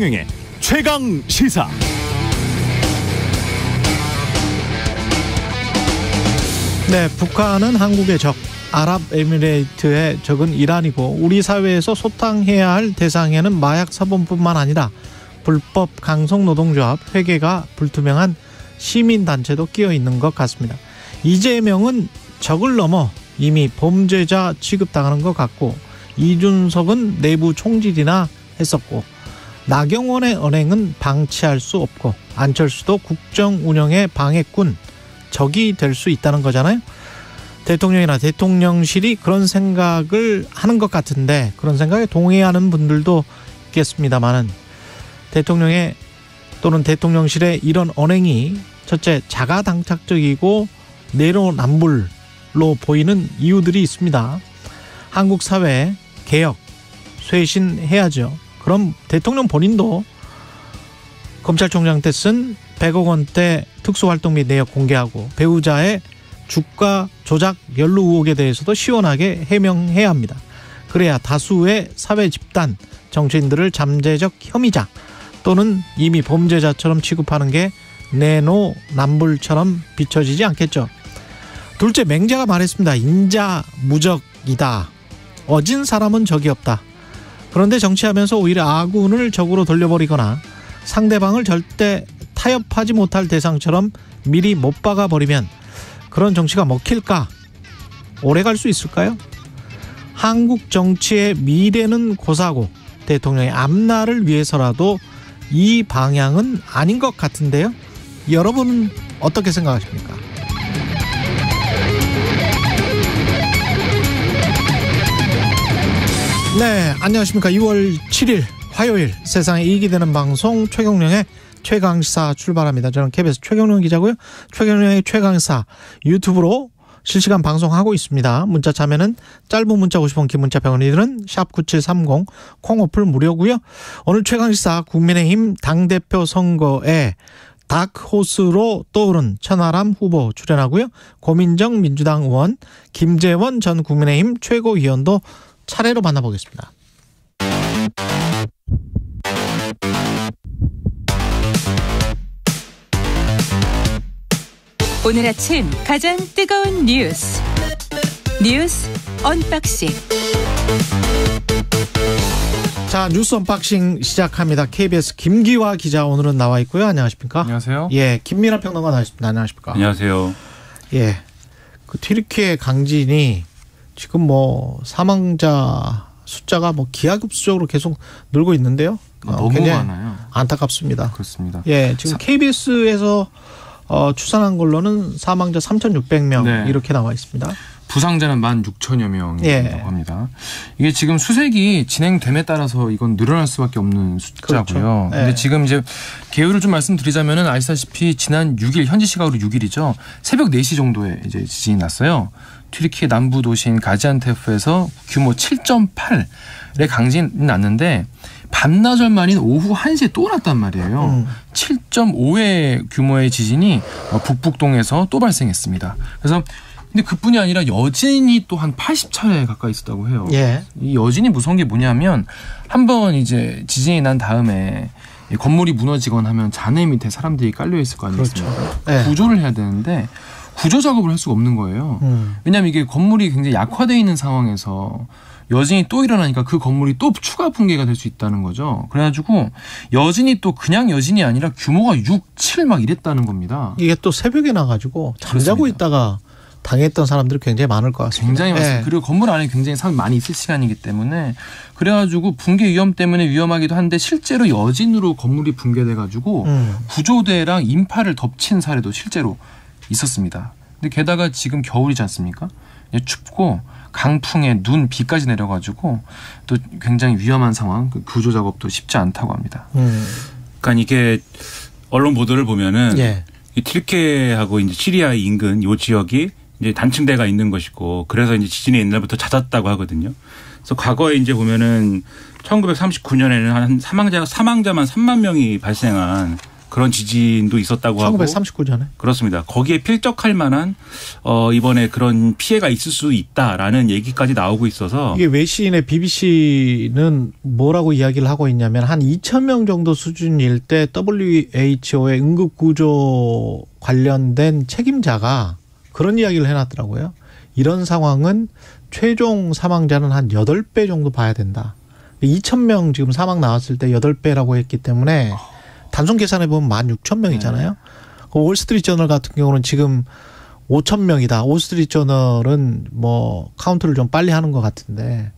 최경영의 최강 시사. 네, 북한은 한국의 적, 아랍에미레이트의 적은 이란이고 우리 사회에서 소탕해야 할 대상에는 마약 사범뿐만 아니라 불법 강성 노동조합, 회계가 불투명한 시민 단체도 끼어 있는 것 같습니다. 이재명은 적을 넘어 이미 범죄자 취급당하는 것 같고 이준석은 내부 총질이나 했었고 나경원의 언행은 방치할 수 없고 안철수도 국정 운영의 방해꾼 적이 될 수 있다는 거잖아요. 대통령이나 대통령실이 그런 생각을 하는 것 같은데 그런 생각에 동의하는 분들도 있겠습니다만은 대통령의 또는 대통령실의 이런 언행이 첫째 자가 당착적이고 내로남불로 보이는 이유들이 있습니다. 한국 사회 개혁 쇄신해야죠. 그럼 대통령 본인도 검찰총장 때 쓴 100억 원대 특수활동 및 내역 공개하고 배우자의 주가 조작 연루 의혹에 대해서도 시원하게 해명해야 합니다. 그래야 다수의 사회 집단 정치인들을 잠재적 혐의자 또는 이미 범죄자처럼 취급하는 게 내노남불처럼 비춰지지 않겠죠. 둘째 맹자가 말했습니다. 인자 무적이다. 어진 사람은 적이 없다. 그런데 정치하면서 오히려 아군을 적으로 돌려버리거나 상대방을 절대 타협하지 못할 대상처럼 미리 못 박아 버리면 그런 정치가 먹힐까? 오래 갈 수 있을까요? 한국 정치의 미래는 고사고 대통령의 앞날을 위해서라도 이 방향은 아닌 것 같은데요. 여러분은 어떻게 생각하십니까? 네, 안녕하십니까. 2월 7일 화요일 세상에 이익이 되는 방송 최경령의 최강시사 출발합니다. 저는 KBS 최경령 기자고요. 최경령의 최강시사 유튜브로 실시간 방송하고 있습니다. 문자 참여는 짧은 문자 50원, 긴 문자 100원 이들은 샵9730 콩어플 무료고요. 오늘 최강시사 국민의힘 당대표 선거에 다크호스로 떠오른 천하람 후보 출연하고요. 고민정 민주당 의원, 김재원 전 국민의힘 최고위원도 차례로 만나보겠습니다. 오늘 아침 가장 뜨거운 뉴스 뉴스 unboxing 자 뉴스 unboxing 시작합니다. KBS 김기화 기자 오늘은 나와 있고요. 안녕하십니까? 안녕하세요. 예, 김민아 평론가 나와있습니다. 안녕하십니까? 안녕하세요. 예, 그 튀르키예 강진이 지금 뭐 사망자 숫자가 뭐 기하급수적으로 계속 늘고 있는데요. 아, 너무 굉장히 많아요. 안타깝습니다. 그렇습니다. 예, 지금 KBS에서 어, 추산한 걸로는 사망자 3,600명 네. 이렇게 나와 있습니다. 부상자는 16,000여 명이라고 예. 합니다. 이게 지금 수색이 진행됨에 따라서 이건 늘어날 수밖에 없는 숫자고요. 그렇죠. 예. 근데 지금 이제 개요를 좀 말씀드리자면은 아시다시피 지난 6일 현지 시각으로 6일이죠. 새벽 4시 정도에 이제 지진이 났어요. 튀르키예 남부 도시인 가지안테프에서 규모 7.8의 강진이 났는데 반나절 만인 오후 1시에 또 났단 말이에요. 음. 7.5의 규모의 지진이 어, 북북동에서 또 발생했습니다. 그래서 근데 그뿐이 아니라 여진이 또 한 80차례 가까이 있었다고 해요. 예, 이 여진이 무서운 게 뭐냐면 한 번 이제 지진이 난 다음에 이 건물이 무너지거나 하면 잔해 밑에 사람들이 깔려 있을 거 아니겠습니까? 그렇죠. 예. 구조를 해야 되는데 구조 작업을 할 수가 없는 거예요. 음, 왜냐하면 이게 건물이 굉장히 약화되어 있는 상황에서 여진이 또 일어나니까 그 건물이 또 추가 붕괴가 될 수 있다는 거죠. 그래가지고 여진이 또 그냥 여진이 아니라 규모가 6, 7 막 이랬다는 겁니다. 이게 또 새벽에 나가지고 잠자고 그렇습니다. 있다가 당했던 사람들이 굉장히 많을 것 같습니다. 굉장히 많습니다. 예. 그리고 건물 안에 굉장히 사람이 많이 있을 시간이기 때문에 그래가지고 붕괴 위험 때문에 위험하기도 한데 실제로 여진으로 건물이 붕괴돼가지고 음, 구조대랑 인파를 덮친 사례도 실제로 있었습니다. 근데 게다가 지금 겨울이지 않습니까? 이제 춥고 강풍에 눈, 비까지 내려가지고 또 굉장히 위험한 상황, 그 구조 작업도 쉽지 않다고 합니다. 음, 그러니까 이게 언론 보도를 보면은 예, 이 튀르키예하고 이제 시리아 인근 요 지역이 이제 단층대가 있는 것이고 그래서 이제 지진이 옛날부터 잦았다고 하거든요. 그래서 과거에 이제 보면은 1939년에는 한 사망자 사망자만 3만 명이 발생한 그런 지진도 있었다고 하고 1939년에. 그렇습니다. 거기에 필적할 만한 어 이번에 그런 피해가 있을 수 있다라는 얘기까지 나오고 있어서 이게 외신의 BBC는 뭐라고 이야기를 하고 있냐면 한 2천 명 정도 수준일 때 WHO의 응급 구조 관련된 책임자가 그런 이야기를 해 놨더라고요. 이런 상황은 최종 사망자는 한 8배 정도 봐야 된다. 2천 명 지금 사망 나왔을 때 8배라고 했기 때문에 단순 계산해 보면 16,000명이잖아요. 그 월스트리트 저널 같은 경우는 지금 5천 명이다. 월스트리트 저널은 뭐 카운트를 좀 빨리 하는 것 같은데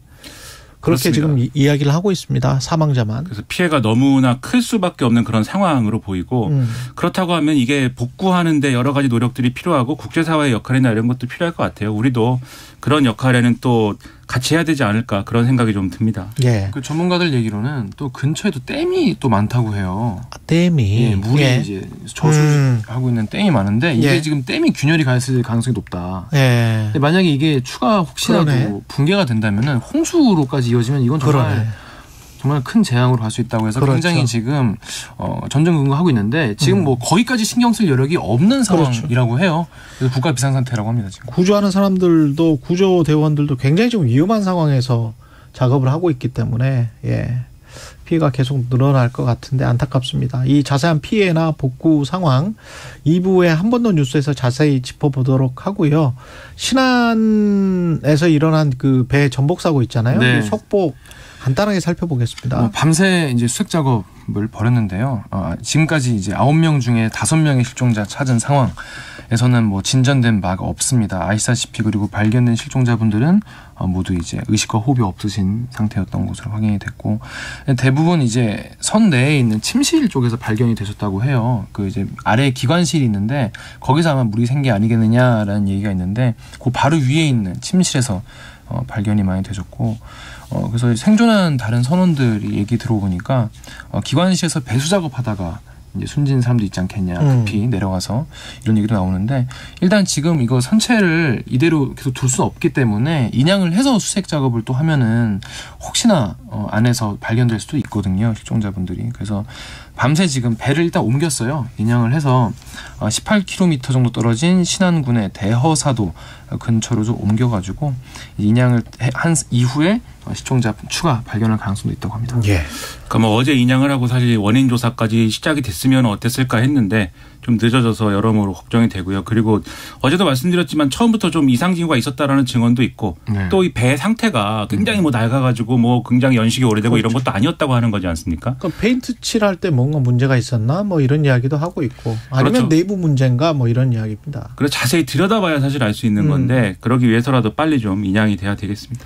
그렇게 그렇습니다. 지금 이- 이야기를 하고 있습니다. 사망자만. 그래서 피해가 너무나 클 수밖에 없는 그런 상황으로 보이고 음. 그렇다고 하면 이게 복구하는데 여러 가지 노력들이 필요하고 국제사회의 역할이나 이런 것도 필요할 것 같아요. 우리도 그런 역할에는 또 같이 해야 되지 않을까 그런 생각이 좀 듭니다. 예. 그 전문가들 얘기로는 또 근처에도 댐이 또 많다고 해요. 아, 댐이 예, 물이 예. 이제 저수하고 있는 댐이 많은데 이게 예. 지금 댐이 균열이 갔을 가능성이 높다. 예. 근데 만약에 이게 추가 혹시라도 그러네. 붕괴가 된다면은 홍수로까지 이어지면 이건 정말 그러네. 정말 큰 재앙으로 갈 수 있다고 해서 그렇죠. 굉장히 지금 어, 전전긍긍하고 있는데 지금 음. 뭐 거기까지 신경 쓸 여력이 없는 그렇죠. 상황이라고 해요. 그래서 국가 비상 상태라고 합니다 지금. 구조하는 사람들도 구조 대원들도 굉장히 좀 위험한 상황에서 작업을 하고 있기 때문에 예. 피해가 계속 늘어날 것 같은데 안타깝습니다. 이 자세한 피해나 복구 상황 2부에 한 번 더 뉴스에서 자세히 짚어보도록 하고요. 신안에서 일어난 그 배 전복 사고 있잖아요. 네. 이 속보 간단하게 살펴보겠습니다. 뭐 밤새 이제 수색 작업을 벌였는데요. 어, 지금까지 이제 아홉 명 중에 다섯 명의 실종자 찾은 상황에서는 뭐 진전된 바가 없습니다. 아시다시피 그리고 발견된 실종자분들은 어, 모두 이제 의식과 호흡이 없으신 상태였던 것으로 확인이 됐고 대부분 이제 선 내에 있는 침실 쪽에서 발견이 되셨다고 해요. 그 이제 아래에 기관실이 있는데 거기서 아마 물이 샌게 아니겠느냐라는 얘기가 있는데 그 바로 위에 있는 침실에서 어, 발견이 많이 되셨고 어, 그래서 생존한 다른 선원들이 얘기 들어보니까 어, 기관실에서 배수 작업하다가 이제 숨진 사람도 있지 않겠냐 음. 급히 내려가서 이런 얘기도 나오는데 일단 지금 이거 선체를 이대로 계속 둘 수는 없기 때문에 인양을 해서 수색 작업을 또 하면은 혹시나 어, 안에서 발견될 수도 있거든요 실종자분들이 그래서 밤새 지금 배를 일단 옮겼어요 인양을 해서 어, 18km 정도 떨어진 신안군의 대허사도 근처로 좀 옮겨가지고 인양을 해- 한 이후에 어, 실종자 추가 발견할 가능성도 있다고 합니다. 예. 그러니까 뭐 어제 인양을 하고 사실 원인 조사까지 시작이 됐으면 어땠을까 했는데 좀 늦어져서 여러모로 걱정이 되고요. 그리고 어제도 말씀드렸지만 처음부터 좀 이상 징후가 있었다라는 증언도 있고 네. 또이 배 상태가 굉장히 뭐 낡아가지고 뭐 굉장히 연식이 오래되고 이런 것도 아니었다고 하는 거지 않습니까? 그럼 페인트 칠할 때 뭔가 문제가 있었나 뭐 이런 이야기도 하고 있고 아니면 그렇죠. 내부 문제인가 뭐 이런 이야기입니다. 그래서 자세히 들여다봐야 사실 알 수 있는 음. 건데 그러기 위해서라도 빨리 좀 인양이 돼야 되겠습니다.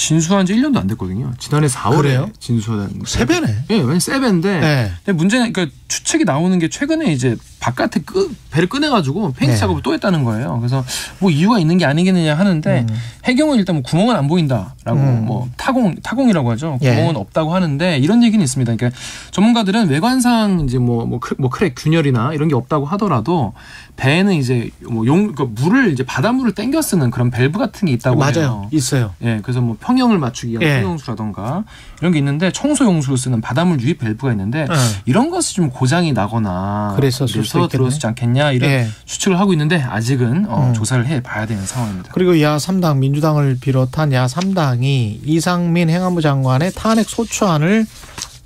진수한 지 1년도 안 됐거든요. 지난해 4월에 그래요? 진수한 새 배네. 예, 왜냐면 새 배인데 네. 근데 문제는 그러니까 추측이 나오는 게 최근에 이제 바깥에 끄, 배를 꺼내가지고 페인트 네. 작업을 또 했다는 거예요. 그래서 뭐 이유가 있는 게 아니겠느냐 하는데 음. 해경은 일단 뭐 구멍은 안 보인다라고 음. 뭐 타공 타공이라고 하죠. 예. 구멍은 없다고 하는데 이런 얘기는 있습니다. 그러니까 전문가들은 외관상 이제 뭐뭐 뭐, 크- 뭐 crack 균열이나 이런 게 없다고 하더라도 배에는 이제 뭐용 그 물을 이제 바닷물을 땡겨 쓰는 그런 밸브 같은 게 있다고 맞아요. 해요. 있어요. 예, 그래서 뭐 평형을 맞추기 위한 예. 평형수라던가 이런 게 있는데 청소 용수로 쓰는 바닷물 유입 밸브가 있는데 어. 이런 것이 좀 고장이 나거나 그래서. 들어오지 않겠냐 이런 예. 추측을 하고 있는데 아직은 어, 음. 조사를 해 봐야 되는 상황입니다. 그리고 야 3당 민주당을 비롯한 야 3당이 이상민 행안부 장관의 탄핵 소추안을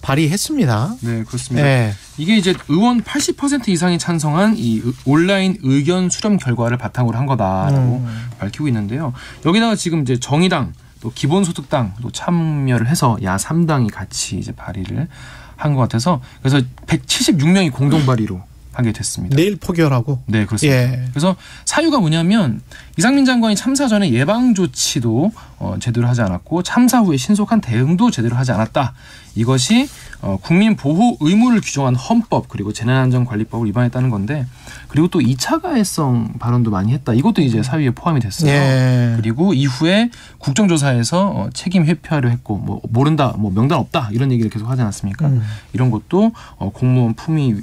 발의했습니다. 네, 그렇습니다. 네. 이게 이제 의원 80% 이상이 찬성한 이 의- 온라인 의견 수렴 결과를 바탕으로 한 거다라고 음. 밝히고 있는데요. 여기다가 지금 이제 정의당 또 기본소득당 또 참여를 해서 야 3당이 같이 이제 발의를 한 것 같아서 그래서 176명이 공동 발의로 하게 됐습니다. 내일 포결하고. 네, 그렇습니다. 예. 그래서 사유가 뭐냐면 이상민 장관이 참사 전에 예방 조치도 어, 제대로 하지 않았고 참사 후에 신속한 대응도 제대로 하지 않았다. 이것이 어, 국민 보호 의무를 규정한 헌법 그리고 재난안전관리법을 위반했다는 건데 그리고 또 2차 가해성 발언도 많이 했다. 이것도 이제 사유에 포함이 됐어요. 예. 그리고 이후에 국정조사에서 어, 책임 회피하려 했고 뭐 모른다, 뭐 명단 없다 이런 얘기를 계속 하지 않았습니까? 음. 이런 것도 어, 공무원 품위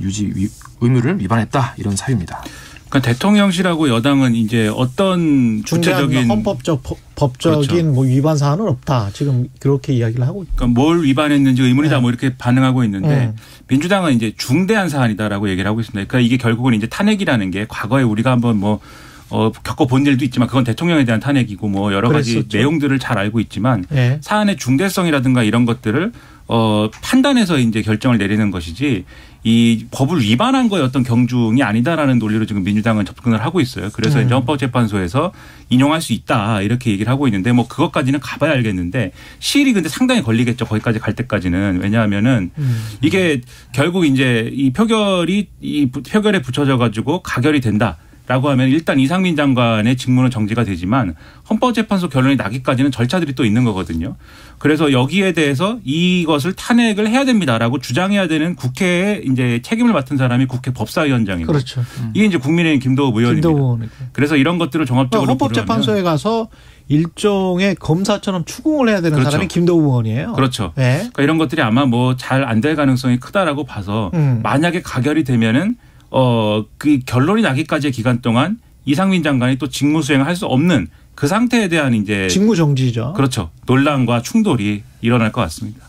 유지 위- 의무를 위반했다 이런 사유입니다. 그러니까 대통령실하고 여당은 이제 어떤 구체적인 헌법적 법- 법적인 그렇죠. 뭐 위반 사안은 없다. 지금 그렇게 이야기를 하고 있죠. 그러니까 뭘 위반했는지 의문이다 네. 뭐 이렇게 반응하고 있는데 음. 민주당은 이제 중대한 사안이다라고 얘기를 하고 있습니다. 그러니까 이게 결국은 이제 탄핵이라는 게 과거에 우리가 한번 뭐 어, 겪어본 일도 있지만 그건 대통령에 대한 탄핵이고 뭐 여러 가지 그랬었죠. 내용들을 잘 알고 있지만 예. 사안의 중대성이라든가 이런 것들을 어 판단해서 이제 결정을 내리는 것이지 이 법을 위반한 거의 어떤 경중이 아니다라는 논리로 지금 민주당은 접근을 하고 있어요. 그래서 음. 이제 헌법재판소에서 인용할 수 있다 이렇게 얘기를 하고 있는데 뭐 그것까지는 가봐야 알겠는데 시일이 근데 상당히 걸리겠죠. 거기까지 갈 때까지는 왜냐하면은 음. 이게 결국 이제 이 표결이 이 표결에 붙여져 가지고 가결이 된다. 라고 하면 일단 이상민 장관의 직무는 정지가 되지만 헌법재판소 결론이 나기까지는 절차들이 또 있는 거거든요. 그래서 여기에 대해서 이것을 탄핵을 해야 됩니다라고 주장해야 되는 국회에 이제 책임을 맡은 사람이 국회 법사위원장이고 그렇죠. 이게 이제 국민의힘 김도우 의원입니다. 김도우 의원. 그래서 이런 것들을 종합적으로 그러니까 헌법재판소에 가서 일종의 검사처럼 추궁을 해야 되는 그렇죠. 사람이 김도우 의원이에요. 그렇죠. 예. 그러니까 이런 것들이 아마 뭐 잘 안 될 가능성이 크다라고 봐서 음. 만약에 가결이 되면은 어 그 결론이 나기까지의 기간 동안 이상민 장관이 또 직무 수행을 할 수 없는 그 상태에 대한 이제 직무 정지죠. 그렇죠 논란과 충돌이 일어날 것 같습니다.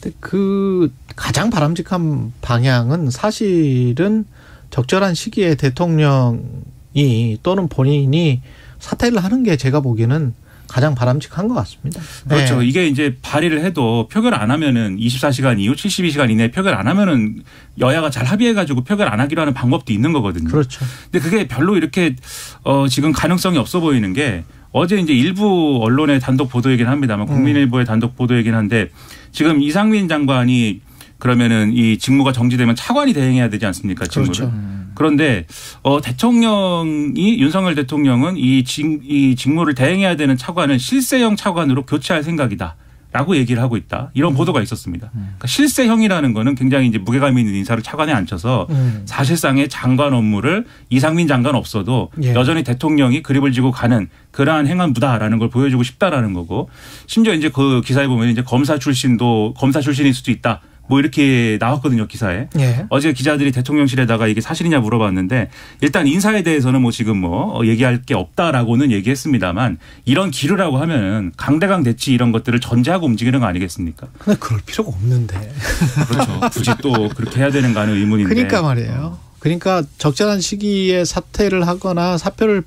근데 그 가장 바람직한 방향은 사실은 적절한 시기에 대통령이 또는 본인이 사퇴를 하는 게 제가 보기에는 가장 바람직한 것 같습니다. 그렇죠. 네. 이게 이제 발의를 해도 표결 안 하면은 24시간 이후 72시간 이내에 표결 안 하면은 여야가 잘 합의해가지고 표결 안 하기로 하는 방법도 있는 거거든요. 그렇죠. 근데 그게 별로 이렇게 어 지금 가능성이 없어 보이는 게 어제 이제 일부 언론의 단독 보도이긴 합니다만 음. 국민일보의 단독 보도이긴 한데 지금 이상민 장관이 그러면은 이 직무가 정지되면 차관이 대행해야 되지 않습니까? 직무를. 그렇죠. 그런데 어 대통령이 윤석열 대통령은 이, 직, 이 직무를 대행해야 되는 차관은 실세형 차관으로 교체할 생각이다. 라고 얘기를 하고 있다. 이런 음. 보도가 있었습니다. 그러니까 실세형이라는 거는 굉장히 이제 무게감 있는 인사를 차관에 앉혀서 음. 사실상의 장관 업무를 이상민 장관 없어도 예. 여전히 대통령이 그립을 지고 가는 그러한 행안부다라는 걸 보여주고 싶다라는 거고 심지어 이제 그 기사에 보면 이제 검사 출신도 검사 출신일 수도 있다. 뭐 이렇게 나왔거든요 기사에. 예. 어제 기자들이 대통령실에다가 이게 사실이냐 물어봤는데 일단 인사에 대해서는 뭐 지금 뭐 얘기할 게 없다라고는 얘기했습니다만 이런 기류라고 하면은 강대강 대치 이런 것들을 전제하고 움직이는 거 아니겠습니까? 근데 그럴 필요가 없는데. 그렇죠. 굳이 또 그렇게 해야 되는가 하는 의문인데. 그러니까 말이에요. 그러니까 적절한 시기에 사퇴를 하거나 사표를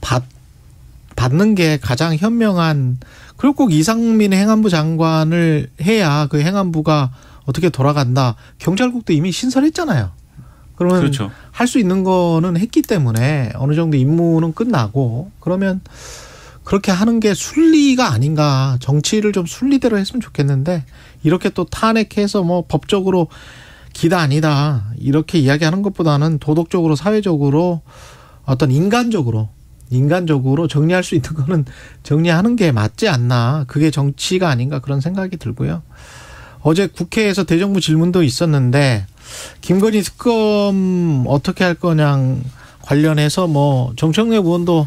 받 받는 게 가장 현명한 그리고 꼭 이상민 행안부 장관을 해야 그 행안부가 어떻게 돌아간다. 경찰국도 이미 신설했잖아요. 그러면 그렇죠. 할수 있는 거는 했기 때문에 어느 정도 임무는 끝나고 그러면 그렇게 하는 게 순리가 아닌가 정치를 좀 순리대로 했으면 좋겠는데 이렇게 또 탄핵해서 뭐 법적으로 기다 아니다 이렇게 이야기하는 것보다는 도덕적으로 사회적으로 어떤 인간적으로 인간적으로 정리할 수 있는 거는 정리하는 게 맞지 않나 그게 정치가 아닌가 그런 생각이 들고요. 어제 국회에서 대정부 질문도 있었는데 김건희 특검 어떻게 할 거냐 관련해서 뭐 정청래 의원도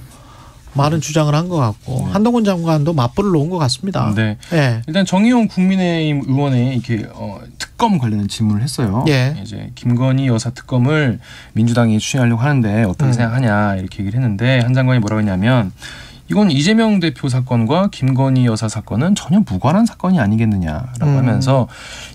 많은 주장을 한 것 같고 한동훈 장관도 맞불을 놓은 것 같습니다. 네. 예. 일단 정의용 국민의힘 의원의 이렇게 어, 특검 관련된 질문을 했어요. 예. 이제 김건희 여사 특검을 민주당이 추진하려고 하는데 어떻게 음. 생각하냐 이렇게 얘기를 했는데 한 장관이 뭐라고 했냐면 이건 이재명 대표 사건과 김건희 여사 사건은 전혀 무관한 사건이 아니겠느냐라고 음. 하면서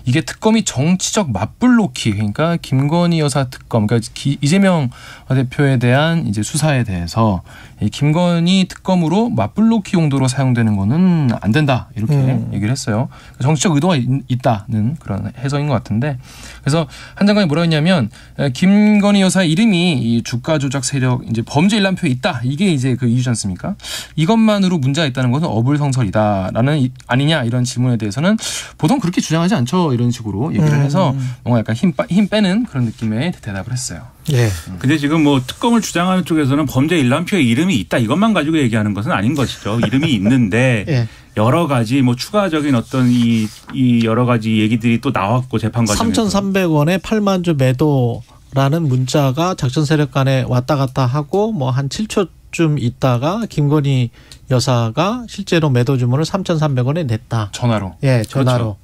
이게 특검이 정치적 맞불놓기 그러니까 김건희 여사 특검 그러니까 기- 이재명 대표에 대한 이제 수사에 대해서 이 김건희 특검으로 맞불놓기 용도로 사용되는 거는 안 된다 이렇게 음. 얘기를 했어요. 정치적 의도가 있- 있다는 그런 해석인 것 같은데 그래서 한 장관이 뭐라 했냐면 에, 김건희 여사의 이름이 이 주가 조작 세력 이제 범죄 일람표에 있다 이게 이제 그 이유지 않습니까? 이것만으로 문제가 있다는 것은 어불성설이다라는 이- 아니냐 이런 질문에 대해서는 보통 그렇게 주장하지 않죠 이런 식으로 얘기를 음. 해서 뭔가 약간 힘, 빠- 힘 빼는 그런 느낌의 대답을 했어요. 예. 근데 지금 뭐 특검을 주장하는 쪽에서는 범죄 일람표에 이름이 있다 이것만 가지고 얘기하는 것은 아닌 것이죠. 이름이 있는데 예. 여러 가지 뭐 추가적인 어떤 이, 이 여러 가지 얘기들이 또 나왔고 재판 과정에서 3,300원에 8만 주 매도라는 문자가 작전 세력 간에 왔다 갔다 하고 뭐 한 7초쯤 있다가 김건희 여사가 실제로 매도 주문을 3,300원에 냈다. 전화로. 예, 전화로.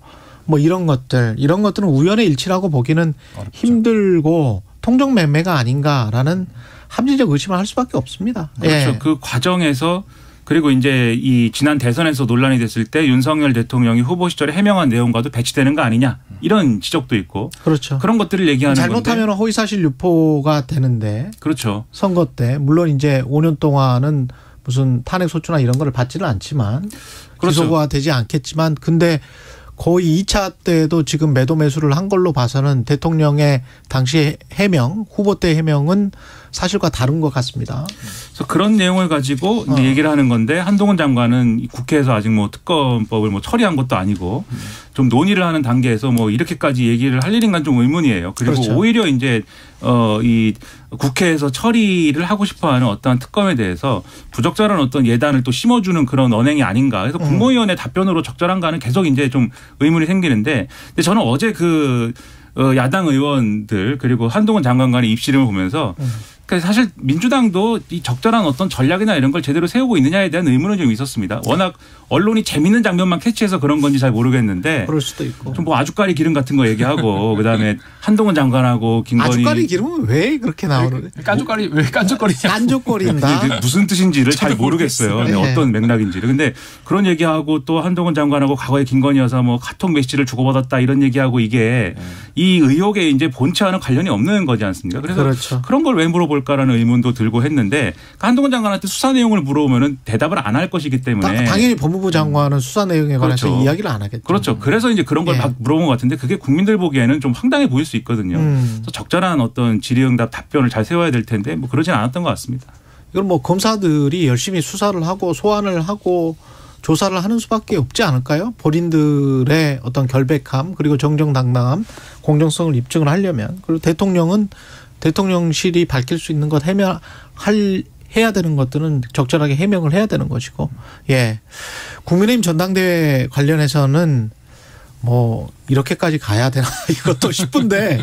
뭐 이런 것들, 이런 것들은 우연의 일치라고 보기는 어렵죠. 힘들고 통정 매매가 아닌가라는 합리적 의심을 할 수밖에 없습니다. 그렇죠. 예. 그 과정에서 그리고 이제 이 지난 대선에서 논란이 됐을 때 윤석열 대통령이 후보 시절에 해명한 내용과도 배치되는 거 아니냐 이런 지적도 있고 그렇죠. 그런 것들을 얘기하는 잘못하면 건데 허위사실 유포가 되는데 그렇죠. 선거 때 물론 이제 5년 동안은 무슨 탄핵 소추나 이런 거를 받지는 않지만 그렇죠. 기소가 되지 않겠지만 근데 거의 2차 때도 지금 매도 매수를 한 걸로 봐서는 대통령의 당시 해명 후보 때 해명은 사실과 다른 것 같습니다. 그래서 그런 내용을 가지고 어. 얘기를 하는 건데 한동훈 장관은 이 국회에서 아직 뭐 특검법을 뭐 처리한 것도 아니고 좀 논의를 하는 단계에서 뭐 이렇게까지 얘기를 할 일인가 좀 의문이에요. 그리고 그렇죠. 오히려 이제 어이 국회에서 처리를 하고 싶어하는 어떠한 특검에 대해서 부적절한 어떤 예단을 또 심어주는 그런 언행이 아닌가. 그래서 음. 국무위원회 답변으로 적절한가는 계속 이제 좀 의문이 생기는데 근데 저는 어제 그 어, 야당 의원들 그리고 한동훈 장관 간의 입시름을 보면서 음. 그 사실 민주당도 이 적절한 어떤 전략이나 이런 걸 제대로 세우고 있느냐에 대한 의문은 좀 있었습니다. 워낙 언론이 재밌는 장면만 캐치해서 그런 건지 잘 모르겠는데 그럴 수도 있고. 좀 뭐 아주까리 기름 같은 거 얘기하고 그다음에 한동훈 장관하고 김건희 아주까리 기름은 왜 그렇게 나오는 깐족거리 왜 깐족거리냐? 깐족거린다. 무슨 뜻인지를 잘 모르겠어요. 네, 네. 어떤 맥락인지를. 근데 그런 얘기하고 또 한동훈 장관하고 과거에 김건희 여사 뭐 카톡 메시지를 주고받았다 이런 얘기하고 이게 이 의혹에 이제 본체와는 관련이 없는 거지 않습니까? 그래서 그렇죠. 그런 걸 왜 물어 볼까라는 의문도 들고 했는데 그 한동훈 장관한테 수사 내용을 물어보면은 대답을 안 할 것이기 다- 때문에 당연히 법무부 장관은 수사 내용에 관해서 그렇죠. 이야기를 안 하겠죠. 그렇죠. 그래서 이제 그런 걸 예. 막 물어본 것 같은데 그게 국민들 보기에는 좀 황당해 보일 수 있거든요. 음. 그래서 적절한 어떤 질의응답 답변을 잘 세워야 될 텐데 뭐 그러진 않았던 것 같습니다. 이건 뭐 검사들이 열심히 수사를 하고 소환을 하고 조사를 하는 수밖에 없지 않을까요? 본인들의 어떤 결백함 그리고 정정당당함, 공정성을 입증을 하려면 그리고 대통령은 대통령실이 밝힐 수 있는 것 해명 할 해야 되는 것들은 적절하게 해명을 해야 되는 것이고 예. 국민의힘 전당대회 관련해서는 뭐 이렇게까지 가야 되나? 이것도 싶은데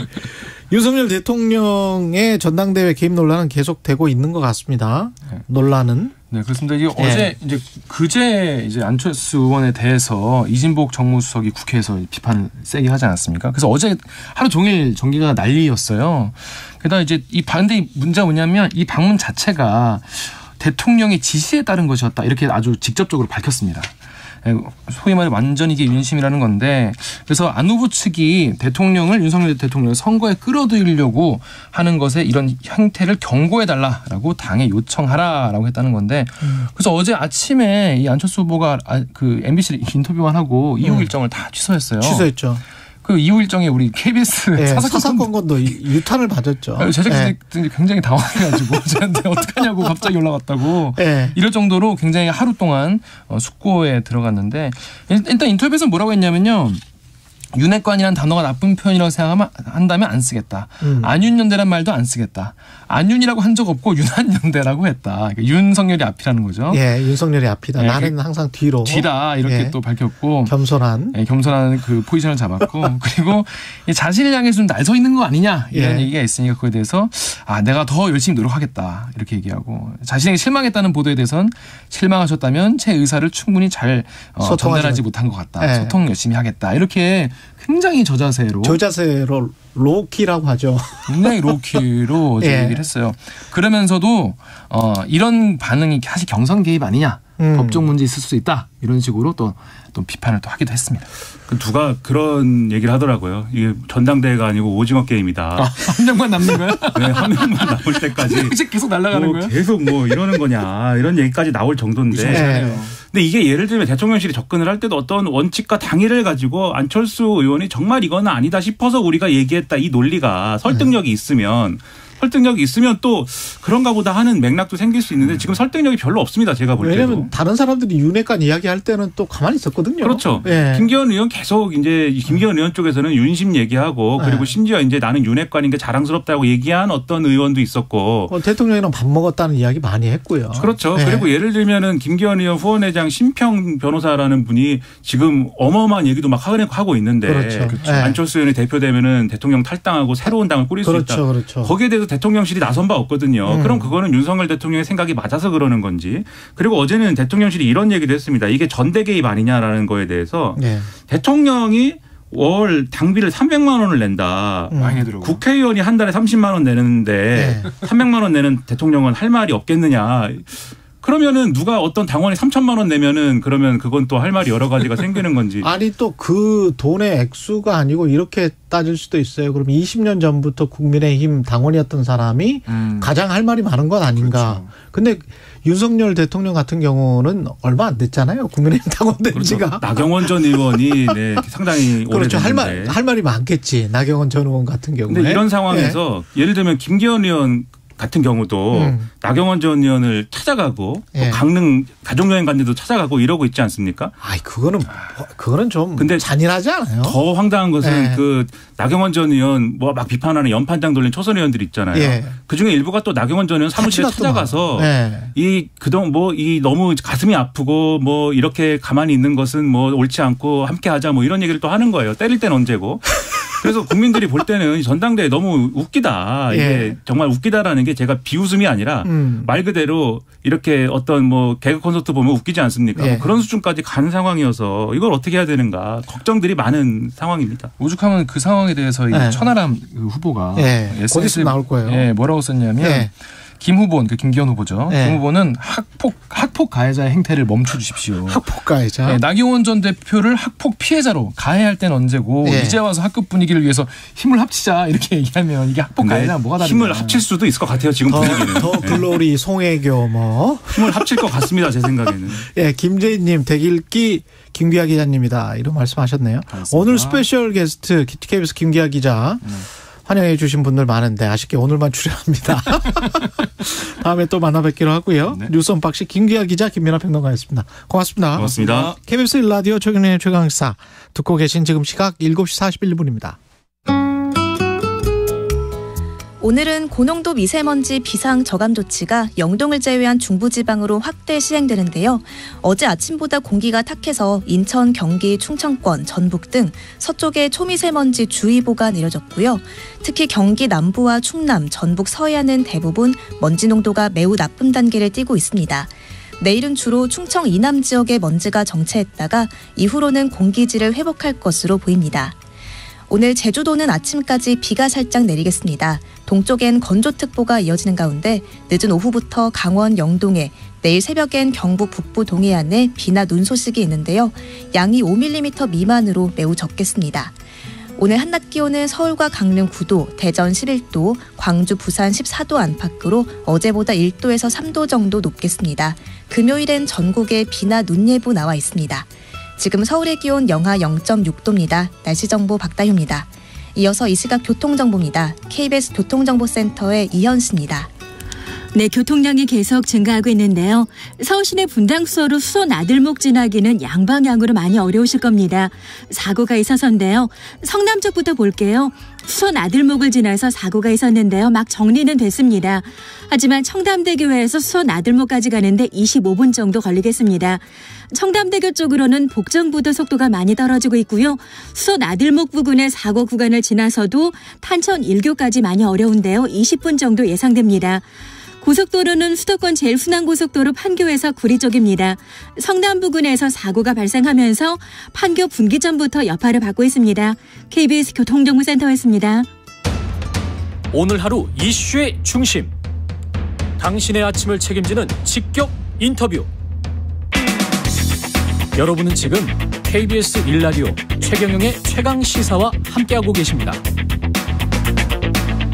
윤석열 대통령의 전당대회 개입 논란은 계속되고 있는 것 같습니다. 논란은 네, 그렇습니다. 이게 예. 어제 이제 그제 이제 안철수 의원에 대해서 이진복 정무수석이 국회에서 비판을 세게 하지 않았습니까? 그래서 어제 하루 종일 전기가 난리였어요. 게다가 이제 이 반대 문제가 뭐냐면 이 방문 자체가 대통령의 지시에 따른 것이었다 이렇게 아주 직접적으로 밝혔습니다. 예, 소위 말해 완전히 이게 윤심이라는 건데 그래서 안 후보 측이 대통령을 윤석열 대통령을 선거에 끌어들이려고 하는 것에 이런 형태를 경고해 달라라고 당에 요청하라라고 했다는 건데 그래서 어제 아침에 이 안철수 후보가 아, 그 MBC 인터뷰만 하고 이후 일정을 다 취소했어요. 취소했죠. 그 이후 일정에 우리 KBS 예, 사사건 사사건 건도 유탄을 받았죠. 아, 제작진들이 예. 굉장히 당황해가지고 저한테 어떡하냐고 갑자기 연락 왔다고 예. 이럴 정도로 굉장히 하루 동안 어, 숙고에 들어갔는데 일- 일단 인터뷰에서 뭐라고 했냐면요. 윤핵관이라는 단어가 나쁜 표현이라고 생각하면 한다면 안 쓰겠다. 음. 안윤연대란 말도 안 쓰겠다. 안윤이라고 한 적 없고 윤한연대라고 했다. 그러니까 윤석열이 앞이라는 거죠. 예, 윤석열이 앞이다. 예, 나는 항상 뒤로. 뒤다 이렇게 예. 또 밝혔고 겸손한. 예, 겸손한 그 포지션을 잡았고 그리고 이 자신을 향해 좀날서 있는 거 아니냐 이런 예. 얘기가 있으니까 그거에 대해서 아 내가 더 열심히 노력하겠다 이렇게 얘기하고 자신에게 실망했다는 보도에 대해선 실망하셨다면 제 의사를 충분히 잘 어, 전달하지 못한 것 같다 예. 소통 열심히 하겠다 이렇게 굉장히 저자세로 저 자세로 로키라고 하죠. 굉장히 로키로 어제 예. 얘기를 했어요. 그러면서도 어 이런 반응이 사실 경선 개입 아니냐 음. 법적 문제 있을 수 있다 이런 식으로 또 또 비판을 또 하기도 했습니다. 그 누가 그런 얘기를 하더라고요. 이게 전당대회가 아니고 오징어 게임이다. 아, 한 명만 남는 거야? 네, 한 명만 남을 때까지 계속 날아가는 뭐 거야? 계속 뭐 이러는 거냐 이런 얘기까지 나올 정도인데. 예. 근데 이게 예를 들면 대통령실이 접근을 할 때도 어떤 원칙과 당위를 가지고 안철수 의원이 정말 이건 아니다 싶어서 우리가 얘기했다 이 논리가 설득력이 있으면 설득력이 있으면 또 그런가 보다 하는 맥락도 생길 수 있는데 지금 설득력이 별로 없습니다. 제가 볼 때도. 왜냐하면 다른 사람들이 윤핵관 이야기할 때는 또 가만히 있었거든요. 그렇죠. 예. 김기현 의원 계속 이제 김기현 의원 쪽에서는 윤심 얘기하고 그리고 네. 심지어 이제 나는 윤핵관인 게 자랑스럽다고 얘기한 어떤 의원도 있었고 어, 대통령이랑 밥 먹었다는 이야기 많이 했고요. 그렇죠. 예. 그리고 예를 들면은 김기현 의원 후원회장 심평 변호사라는 분이 지금 어마어마한 얘기도 막 하고- 하고 있는데 그렇죠. 그렇죠. 예. 안철수 의원이 대표되면은 대통령 탈당하고 새로운 당을 꾸릴 수 그렇죠, 있다. 그렇죠. 거기에 대해서 대통령실이 나선 바 없거든요. 음. 그럼 그거는 윤석열 대통령의 생각이 맞아서 그러는 건지. 그리고 어제는 대통령실이 이런 얘기도 했습니다. 이게 전대 개입 아니냐라는 거에 대해서 예. 대통령이 월 당비를 300만 원을 낸다. 음. 많이 내더라고. 국회의원이 한 달에 30만 원 내는데 네. 300만 원 내는 대통령은 할 말이 없겠느냐. 그러면은 누가 어떤 당원이 3천만 원 내면은 그러면 그건 또 할 말이 여러 가지가 생기는 건지. 아니 또 그 돈의 액수가 아니고 이렇게 따질 수도 있어요. 그럼 20년 전부터 국민의힘 당원이었던 사람이 음. 가장 할 말이 많은 건 아닌가. 그렇죠. 근데 윤석열 대통령 같은 경우는 얼마 안 됐잖아요. 국민의힘 당원된 그렇죠. 지가. 나경원 전 의원이 네, 상당히 그렇죠. 할 말. 할 말이 많겠지. 나경원 전 의원 같은 경우에. 근데 이런 상황에서 예를 들면 김기현 의원 같은 경우도 음. 나경원 전 의원을 찾아가고 예. 또 강릉 가족여행 간 데도 찾아가고 이러고 있지 않습니까? 아이 그거는 뭐- 그거는 좀 근데 잔인하지 않아요? 더 황당한 것은 네. 그 나경원 전 의원 뭐 막 비판하는 연판장 돌린 초선 의원들 있잖아요. 예. 그 중에 일부가 또 나경원 전 의원 사무실에. 찾아가서 네. 이 그동 뭐 이 너무 가슴이 아프고 뭐 이렇게 가만히 있는 것은 뭐 옳지 않고 함께 하자 뭐 이런 얘기를 또 하는 거예요. 때릴 땐 언제고. 그래서 국민들이 볼 때는 이 전당대회 너무 웃기다. 이게 예. 정말 웃기다라는 게 제가 비웃음이 아니라 음. 말 그대로 이렇게 어떤 뭐 개그 콘서트 보면 웃기지 않습니까? 예. 뭐 그런 수준까지 간 상황이어서 이걸 어떻게 해야 되는가 걱정들이 많은 상황입니다. 오죽하면 그 상황에 대해서 이 네. 천하람 그 후보가 예. 곧 SNS 있으면 나올 거예요. 예, 뭐라고 썼냐면 예. 김 후보는 그 김기현 후보죠. 네. 김 후보는 학폭 학폭 가해자의 행태를 멈춰 주십시오. 학폭 가해자. 예, 나경원 전 대표를 학폭 피해자로 가해할 땐 언제고 예. 이제 와서 학급 분위기를 위해서 힘을 합치자 이렇게 얘기하면 이게 학폭 근데 가해자가 뭐가 다른가? 힘을 합칠 수도 있을 것 같아요. 지금 더, 분위기는. 더 예. 글로리 송혜교 뭐. 힘을 합칠 것 같습니다. 제 생각에는. 예, 김재인님 대길기 김기화 기자님이다 이런 말씀하셨네요. 오늘 special guest KBS 김기화 기자 환영해 주신 분들 많은데 아쉽게 오늘만 출연합니다. 다음에 또 만나 뵙기로 하고요. 네. 뉴스 unboxing 김기화 기자 김민아 평론가였습니다. 고맙습니다. 고맙습니다. KBS 라디오 최경영의 최강시사 듣고 계신 지금 시각 7시 41분입니다. 오늘은 고농도 미세먼지 비상 저감 조치가 영동을 제외한 중부지방으로 확대 시행되는데요. 어제 아침보다 공기가 탁해서 인천, 경기, 충청권, 전북 등 서쪽에 초미세먼지 주의보가 내려졌고요. 특히 경기 남부와 충남, 전북 서해안은 대부분 먼지 농도가 매우 나쁨 단계를 띠고 있습니다. 내일은 주로 충청 이남 지역에 먼지가 정체했다가 이후로는 공기질을 회복할 것으로 보입니다. 오늘 제주도는 아침까지 비가 살짝 내리겠습니다. 동쪽엔 건조특보가 이어지는 가운데 늦은 오후부터 강원 영동에 내일 새벽엔 경북 북부 동해안에 비나 눈 소식이 있는데요. 양이 5mm 미만으로 매우 적겠습니다. 오늘 한낮 기온은 서울과 강릉 9도, 대전 11도, 광주, 부산 14도 안팎으로 어제보다 1도에서 3도 정도 높겠습니다. 금요일엔 전국에 비나 눈 예보 나와 있습니다. 지금 서울의 기온 영하 0.6도입니다. 날씨 정보 박다효입니다. 이어서 이 시각 교통정보입니다. KBS 교통정보센터의 이현 씨입니다. 네, 교통량이 계속 증가하고 있는데요. 서울시내 분당수서로 수소 나들목 지나기는 양방향으로 많이 어려우실 겁니다. 사고가 있어서인데요. 성남 쪽부터 볼게요. 수소 나들목을 지나서 사고가 있었는데요. 막 정리는 됐습니다. 하지만 청담대교에서 수소 나들목까지 가는데 25분 정도 걸리겠습니다. 청담대교 쪽으로는 복정부도 속도가 많이 떨어지고 있고요. 수소 나들목 부근의 사고 구간을 지나서도 탄천 1교까지 많이 어려운데요. 20분 정도 예상됩니다. 고속도로는 수도권 제일 순환 고속도로 판교에서 구리 쪽입니다. 성남 부근에서 사고가 발생하면서 판교 분기점부터 여파를 받고 있습니다. KBS 교통정보센터였습니다. 오늘 하루 이슈의 중심. 당신의 아침을 책임지는 직격 인터뷰. 여러분은 지금 KBS 일라디오 최경영의 최강 시사와 함께하고 계십니다.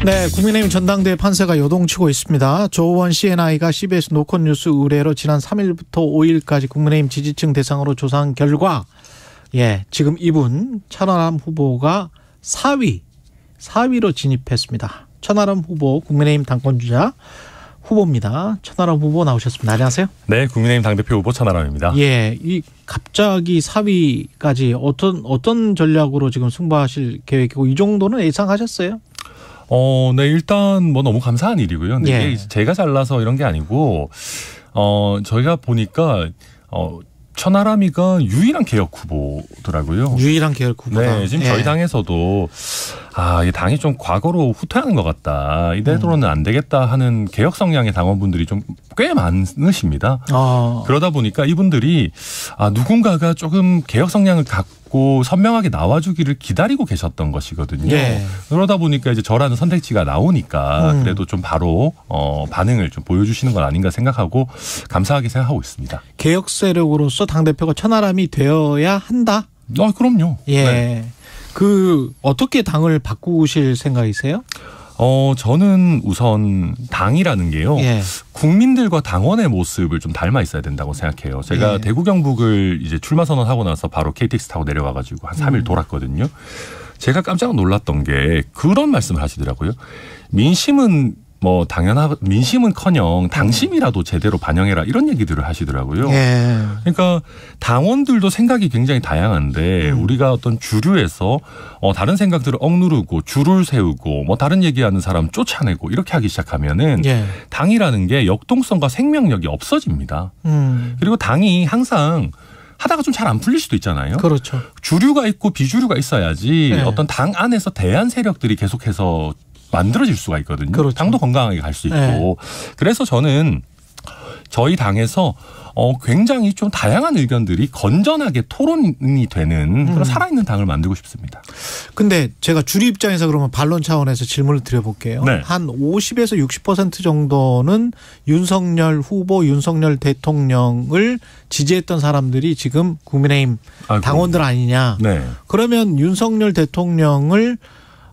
네, 국민의힘 전당대회 판세가 요동치고 있습니다. 조원 CNI가 CBS 노컷 뉴스 의뢰로 지난 3일부터 5일까지 국민의힘 지지층 대상으로 조사한 결과, 예, 지금 이분 천하람 후보가 4위, 4위로 진입했습니다. 천하람 후보 국민의힘 당권주자 후보입니다. 천하람 후보 나오셨습니다. 안녕하세요. 네, 국민의힘 당대표 후보 천하람입니다. 예, 이 갑자기 4위까지 어떤 어떤 전략으로 지금 승부하실 계획이고 이 정도는 예상하셨어요? 어, 네, 일단 뭐 너무 감사한 일이고요. 근데 예. 이게 제가 잘나서 이런 게 아니고, 어, 저희가 보니까, 어, 천하람이가 유일한 개혁 후보더라고요. 유일한 계열 후보다. 네, 지금 예. 저희 당에서도 아, 이 당이 좀 과거로 후퇴하는 것 같다. 이대로는 안 되겠다 하는 개혁 성향의 당원분들이 좀 꽤 많으십니다. 어, 그러다 보니까 이분들이 아 누군가가 조금 개혁 성향을 밝고 선명하게 나와주기를 기다리고 계셨던 것이거든요. 예. 그러다 보니까 이제 저라는 선택지가 나오니까 음. 그래도 좀 바로 어, 반응을 좀 보여주시는 건 아닌가 생각하고 감사하게 생각하고 있습니다. 개혁 세력으로서 당 대표가 천하람이 되어야 한다. 아 그럼요. 예. 네. 그 어떻게 당을 바꾸실 생각이세요? 어 저는 우선 당이라는 게요. 예. 국민들과 당원의 모습을 좀 닮아 있어야 된다고 생각해요. 제가 예. 대구 경북을 이제 출마 선언하고 나서 바로 KTX 타고 내려가가지고 한 3일 음. 돌았거든요. 제가 깜짝 놀랐던 게 그런 말씀을 하시더라고요. 민심은 뭐 당연하 민심은커녕 당심이라도 제대로 반영해라 이런 얘기들을 하시더라고요. 예. 그러니까 당원들도 생각이 굉장히 다양한데 음. 우리가 어떤 주류에서 어 다른 생각들을 억누르고 줄을 세우고 뭐 다른 얘기하는 사람 쫓아내고 이렇게 하기 시작하면은 예. 당이라는 게 역동성과 생명력이 없어집니다. 음. 그리고 당이 항상 하다가 좀 잘 안 풀릴 수도 있잖아요. 그렇죠. 주류가 있고 비주류가 있어야지 네. 어떤 당 안에서 대안 세력들이 계속해서 만들어질 수가 있거든요. 그렇죠. 당도 건강하게 갈 수 있고. 네. 그래서 저는 저희 당에서 어 굉장히 좀 다양한 의견들이 건전하게 토론이 되는 음. 그런 살아있는 당을 만들고 싶습니다. 근데 제가 주류 입장에서 그러면 반론 차원에서 질문을 드려볼게요. 네. 한 50에서 60% 정도는 윤석열 후보, 윤석열 대통령을 지지했던 사람들이 지금 국민의힘 아이고. 당원들 아니냐. 네. 그러면 윤석열 대통령을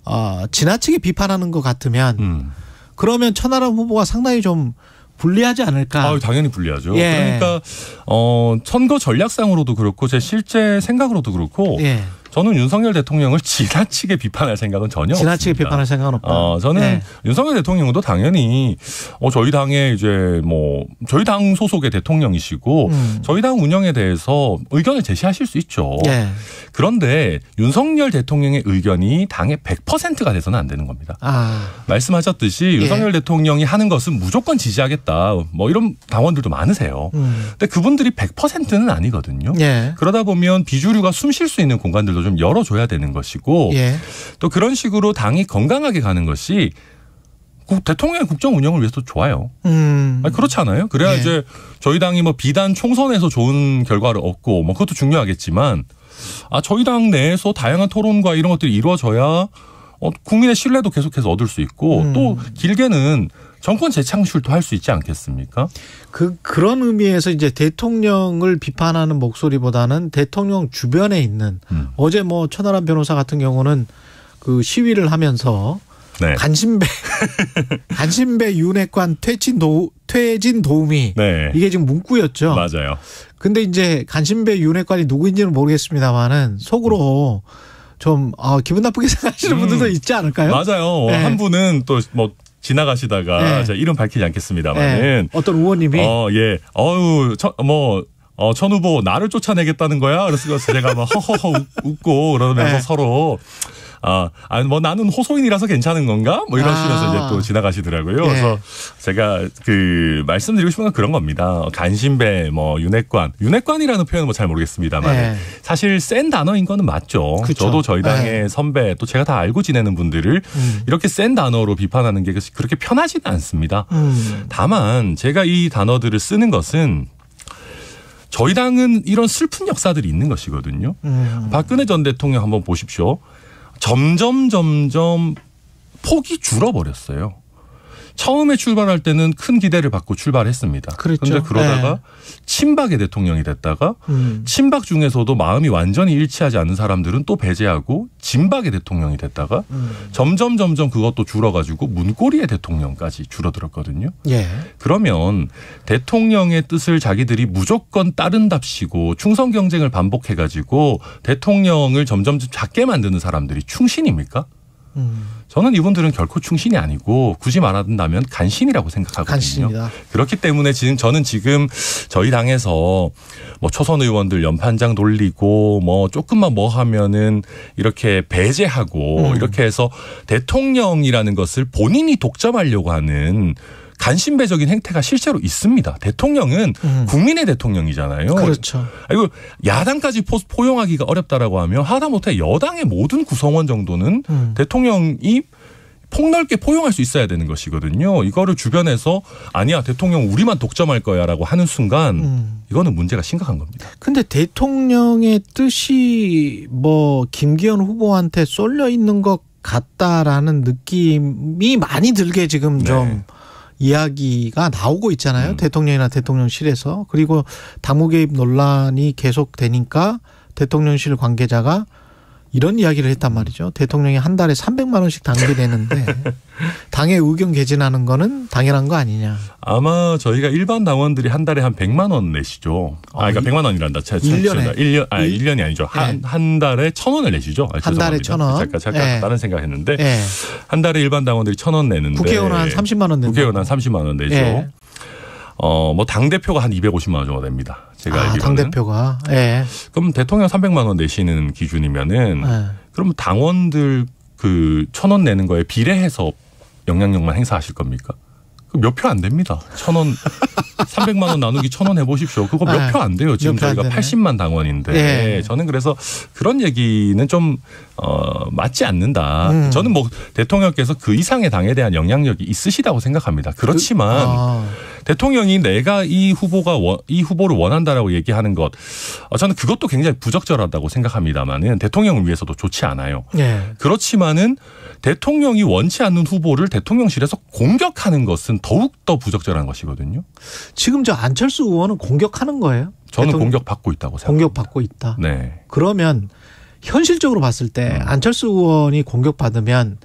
어, 지나치게 비판하는 것 같으면 음. 그러면 천하람 후보가 상당히 좀 불리하지 않을까. 아, 당연히 불리하죠. 예. 그러니까 어 선거 전략상으로도 그렇고 제 실제 생각으로도 그렇고 예. 저는 윤석열 대통령을 지나치게 비판할 생각은 전혀 지나치게 없습니다. 비판할 생각은 없다. 어, 저는 네. 윤석열 대통령도 당연히 어, 저희 당의 이제 뭐 저희 당 소속의 대통령이시고 음. 저희 당 운영에 대해서 의견을 제시하실 수 있죠. 예. 그런데 윤석열 대통령의 의견이 당의 100%가 돼서는 안 되는 겁니다. 아. 말씀하셨듯이 예. 윤석열 대통령이 하는 것은 무조건 지지하겠다. 뭐 이런 당원들도 많으세요. 음. 근데 그분들이 100%는 아니거든요. 예. 그러다 보면 비주류가 숨 쉴 수 있는 공간들도 좀 열어줘야 되는 것이고 예. 또 그런 식으로 당이 건강하게 가는 것이 국- 대통령의 국정 운영을 위해서 좋아요. 음. 아니, 그렇지 않아요? 그래야 예. 이제 저희 당이 뭐 비단 총선에서 좋은 결과를 얻고 뭐 그것도 중요하겠지만 아 저희 당 내에서 다양한 토론과 이런 것들이 이루어져야 어, 국민의 신뢰도 계속해서 얻을 수 있고 음. 또 길게는 정권 재창출도 할 수 있지 않겠습니까? 그 그런 의미에서 이제 대통령을 비판하는 목소리보다는 대통령 주변에 있는 음. 어제 뭐 천하람 변호사 같은 경우는 그 시위를 하면서 네. 간신배 간신배 윤핵관 퇴진 도 퇴진 도우미 네. 이게 지금 문구였죠. 맞아요. 근데 이제 간신배 윤핵관이 누구인지는 모르겠습니다만은 속으로 좀 아, 기분 나쁘게 생각하시는 음. 분들도 있지 않을까요? 맞아요. 네. 한 분은 또 뭐 지나가시다가 네. 제가 이름 밝히지 예. 않겠습니다만은 어떤 의원님이 어, 예. 어유, 뭐, 어, 천 후보 나를 쫓아내겠다는 거야? 그래서 제가 막 허허허 웃- 웃고 그러면서 네. 서로 아, 아니 뭐 나는 호소인이라서 괜찮은 건가? 뭐 이러시면서 아. 이제 또 지나가시더라고요. 예. 그래서 제가 그 말씀드리고 싶은 건 그런 겁니다. 간신배, 뭐 윤핵관, 윤핵관이라는 표현은 뭐 잘 모르겠습니다만 네. 사실 센 단어인 거는 맞죠. 그쵸. 저도 저희 당의 네. 선배 또 제가 다 알고 지내는 분들을 음. 이렇게 센 단어로 비판하는 게 그렇게 편하지는 않습니다. 음. 다만 제가 이 단어들을 쓰는 것은 저희 당은 이런 슬픈 역사들이 있는 것이거든요. 음. 박근혜 전 대통령 한번 보십시오. 점점 점점 폭이 줄어버렸어요. 처음에 출발할 때는 큰 기대를 받고 출발했습니다. 그런데 그러다가 네. 친박의 대통령이 됐다가 음. 친박 중에서도 마음이 완전히 일치하지 않는 사람들은 또 배제하고 진박의 대통령이 됐다가 음. 점점 점점 그것도 줄어가지고 문고리의 대통령까지 줄어들었거든요. 예. 그러면 대통령의 뜻을 자기들이 무조건 따른답시고 충성 경쟁을 반복해가지고 대통령을 점점 작게 만드는 사람들이 충신입니까? 음. 저는 이분들은 결코 충신이 아니고 굳이 말한다면 간신이라고 생각하거든요. 간신이다. 그렇기 때문에 지금 저는 지금 저희 당에서 뭐 초선 의원들 연판장 돌리고 뭐 조금만 뭐 하면은 이렇게 배제하고 음. 이렇게 해서 대통령이라는 것을 본인이 독점하려고 하는 간신배적인 행태가 실제로 있습니다. 대통령은 음. 국민의 대통령이잖아요. 그렇죠. 아이고 야당까지 포, 포용하기가 어렵다라고 하면 하다못해 여당의 모든 구성원 정도는 음. 대통령이 폭넓게 포용할 수 있어야 되는 것이거든요. 이거를 주변에서 아니야 대통령 우리만 독점할 거야라고 하는 순간 음. 이거는 문제가 심각한 겁니다. 근데 대통령의 뜻이 뭐 김기현 후보한테 쏠려 있는 것 같다라는 느낌이 많이 들게 지금 네. 좀 이야기가 나오고 있잖아요. 음. 대통령이나 대통령실에서. 그리고 당무 개입 논란이 계속되니까 대통령실 관계자가 이런 이야기를 했단 말이죠. 대통령이 한 달에 300만 원씩 당기내는데 당에 의견 개진하는 거는 당연한 거 아니냐. 아마 저희가 일반 당원들이 한 달에 한 100만 원 내시죠. 아, 그러니까 이- 100만 원이란다. 차- 차- 일 년에. 죄송합니다. 일 년, 아, 일- 1년이 아니죠. 한, 한 달에 천 원을 내시죠. 아, 한 달에 죄송합니다. 천 원. 잠깐, 잠깐 예. 다른 생각 했는데. 예. 한 달에 일반 당원들이 천원 내는데. 국회의원은 한 30만 원 낸다. 국회의원 한 30만 원 내죠. 예. 어, 뭐, 당대표가 한 250만 원 정도 됩니다. 제가 아, 알기로는. 당 대표가. 예. 그럼 대통령 300만 원 내시는 기준이면은 예. 그럼 당원들 그 천 원 내는 거에 비례해서 영향력만 행사하실 겁니까? 몇 표 안 됩니다. 천 원, 300만 원 나누기 천 원 해보십시오. 그거 몇 네. 표안 돼요. 지금 저희가 되네. 80만 당원인데. 예. 저는 그래서 그런 얘기는 좀, 어, 맞지 않는다. 음. 저는 뭐 대통령께서 그 이상의 당에 대한 영향력이 있으시다고 생각합니다. 그렇지만 아. 대통령이 내가 이 후보가 원- 이 후보를 원한다라고 얘기하는 것, 어, 저는 그것도 굉장히 부적절하다고 생각합니다만은 대통령을 위해서도 좋지 않아요. 예. 그렇지만은 대통령이 원치 않는 후보를 대통령실에서 공격하는 것은 더욱 더 부적절한 것이거든요. 지금 저 안철수 의원은 공격하는 거예요? 저는 대통령- 공격받고 있다고 생각합니다. 공격받고 있다. 네. 그러면 현실적으로 봤을 때 음. 안철수 의원이 공격받으면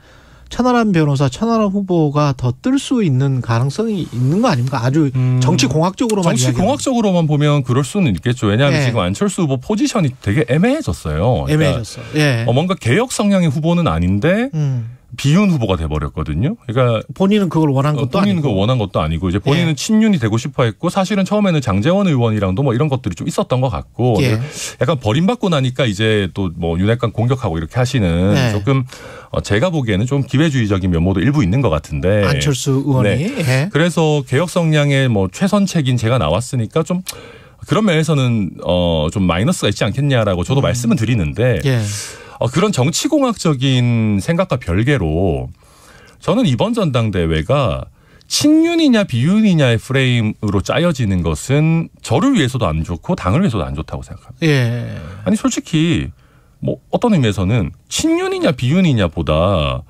천하람 변호사, 천하람 후보가 더 뜰 수 있는 가능성이 있는 거 아닙니까? 아주 음. 정치 공학적으로만 정치. 공학적으로만 보면 그럴 수는 있겠죠. 왜냐하면 네. 지금 안철수 후보 포지션이 되게 애매해졌어요. 그러니까 애매해졌어. 예. 어, 뭔가 개혁 성향의 후보는 아닌데 음. 비윤 후보가 돼버렸거든요. 그러니까 본인은 그걸 원한 어, 것도 본인은 아니고. 그 원한 것도 아니고 이제 본인은 예. 친윤이 되고 싶어 했고 사실은 처음에는 장재원 의원이랑도 뭐 이런 것들이 좀 있었던 것 같고 예. 약간 버림받고 나니까 이제 또 뭐 윤핵관 공격하고 이렇게 하시는 네. 조금 어, 제가 보기에는 좀 기회주의적인 면모도 일부 있는 것 같은데 안철수 의원이. 네. 예. 그래서 개혁 성향의 뭐 최선책인 제가 나왔으니까 좀 그런 면에서는 어좀 마이너스가 있지 않겠냐라고 저도 말씀은 드리는데 음. 예. 어, 그런 정치공학적인 생각과 별개로 저는 이번 전당대회가 친윤이냐 비윤이냐의 프레임으로 짜여지는 것은 저를 위해서도 안 좋고 당을 위해서도 안 좋다고 생각합니다. 예. 아니 솔직히 뭐 어떤 의미에서는 친윤이냐 비윤이냐보다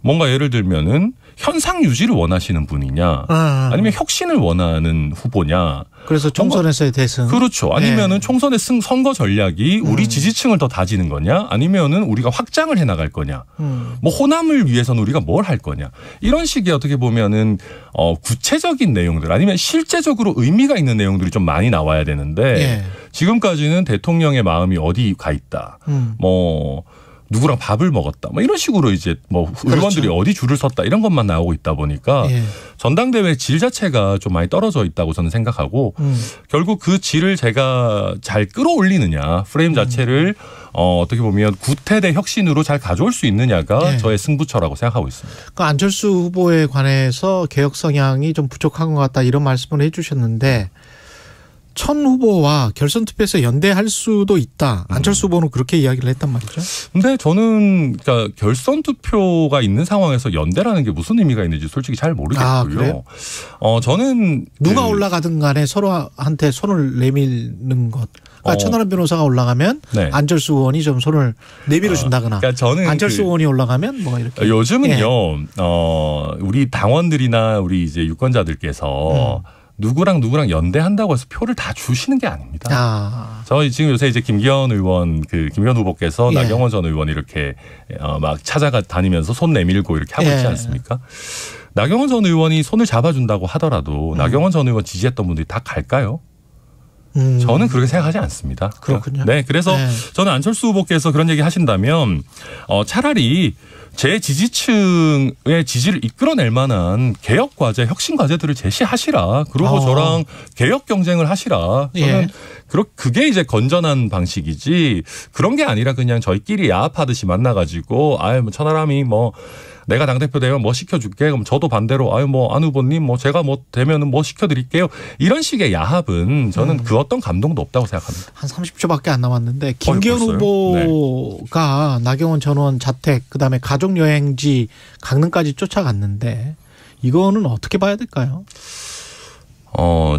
뭔가 예를 들면은 현상 유지를 원하시는 분이냐 아. 아니면 혁신을 원하는 후보냐 그래서 총선에서의 대승. 그렇죠. 아니면은 예. 총선의 승 선거 전략이 우리 음. 지지층을 더 다지는 거냐, 아니면은 우리가 확장을 해 나갈 거냐, 음. 뭐 호남을 위해서는 우리가 뭘 할 거냐 이런 식의 어떻게 보면은 어 구체적인 내용들 아니면 실제적으로 의미가 있는 내용들이 좀 많이 나와야 되는데 예. 지금까지는 대통령의 마음이 어디 가 있다, 음. 뭐. 누구랑 밥을 먹었다. 뭐 이런 식으로 이제 뭐 의원들이 어디 줄을 섰다 이런 것만 나오고 있다 보니까 그렇죠. 예. 전당대회 질 자체가 좀 많이 떨어져 있다고 저는 생각하고 음. 결국 그 질을 제가 잘 끌어올리느냐 음. 프레임 자체를 어, 어떻게 보면 구태 대 혁신으로 잘 가져올 수 있느냐가 네. 저의 승부처라고 생각하고 있습니다. 그 안철수 후보에 관해서 개혁 성향이 좀 부족한 것 같다 이런 말씀을 해주셨는데 천 후보와 결선 투표에서 연대할 수도 있다. 안철수 후보는 그렇게 이야기를 했단 말이죠. 근데 저는 그러니까 결선 투표가 있는 상황에서 연대라는 게 무슨 의미가 있는지 솔직히 잘 아, 모르겠고요. 그래요? 어 저는 누가 그- 올라가든 간에 서로한테 손을 내밀는 것. 그러니까 어. 천하람 변호사가 올라가면 네. 안철수 의원이 좀 손을 내밀어 준다거나 그러니까 저는 안철수 그- 의원이 올라가면 뭐가 이렇게 요즘은요, 예. 어, 우리 당원들이나 우리 이제 유권자들께서 누구랑 누구랑 연대한다고 해서 표를 다 주시는 게 아닙니다. 아, 저희 지금 요새 이제 김기현 의원, 그 김기현 후보께서 예. 나경원 전 의원 이렇게 어, 막 찾아가 다니면서 손 내밀고 이렇게 하고 있지 예. 않습니까? 나경원 전 의원이 손을 잡아준다고 하더라도 나경원 전 의원 지지했던 분들이 다 갈까요? 음. 저는 그렇게 생각하지 않습니다. 그렇군요. 네, 그래서 네. 저는 안철수 후보께서 그런 얘기 하신다면 어, 차라리 제 지지층의 지지를 이끌어낼 만한 개혁 과제, 혁신 과제들을 제시하시라. 그리고 어. 저랑 개혁 경쟁을 하시라. 저는 예. 그렇 그게 이제 건전한 방식이지 그런 게 아니라 그냥 저희끼리 야합하듯이 만나가지고 아유 뭐 천하람이 뭐 내가 당대표 되면 뭐 시켜줄게. 그럼 저도 반대로 아유 뭐 안 후보님 뭐 제가 뭐 되면은 뭐 시켜드릴게요. 이런 식의 야합은 저는 음. 그 어떤 감동도 없다고 생각합니다. 한 30초밖에 안 남았는데 김기현 벌써요? 후보가 나경원 전 의원 자택 그다음에 가족 여행지 강릉까지 쫓아갔는데 이거는 어떻게 봐야 될까요? 어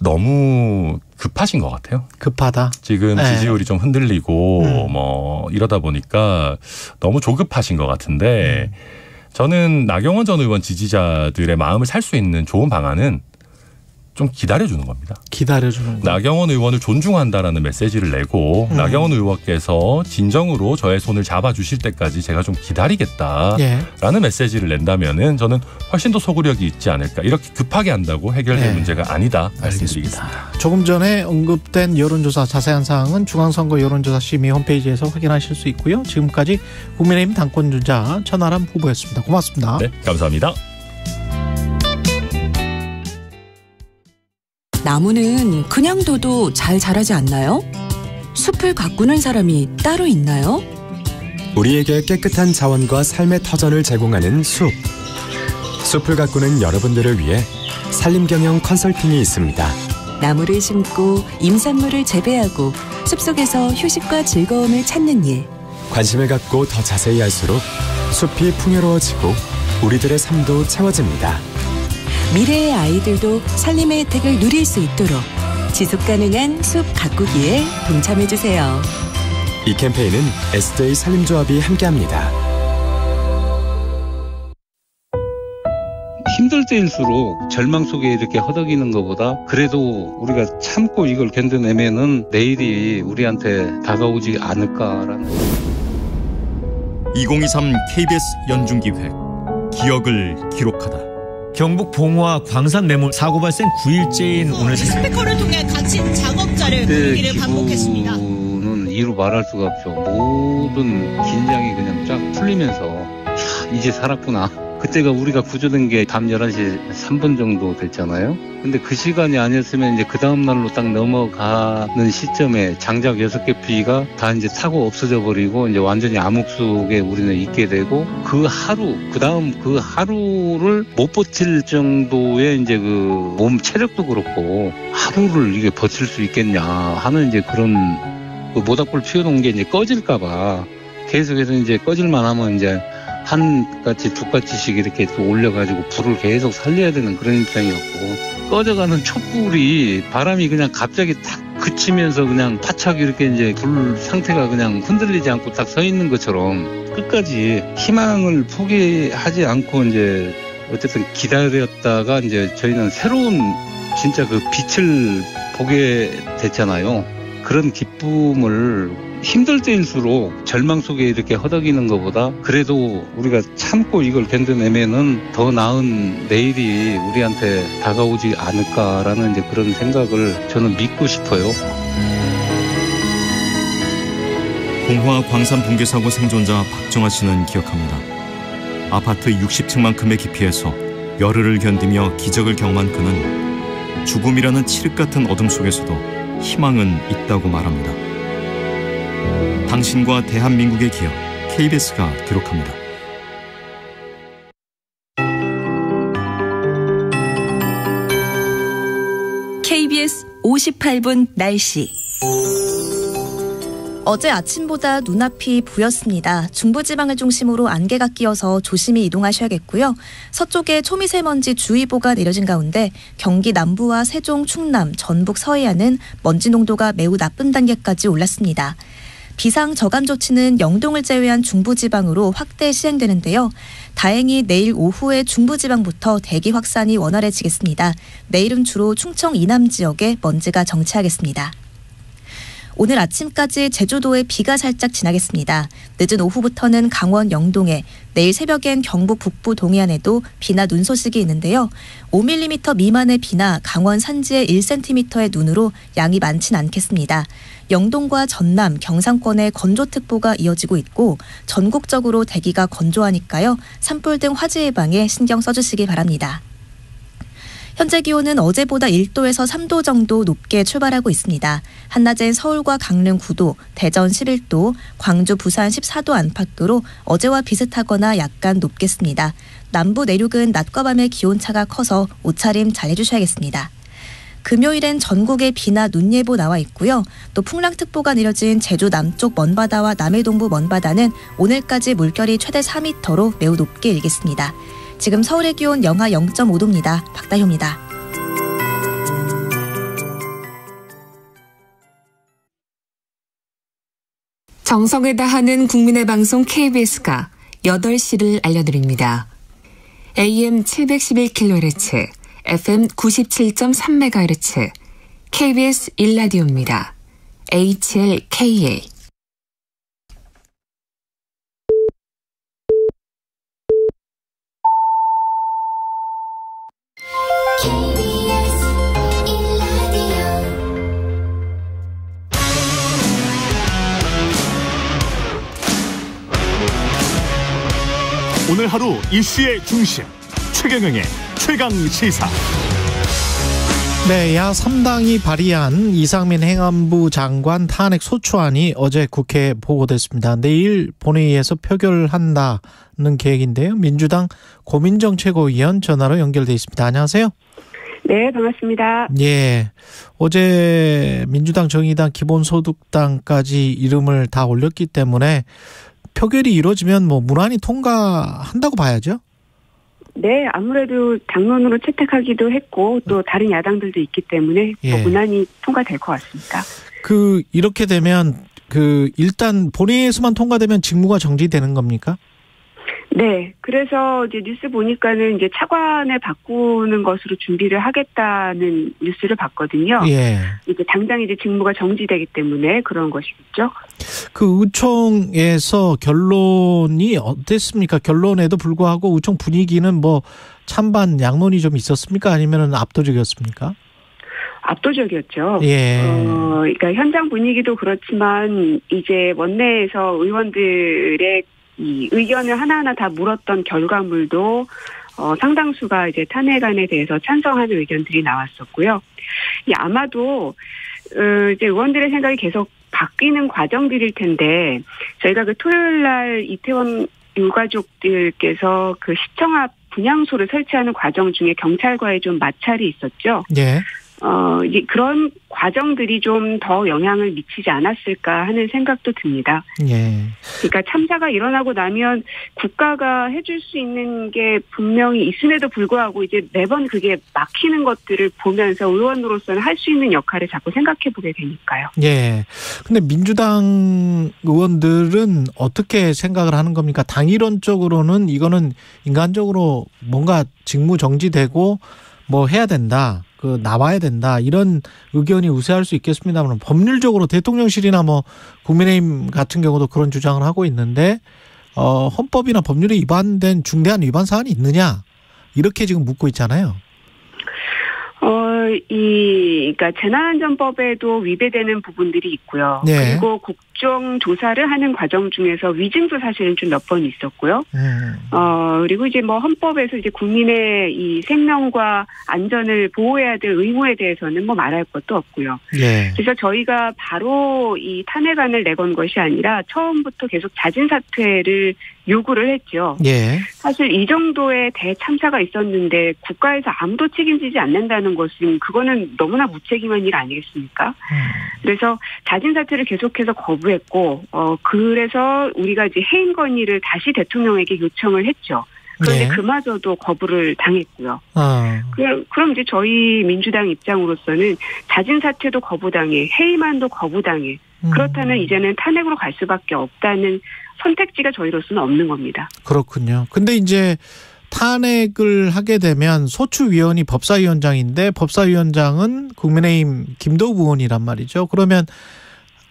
너무 급하신 것 같아요. 급하다. 지금 네. 지지율이 좀 흔들리고 음. 뭐 이러다 보니까 너무 조급하신 것 같은데 음. 저는 나경원 전 의원 지지자들의 마음을 살 수 있는 좋은 방안은 좀 기다려주는 겁니다. 기다려주는 거. 나경원 의원을 존중한다라는 메시지를 내고 음. 나경원 의원께서 진정으로 저의 손을 잡아주실 때까지 제가 좀 기다리겠다라는 예. 메시지를 낸다면은 저는 훨씬 더 소구력이 있지 않을까. 이렇게 급하게 한다고 해결될 네. 문제가 아니다 말씀드리겠습니다. 알겠습니다. 조금 전에 언급된 여론조사 자세한 사항은 중앙선거 여론조사 심의 홈페이지에서 확인하실 수 있고요. 지금까지 국민의힘 당권주자 천하람 후보였습니다. 고맙습니다. 네, 감사합니다. 나무는 그냥 둬도 잘 자라지 않나요? 숲을 가꾸는 사람이 따로 있나요? 우리에게 깨끗한 자원과 삶의 터전을 제공하는 숲. 숲을 가꾸는 여러분들을 위해 산림경영 컨설팅이 있습니다. 나무를 심고 임산물을 재배하고 숲속에서 휴식과 즐거움을 찾는 일. 관심을 갖고 더 자세히 할수록 숲이 풍요로워지고 우리들의 삶도 채워집니다. 미래의 아이들도 산림의 혜택을 누릴 수 있도록 지속 가능한 숲 가꾸기에 동참해 주세요. 이 캠페인은 SJ 산림조합이 함께합니다. 힘들 때일수록 절망 속에 이렇게 허덕이는 것보다 그래도 우리가 참고 이걸 견뎌내면은 내일이 우리한테 다가오지 않을까라는 2023 KBS 연중기획 기억을 기록하다 경북 봉화 광산 매물 사고 발생 9일째인 오늘 스피커를 통해 갇힌 작업자를 그때 부르기를 반복했습니다. 기분은 이루 말할 수가 없죠. 모든 긴장이 그냥 쫙 풀리면서 차, 이제 살았구나. 그때가 우리가 구조된 게 밤 11시 3분 정도 됐잖아요. 근데 그 시간이 아니었으면 이제 그 다음날로 딱 넘어가는 시점에 장작 6개 피가 다 이제 타고 없어져 버리고 이제 완전히 암흑 속에 우리는 있게 되고 그 하루, 그 다음 그 하루를 못 버틸 정도의 이제 그 몸 체력도 그렇고 하루를 이게 버틸 수 있겠냐 하는 이제 그런 그 모닥불 피워놓은 게 이제 꺼질까봐 계속해서 이제 꺼질만 하면 이제 한 가지 두 가지씩 이렇게 또 올려가지고 불을 계속 살려야 되는 그런 입장이었고 꺼져가는 촛불이 바람이 그냥 갑자기 탁 그치면서 그냥 바짝 이렇게 이제 불 상태가 그냥 흔들리지 않고 딱 서 있는 것처럼 끝까지 희망을 포기하지 않고 이제 어쨌든 기다렸다가 이제 저희는 새로운 진짜 그 빛을 보게 됐잖아요. 그런 기쁨을 힘들 때일수록 절망 속에 이렇게 허덕이는 것보다 그래도 우리가 참고 이걸 견뎌내면은 더 나은 내일이 우리한테 다가오지 않을까라는 이제 그런 생각을 저는 믿고 싶어요. 봉화 광산 붕괴 사고 생존자 박정아 씨는 기억합니다. 아파트 60층만큼의 깊이에서 열흘을 견디며 기적을 경험한 그는 죽음이라는 칠흑 같은 어둠 속에서도 희망은 있다고 말합니다. 당신과 대한민국의 기억 KBS가 기록합니다. KBS 58분 날씨. 어제 아침보다 눈앞이 부였습니다. 중부지방을 중심으로 안개가 끼어서 조심히 이동하셔야겠고요. 서쪽에 초미세먼지 주의보가 내려진 가운데 경기 남부와 세종, 충남, 전북 서해안은 먼지 농도가 매우 나쁜 단계까지 올랐습니다. 비상 저감 조치는 영동을 제외한 중부지방으로 확대 시행되는데요. 다행히 내일 오후에 중부지방부터 대기 확산이 원활해지겠습니다. 내일은 주로 충청 이남 지역에 먼지가 정체하겠습니다. 오늘 아침까지 제주도에 비가 살짝 지나겠습니다. 늦은 오후부터는 강원 영동에, 내일 새벽엔 경북 북부 동해안에도 비나 눈 소식이 있는데요. 5mm 미만의 비나 강원 산지의 1cm의 눈으로 양이 많진 않겠습니다. 영동과 전남, 경상권에 건조특보가 이어지고 있고 전국적으로 대기가 건조하니까요. 산불 등 화재 예방에 신경 써주시기 바랍니다. 현재 기온은 어제보다 1도에서 3도 정도 높게 출발하고 있습니다. 한낮엔 서울과 강릉 9도, 대전 11도, 광주, 부산 14도 안팎으로 어제와 비슷하거나 약간 높겠습니다. 남부 내륙은 낮과 밤의 기온차가 커서 옷차림 잘 해주셔야겠습니다. 금요일엔 전국에 비나 눈 예보 나와 있고요. 또 풍랑특보가 내려진 제주 남쪽 먼바다와 남해동부 먼바다는 오늘까지 물결이 최대 4m로 매우 높게 일겠습니다. 지금 서울의 기온 영하 0.5도입니다. 박다효입니다. 정성을 다하는 국민의 방송 KBS가 8시를 알려드립니다. AM 711kHz, FM 97.3MHz, KBS 1라디오입니다. HLKA. 오늘 하루 이슈의 중심 최경영의 최강 시사. 네, 야 3당이 발의한 이상민 행안부 장관 탄핵 소추안이 어제 국회에 보고됐습니다. 내일 본회의에서 표결한다는 계획인데요. 민주당 고민정 최고위원 전화로 연결돼 있습니다. 안녕하세요. 네, 반갑습니다. 예. 어제 민주당, 정의당, 기본소득당까지 이름을 다 올렸기 때문에 표결이 이루어지면 뭐 무난히 통과한다고 봐야죠. 네, 아무래도 당론으로 채택하기도 했고 또 다른 야당들도 있기 때문에 예. 무난히 통과될 것 같습니다. 그 이렇게 되면 그 일단 본회의에서만 통과되면 직무가 정지되는 겁니까? 네, 그래서 이제 뉴스 보니까는 이제 차관을 바꾸는 것으로 준비를 하겠다는 뉴스를 봤거든요. 예. 이제 당장 이제 직무가 정지되기 때문에 그런 것이겠죠. 그 의총에서 결론이 어땠습니까? 결론에도 불구하고 의총 분위기는 뭐 찬반 양론이 좀 있었습니까? 아니면은 압도적이었습니까? 압도적이었죠. 예. 어, 그러니까 현장 분위기도 그렇지만 이제 원내에서 의원들의 이 의견을 하나하나 다 물었던 결과물도 어, 상당수가 이제 탄핵안에 대해서 찬성하는 의견들이 나왔었고요. 이 아마도 어, 이제 의원들의 생각이 계속 바뀌는 과정들일 텐데 저희가 그 토요일 날 이태원 유가족들께서 그 시청 앞 분향소를 설치하는 과정 중에 경찰과의 좀 마찰이 있었죠. 예. 어, 그런 과정들이 좀 더 영향을 미치지 않았을까 하는 생각도 듭니다. 예. 그러니까 참사가 일어나고 나면 국가가 해줄 수 있는 게 분명히 있음에도 불구하고 이제 매번 그게 막히는 것들을 보면서 의원으로서는 할 수 있는 역할을 자꾸 생각해 보게 되니까요. 예. 근데 민주당 의원들은 어떻게 생각을 하는 겁니까? 당일론적으로는 이거는 인간적으로 뭔가 직무 정지되고 뭐 해야 된다. 그 나와야 된다. 이런 의견이 우세할 수 있겠습니다만 법률적으로 대통령실이나 뭐 국민의힘 같은 경우도 그런 주장을 하고 있는데 어 헌법이나 법률에 위반된 중대한 위반 사안이 있느냐? 이렇게 지금 묻고 있잖아요. 어, 이, 그러니까 재난안전법에도 위배되는 부분들이 있고요. 네. 그리고 국정 조사를 하는 과정 중에서 위증도 사실은 좀 몇 번 있었고요. 음. 어, 그리고 이제 뭐 헌법에서 이제 국민의 이 생명과 안전을 보호해야 될 의무에 대해서는 뭐 말할 것도 없고요. 예. 그래서 저희가 바로 이 탄핵안을 내건 것이 아니라 처음부터 계속 자진 사퇴를 요구를 했죠. 예. 사실 이 정도의 대참사가 있었는데 국가에서 아무도 책임지지 않는다는 것은 그거는 너무나 무책임한 일 아니겠습니까? 그래서 자진 사퇴를 계속해서 거부했고 어 그래서 우리가 이제 해임 건의를 다시 대통령에게 요청을 했죠. 그런데 네. 그마저도 거부를 당했고요. 어. 그럼, 그럼 이제 저희 민주당 입장으로서는 자진 사퇴도 거부당해, 해임안도 거부당해. 음. 그렇다면 이제는 탄핵으로 갈 수밖에 없다는 선택지가 저희로서는 없는 겁니다. 그렇군요. 근데 이제 탄핵을 하게 되면 소추위원이 법사위원장인데 법사위원장은 국민의힘 김도우 의원이란 말이죠. 그러면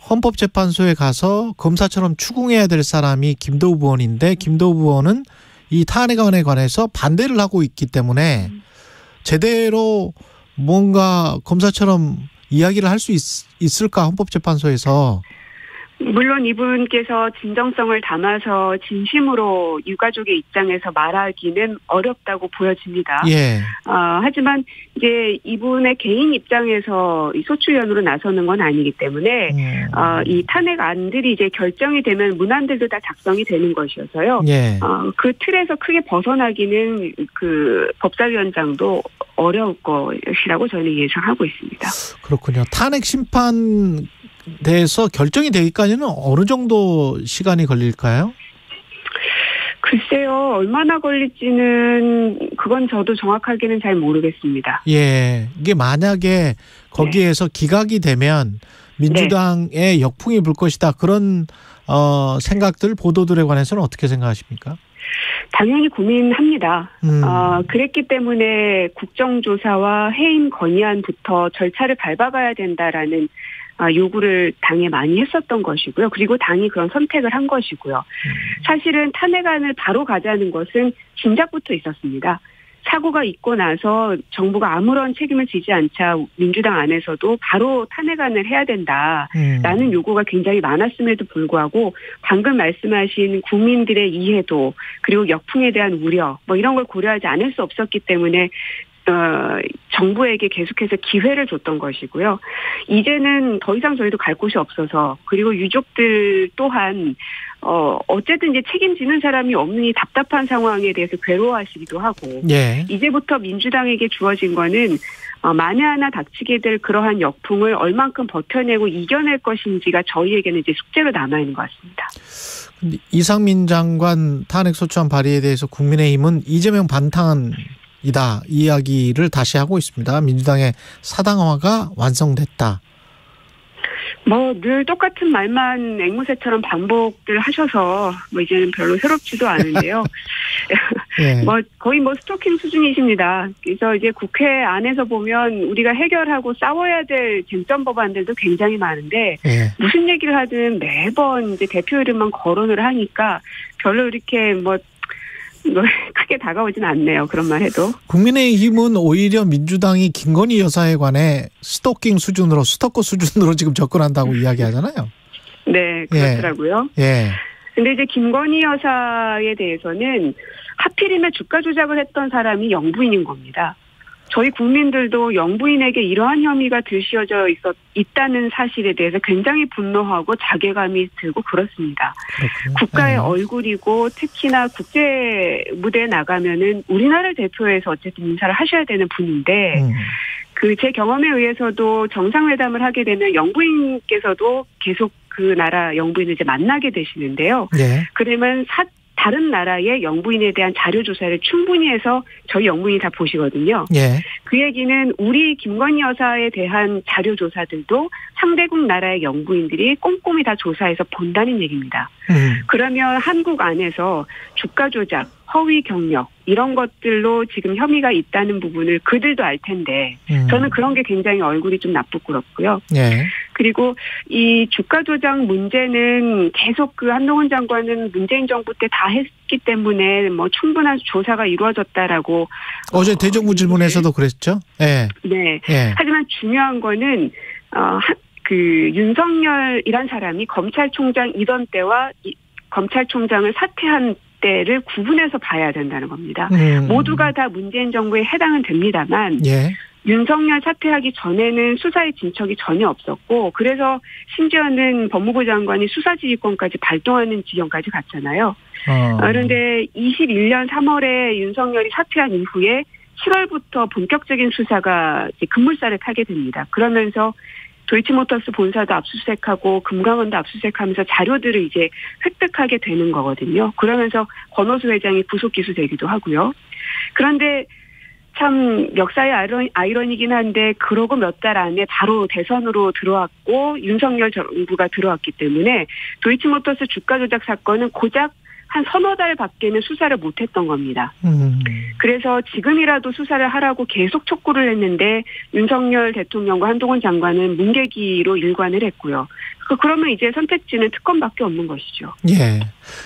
헌법재판소에 가서 검사처럼 추궁해야 될 사람이 김도우 의원인데 김도우 의원은 이 탄핵안에 관해서 반대를 하고 있기 때문에 제대로 뭔가 검사처럼 이야기를 할 수 있을까 헌법재판소에서 물론 이분께서 진정성을 담아서 진심으로 유가족의 입장에서 말하기는 어렵다고 보여집니다. 예. 어, 하지만 이제 이분의 개인 입장에서 이 소추위원으로 나서는 건 아니기 때문에 음. 어, 이 탄핵 안들이 이제 결정이 되면 문안들도 다 작성이 되는 것이어서요. 예. 어, 그 틀에서 크게 벗어나기는 그 법사위원장도 어려울 것이라고 저는 예상하고 있습니다. 그렇군요. 탄핵 심판 대해서 결정이 되기까지는 어느 정도 시간이 걸릴까요? 글쎄요, 얼마나 걸릴지는 그건 저도 정확하게는 잘 모르겠습니다. 예. 이게 만약에 거기에서 기각이 되면 민주당의 역풍이 불 것이다. 그런 어 생각들 보도들에 관해서는 어떻게 생각하십니까? 당연히 고민합니다. 음. 어, 그랬기 때문에 국정조사와 해임 건의안부터 절차를 밟아가야 된다라는 아, 요구를 당에 많이 했었던 것이고요. 그리고 당이 그런 선택을 한 것이고요. 사실은 탄핵안을 바로 가자는 것은 진작부터 있었습니다. 사고가 있고 나서 정부가 아무런 책임을 지지 않자 민주당 안에서도 바로 탄핵안을 해야 된다라는 요구가 굉장히 많았음에도 불구하고 방금 말씀하신 국민들의 이해도 그리고 역풍에 대한 우려 뭐 이런 걸 고려하지 않을 수 없었기 때문에 어, 정부에게 계속해서 기회를 줬던 것이고요. 이제는 더 이상 저희도 갈 곳이 없어서 그리고 유족들 또한 어, 어쨌든 이제 책임지는 사람이 없는 이 답답한 상황에 대해서 괴로워하시기도 하고 예. 이제부터 민주당에게 주어진 거는 어, 만에 하나 닥치게 될 그러한 역풍을 얼만큼 버텨내고 이겨낼 것인지가 저희에게는 이제 숙제로 남아 있는 것 같습니다. 이상민 장관 탄핵 소추안 발의에 대해서 국민의힘은 이재명 반탄 이다 이야기를 다시 하고 있습니다. 민주당의 사당화가 완성됐다. 뭐 늘 똑같은 말만 앵무새처럼 반복들 하셔서 뭐 이제는 별로 새롭지도 않은데요. 예. 뭐 거의 뭐 스토킹 수준이십니다. 그래서 이제 국회 안에서 보면 우리가 해결하고 싸워야 될 쟁점 법안들도 굉장히 많은데 예. 무슨 얘기를 하든 매번 이제 대표 이름만 거론을 하니까 별로 이렇게 뭐, 뭐 크게 다가오진 않네요. 그런 말 해도. 국민의힘은 오히려 민주당이 김건희 여사에 관해 스토킹 수준으로 스토커 수준으로 지금 접근한다고 이야기하잖아요. 네, 그렇더라고요. 예. 근데 이제 김건희 여사에 대해서는 하필이면 주가 조작을 했던 사람이 영부인인 겁니다. 저희 국민들도 영부인에게 이러한 혐의가 들씌워져 있었, 있다는 사실에 대해서 굉장히 분노하고 자괴감이 들고 그렇습니다. 국가의 얼굴이고 특히나 국제 무대에 나가면은 우리나라를 대표해서 어쨌든 인사를 하셔야 되는 분인데 음. 그제 경험에 의해서도 정상회담을 하게 되면 영부인께서도 계속 그 나라 영부인을 이제 만나게 되시는데요. 예. 그러면 사, 다른 나라의 영부인에 대한 자료 조사를 충분히 해서 저희 영부인이 다 보시거든요. 예. 그 얘기는 우리 김건희 여사에 대한 자료 조사들도 상대국 나라의 영부인들이 꼼꼼히 다 조사해서 본다는 얘기입니다. 음. 그러면 한국 안에서 주가 조작, 허위 경력 이런 것들로 지금 혐의가 있다는 부분을 그들도 알 텐데 음. 저는 그런 게 굉장히 얼굴이 좀 나쁘고 그렇고요. 예. 그리고 이 주가 조작 문제는 계속 그 한동훈 장관은 문재인 정부 때 다 했기 때문에 뭐 충분한 조사가 이루어졌다라고 어제 대정부 질문에서도 그랬죠. 예. 네. 예. 하지만 중요한 거는 어, 하- 그 윤석열이란 사람이 검찰총장 이던 때와 이, 검찰총장을 사퇴한 때를 구분해서 봐야 된다는 겁니다. 음. 모두가 다 문재인 정부에 해당은 됩니다만 예. 윤석열 사퇴하기 전에는 수사의 진척이 전혀 없었고 그래서 심지어는 법무부 장관이 수사지휘권까지 발동하는 지경까지 갔잖아요. 어. 아, 그런데 21년 3월에 윤석열이 사퇴한 이후에 7월부터 본격적인 수사가 이제 급물살을 타게 됩니다. 그러면서 도이치모터스 본사도 압수수색하고 금강원도 압수수색하면서 자료들을 이제 획득하게 되는 거거든요. 그러면서 권오수 회장이 구속 기수되기도 하고요. 그런데 참 역사의 아이러니, 아이러니긴 한데 그러고 몇 달 안에 바로 대선으로 들어왔고 윤석열 정부가 들어왔기 때문에 도이치모터스 주가 조작 사건은 고작 한 서너 달 밖에는 수사를 못했던 겁니다. 음. 그래서 지금이라도 수사를 하라고 계속 촉구를 했는데 윤석열 대통령과 한동훈 장관은 문개기로 일관을 했고요. 그- 그러면 이제 선택지는 특검밖에 없는 것이죠. 예.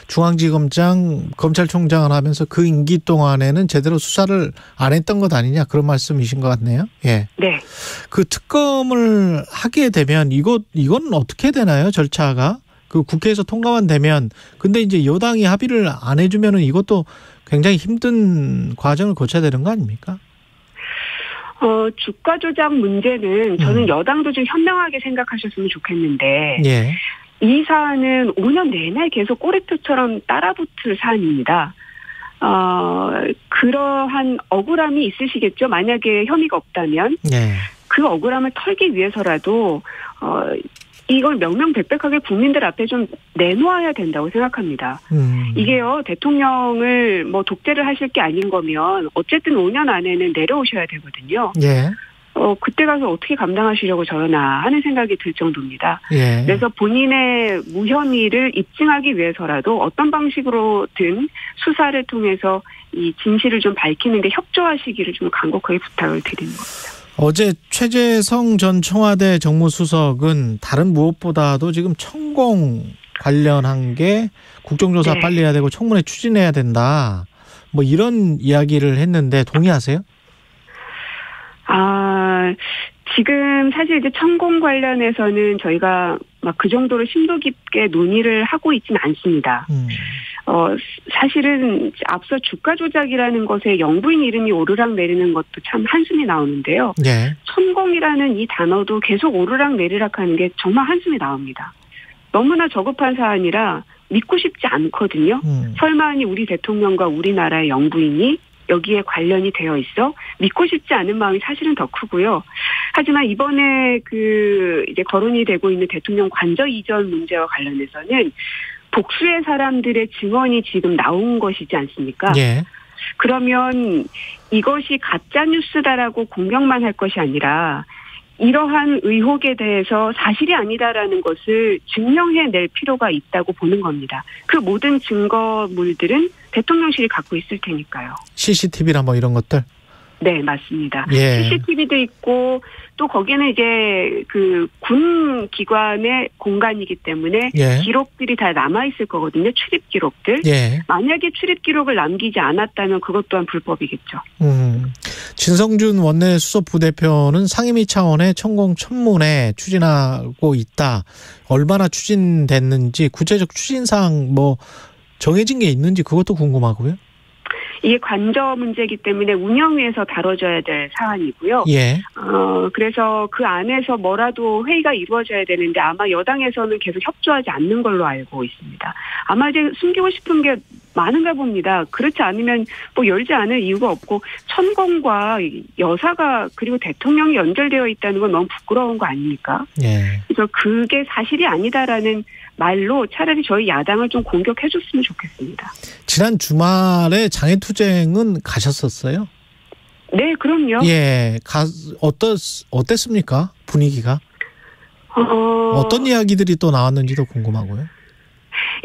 중앙지검장 검찰총장을 하면서 그 임기 동안에는 제대로 수사를 안 했던 것 아니냐 그런 말씀이신 것 같네요. 예. 네. 그 특검을 하게 되면 이거 이건 어떻게 되나요 절차가 그 국회에서 통과만 되면 근데 이제 여당이 합의를 안 해주면은 이것도 굉장히 힘든 과정을 거쳐야 되는 거 아닙니까? 어, 주가 조작 문제는 저는 여당도 좀 현명하게 생각하셨으면 좋겠는데 예. 이 사안은 5년 내내 계속 꼬리표처럼 따라붙을 사안입니다. 어, 그러한 억울함이 있으시겠죠. 만약에 혐의가 없다면 예. 그 억울함을 털기 위해서라도 어, 이걸 명명백백하게 국민들 앞에 좀 내놓아야 된다고 생각합니다. 음. 이게요, 대통령을 뭐 독재를 하실 게 아닌 거면 어쨌든 5년 안에는 내려오셔야 되거든요. 예. 어, 그때 가서 어떻게 감당하시려고 저러나 하는 생각이 들 정도입니다. 예. 그래서 본인의 무혐의를 입증하기 위해서라도 어떤 방식으로든 수사를 통해서 이 진실을 좀 밝히는데 협조하시기를 좀 간곡하게 부탁을 드리는 겁니다. 어제 최재성 전 청와대 정무수석은 다른 무엇보다도 지금 천공 관련한 게 국정조사 네. 빨리 해야 되고 청문회 추진해야 된다. 뭐 이런 이야기를 했는데 동의하세요? 아, 지금 사실 이제 천공 관련해서는 저희가 막 그 정도로 심도 깊게 논의를 하고 있지는 않습니다. 음. 어, 사실은 앞서 주가 조작이라는 것에 영부인 이름이 오르락 내리는 것도 참 한숨이 나오는데요. 예. 천공이라는 이 단어도 계속 오르락 내리락 하는 게 정말 한숨이 나옵니다. 너무나 저급한 사안이라 믿고 싶지 않거든요. 음. 설마 니 우리 대통령과 우리나라의 영부인이 여기에 관련이 되어 있어 믿고 싶지 않은 마음이 사실은 더 크고요. 하지만 이번에 그 이제 거론이 되고 있는 대통령 관저 이전 문제와 관련해서는 복수의 사람들의 증언이 지금 나온 것이지 않습니까? 예. 그러면 이것이 가짜 뉴스다라고 공격만 할 것이 아니라 이러한 의혹에 대해서 사실이 아니다라는 것을 증명해낼 필요가 있다고 보는 겁니다. 그 모든 증거물들은 대통령실이 갖고 있을 테니까요. CCTV나 뭐 이런 것들. 네, 맞습니다. 예. CCTV도 있고 또 거기는 이제 그 군 기관의 공간이기 때문에 예. 기록들이 다 남아 있을 거거든요. 출입 기록들. 예. 만약에 출입 기록을 남기지 않았다면 그것 또한 불법이겠죠. 음. 진성준 원내 수석 부대표는 상임위 차원의 천공 천문에 추진하고 있다. 얼마나 추진됐는지 구체적 추진 사항 뭐 정해진 게 있는지 그것도 궁금하고요. 이게 관저 문제이기 때문에 운영위에서 다뤄져야 될 사안이고요. 예. 어, 그래서 그 안에서 뭐라도 회의가 이루어져야 되는데 아마 여당에서는 계속 협조하지 않는 걸로 알고 있습니다. 아마 이제 숨기고 싶은 게 많은가 봅니다. 그렇지 않으면 뭐 열지 않을 이유가 없고 천공과 여사가 그리고 대통령이 연결되어 있다는 건 너무 부끄러운 거 아닙니까? 예. 그래서 그게 사실이 아니다라는 말로 차라리 저희 야당을 좀 공격해 줬으면 좋겠습니다. 지난 주말에 장애투쟁은 가셨었어요? 네, 그럼요. 예. 가, 어떻, 어땠습니까? 분위기가? 어, 어떤 이야기들이 또 나왔는지도 궁금하고요.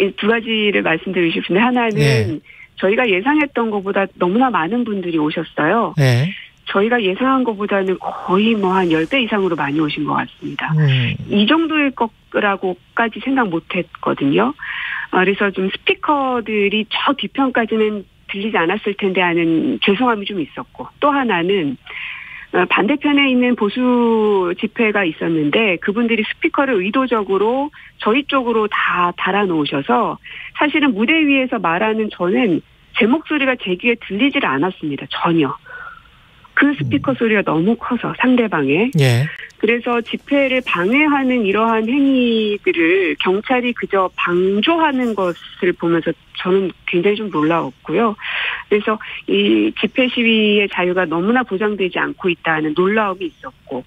이두 가지를 말씀드리고 싶은데 하나는 예. 저희가 예상했던 것보다 너무나 많은 분들이 오셨어요. 예. 저희가 예상한 것보다는 거의 뭐 한 10배 이상으로 많이 오신 것 같습니다. 음. 이 정도일 거라고까지 생각 못 했거든요. 아, 그래서 좀 스피커들이 저 뒤편까지는 들리지 않았을 텐데 하는 죄송함이 좀 있었고 또 하나는 어, 반대편에 있는 보수 집회가 있었는데 그분들이 스피커를 의도적으로 저희 쪽으로 다 달아놓으셔서 사실은 무대 위에서 말하는 저는 제 목소리가 제 귀에 들리질 않았습니다. 전혀. 그 스피커 소리가 너무 커서 상대방의 예. 그래서 집회를 방해하는 이러한 행위들을 경찰이 그저 방조하는 것을 보면서 저는 굉장히 좀 놀라웠고요. 그래서 이 집회 시위의 자유가 너무나 보장되지 않고 있다는 놀라움이 있었고,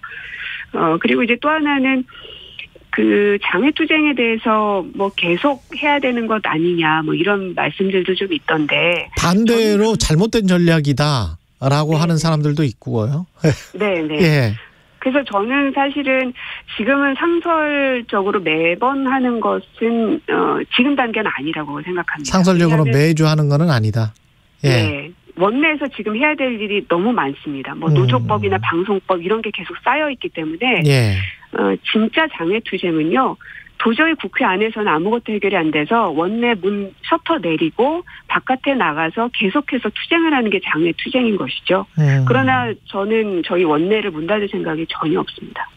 어, 그리고 이제 또 하나는 그 장애투쟁에 대해서 뭐 계속 해야 되는 것 아니냐 뭐 이런 말씀들도 좀 있던데. 반대로 잘못된 전략이다 라고 하는 사람들도 있고요. 네, 네. 예. 그래서 저는 사실은 지금은 상설적으로 매번 하는 것은 어, 지금 단계는 아니라고 생각합니다. 상설적으로 매주 하는 거는 아니다. 예. 네. 원내에서 지금 해야 될 일이 너무 많습니다. 뭐 음. 노조법이나 방송법 이런 게 계속 쌓여 있기 때문에 예. 어, 진짜 장애 투쟁은요. 도저히 국회 안에서는 아무것도 해결이 안 돼서 원내 문 셔터 내리고 바깥에 나가서 계속해서 투쟁을 하는 게 장애 투쟁인 것이죠. 음. 그러나 저는 저희 원내를 문 닫을 생각이 전혀 없습니다.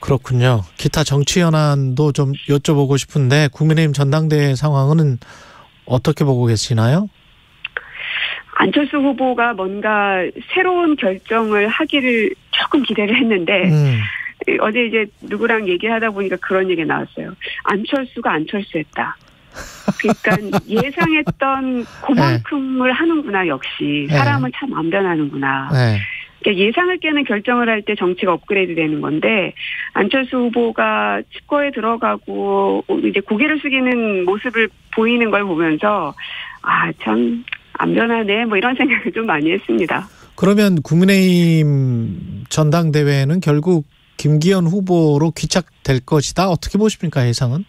그렇군요. 기타 정치 현안도 좀 여쭤보고 싶은데 국민의힘 전당대회 상황은 어떻게 보고 계시나요? 안철수 후보가 뭔가 새로운 결정을 하기를 조금 기대를 했는데 음. 어제 이제 누구랑 얘기하다 보니까 그런 얘기가 나왔어요. 안철수가 안철수했다. 그러니까 예상했던 그만큼을 하는구나 역시 네. 사람은 참 안 변하는구나. 네. 그러니까 예상을 깨는 결정을 할 때 정치가 업그레이드 되는 건데 안철수 후보가 칩거에 들어가고 이제 고개를 숙이는 모습을 보이는 걸 보면서 아 참 안 변하네 뭐 이런 생각을 좀 많이 했습니다. 그러면 국민의힘 전당대회는 결국 김기현 후보로 귀착될 것이다. 어떻게 보십니까 예상은?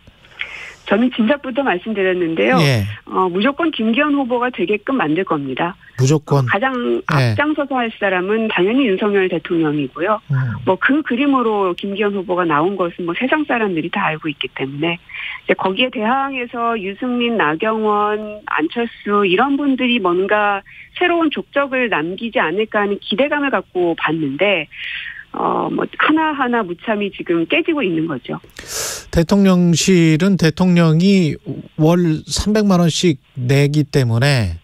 저는 진작부터 말씀드렸는데요. 예. 어, 무조건 김기현 후보가 되게끔 만들 겁니다. 무조건. 가장 예. 앞장서서 할 사람은 당연히 윤석열 대통령이고요. 음. 뭐그 그림으로 김기현 후보가 나온 것은 뭐 세상 사람들이 다 알고 있기 때문에 이제 거기에 대항해서 유승민, 나경원, 안철수 이런 분들이 뭔가 새로운 족적을 남기지 않을까 하는 기대감을 갖고 봤는데 어 뭐 하나하나 무참히 지금 깨지고 있는 거죠. 대통령실은 대통령이 월 300만 원씩 내기 때문에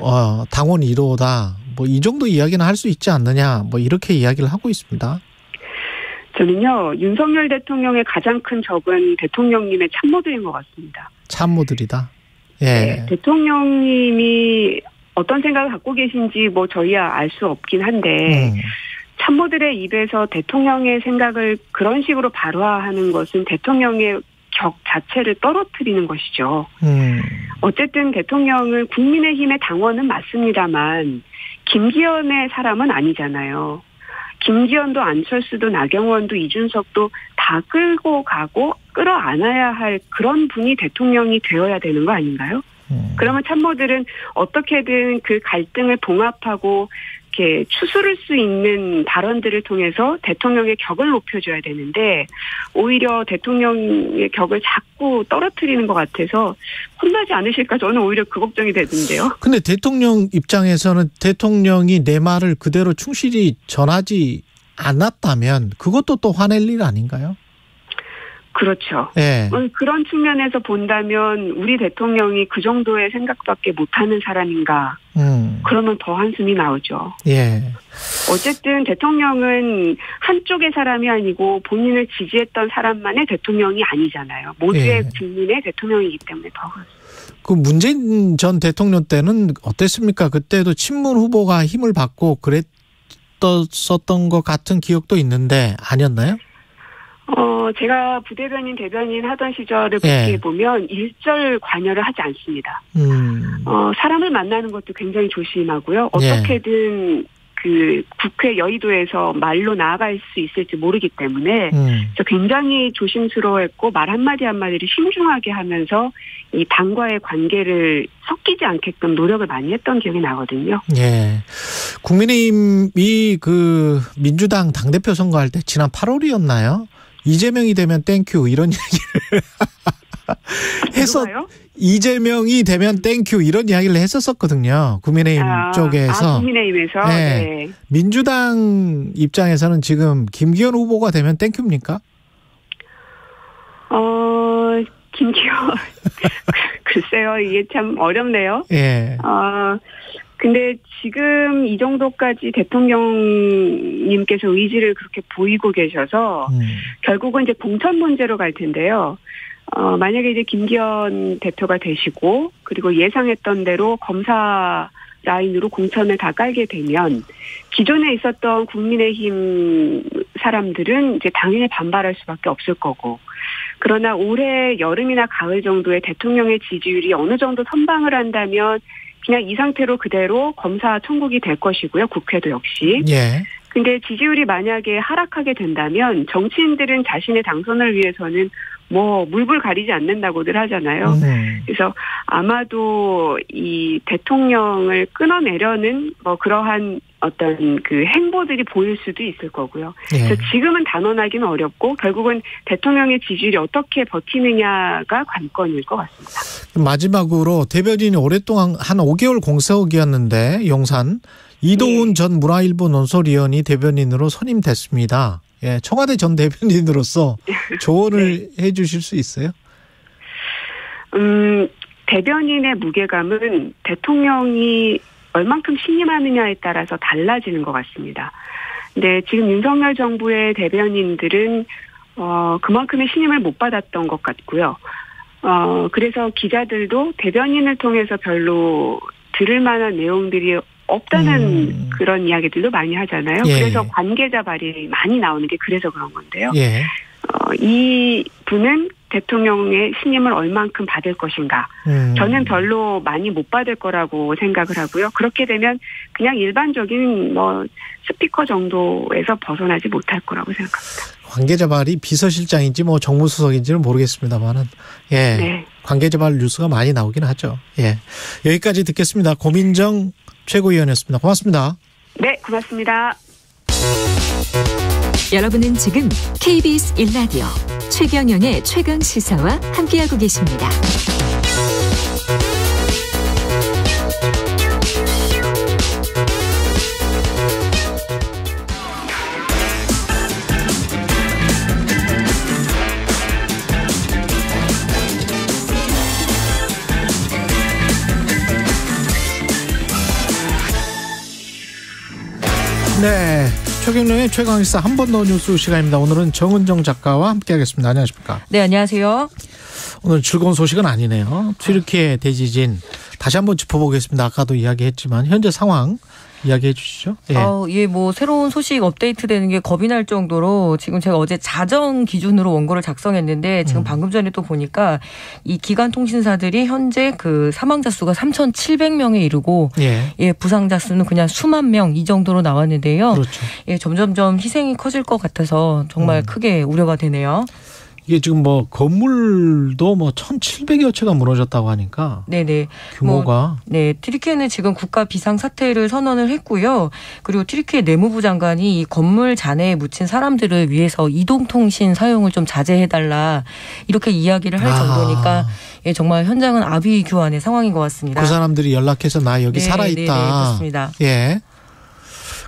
어, 당원 1호다. 뭐 이 정도 이야기는 할 수 있지 않느냐. 뭐 이렇게 이야기를 하고 있습니다. 저는요 윤석열 대통령의 가장 큰 적은 대통령님의 참모들인 것 같습니다. 참모들이다. 예. 네, 대통령님이 어떤 생각을 갖고 계신지 뭐 저희야 알 수 없긴 한데 음. 참모들의 입에서 대통령의 생각을 그런 식으로 발화하는 것은 대통령의 격 자체를 떨어뜨리는 것이죠. 음. 어쨌든 대통령은 국민의힘의 당원은 맞습니다만 김기현의 사람은 아니잖아요. 김기현도 안철수도 나경원도 이준석도 다 끌고 가고 끌어안아야 할 그런 분이 대통령이 되어야 되는 거 아닌가요? 그러면 참모들은 어떻게든 그 갈등을 봉합하고 이렇게 추스를 수 있는 발언들을 통해서 대통령의 격을 높여줘야 되는데 오히려 대통령의 격을 자꾸 떨어뜨리는 것 같아서 혼나지 않으실까 저는 오히려 그 걱정이 되던데요. 근데 대통령 입장에서는 대통령이 내 말을 그대로 충실히 전하지 않았다면 그것도 또 화낼 일 아닌가요? 그렇죠. 예. 어, 그런 측면에서 본다면 우리 대통령이 그 정도의 생각밖에 못하는 사람인가? 음. 그러면 더 한숨이 나오죠. 예. 어쨌든 대통령은 한쪽의 사람이 아니고 본인을 지지했던 사람만의 대통령이 아니잖아요. 모두의 예. 국민의 대통령이기 때문에 더 그렇습니다. 그 문재인 전 대통령 때는 어땠습니까? 그때도 친문 후보가 힘을 받고 그랬었던 것 같은 기억도 있는데 아니었나요? 어, 제가 부대변인, 대변인 하던 시절을 예. 그렇게 보면 일절 관여를 하지 않습니다. 음. 어, 사람을 만나는 것도 굉장히 조심하고요. 예. 어떻게든 그 국회 여의도에서 말로 나아갈 수 있을지 모르기 때문에 음. 저 굉장히 조심스러워했고 말 한마디 한마디를 신중하게 하면서 이 당과의 관계를 섞이지 않게끔 노력을 많이 했던 기억이 나거든요. 예. 국민의힘이 그 민주당 당대표 선거할 때 지난 8월이었나요? 이재명이 되면 thank you 이런 얘기를 해서 누가요? 이재명이 되면 thank you 이런 이야기를 했었었거든요. 국민의힘 아, 쪽에서. 아, 국민의힘에서 네. 네. 민주당 입장에서는 지금 김기현 후보가 되면 thank you입니까? 어, 김기현 글쎄요 이게 참 어렵네요. 예. 어, 근데 지금 이 정도까지 대통령님께서 의지를 그렇게 보이고 계셔서 음. 결국은 이제 공천 문제로 갈 텐데요. 어, 만약에 이제 김기현 대표가 되시고 그리고 예상했던 대로 검사 라인으로 공천을 다 깔게 되면 기존에 있었던 국민의힘 사람들은 이제 당연히 반발할 수밖에 없을 거고 그러나 올해 여름이나 가을 정도에 대통령의 지지율이 어느 정도 선방을 한다면 그냥 이 상태로 그대로 검사 천국이 될 것이고요. 국회도 역시. 예. 근데 지지율이 만약에 하락하게 된다면 정치인들은 자신의 당선을 위해서는 뭐 물불 가리지 않는다고들 하잖아요. 음. 그래서 아마도 이 대통령을 끊어내려는 뭐 그러한 어떤 그 행보들이 보일 수도 있을 거고요. 예. 그래서 지금은 단언하기는 어렵고 결국은 대통령의 지지율이 어떻게 버티느냐가 관건일 것 같습니다. 마지막으로 대변인이 오랫동안 한 5개월 공석이었는데 용산 이도훈 전 문화일보 논설위원이 대변인으로 선임됐습니다. 예, 청와대 전 대변인으로서 조언을 해 주실 수 있어요? 음, 대변인의 무게감은 대통령이 얼만큼 신임하느냐에 따라서 달라지는 것 같습니다. 근데 지금 윤석열 정부의 대변인들은 어, 그만큼의 신임을 못 받았던 것 같고요. 어, 그래서 기자들도 대변인을 통해서 별로 들을 만한 내용들이 없다는 그런 이야기들도 많이 하잖아요. 예. 그래서 관계자 발이 많이 나오는 게 그래서 그런 건데요. 예. 어, 이 분은 대통령의 신임을 얼만큼 받을 것인가. 음. 저는 별로 많이 못 받을 거라고 생각을 하고요. 그렇게 되면 그냥 일반적인 뭐 스피커 정도에서 벗어나지 못할 거라고 생각합니다. 관계자 발이 비서실장인지 뭐 정무수석인지는 모르겠습니다만은 예. 네. 관계자 발 뉴스가 많이 나오긴 하죠. 예. 여기까지 듣겠습니다. 고민정 최고위원이었습니다. 고맙습니다. 네, 고맙습니다. 여러분은 지금 KBS 1라디오 최경영의 최강 시사와 함께하고 계십니다. 네. 최경련의 최강시사 한 번 더 뉴스 시간입니다. 오늘은 정은정 작가와 함께하겠습니다. 안녕하십니까? 네, 안녕하세요. 오늘 즐거운 소식은 아니네요. 튀르키예 대지진 다시 한번 짚어보겠습니다. 아까도 이야기했지만 현재 상황 이야기해 주시죠. 예. 어, 예, 뭐 새로운 소식 업데이트 되는 게 겁이 날 정도로 지금 제가 어제 자정 기준으로 원고를 작성했는데 지금 방금 전에 또 보니까 이 기관 통신사들이 현재 그 사망자 수가 3,700명에 이르고 예. 예, 부상자 수는 그냥 수만 명 이 정도로 나왔는데요. 그렇죠. 예, 점점점 희생이 커질 것 같아서 정말 크게 우려가 되네요. 이게 지금 뭐 건물도 뭐 1,700여 채가 무너졌다고 하니까 네네. 규모가 뭐, 네, 트리키에는 지금 국가 비상 사태를 선언을 했고요. 그리고 트리키의 내무부 장관이 이 건물 잔해에 묻힌 사람들을 위해서 이동 통신 사용을 좀 자제해 달라 이렇게 이야기를 할 아. 정도니까 예, 정말 현장은 아비규환의 상황인 것 같습니다. 그 사람들이 연락해서 나 여기 네, 살아 네, 네, 있다. 그렇습니다. 예.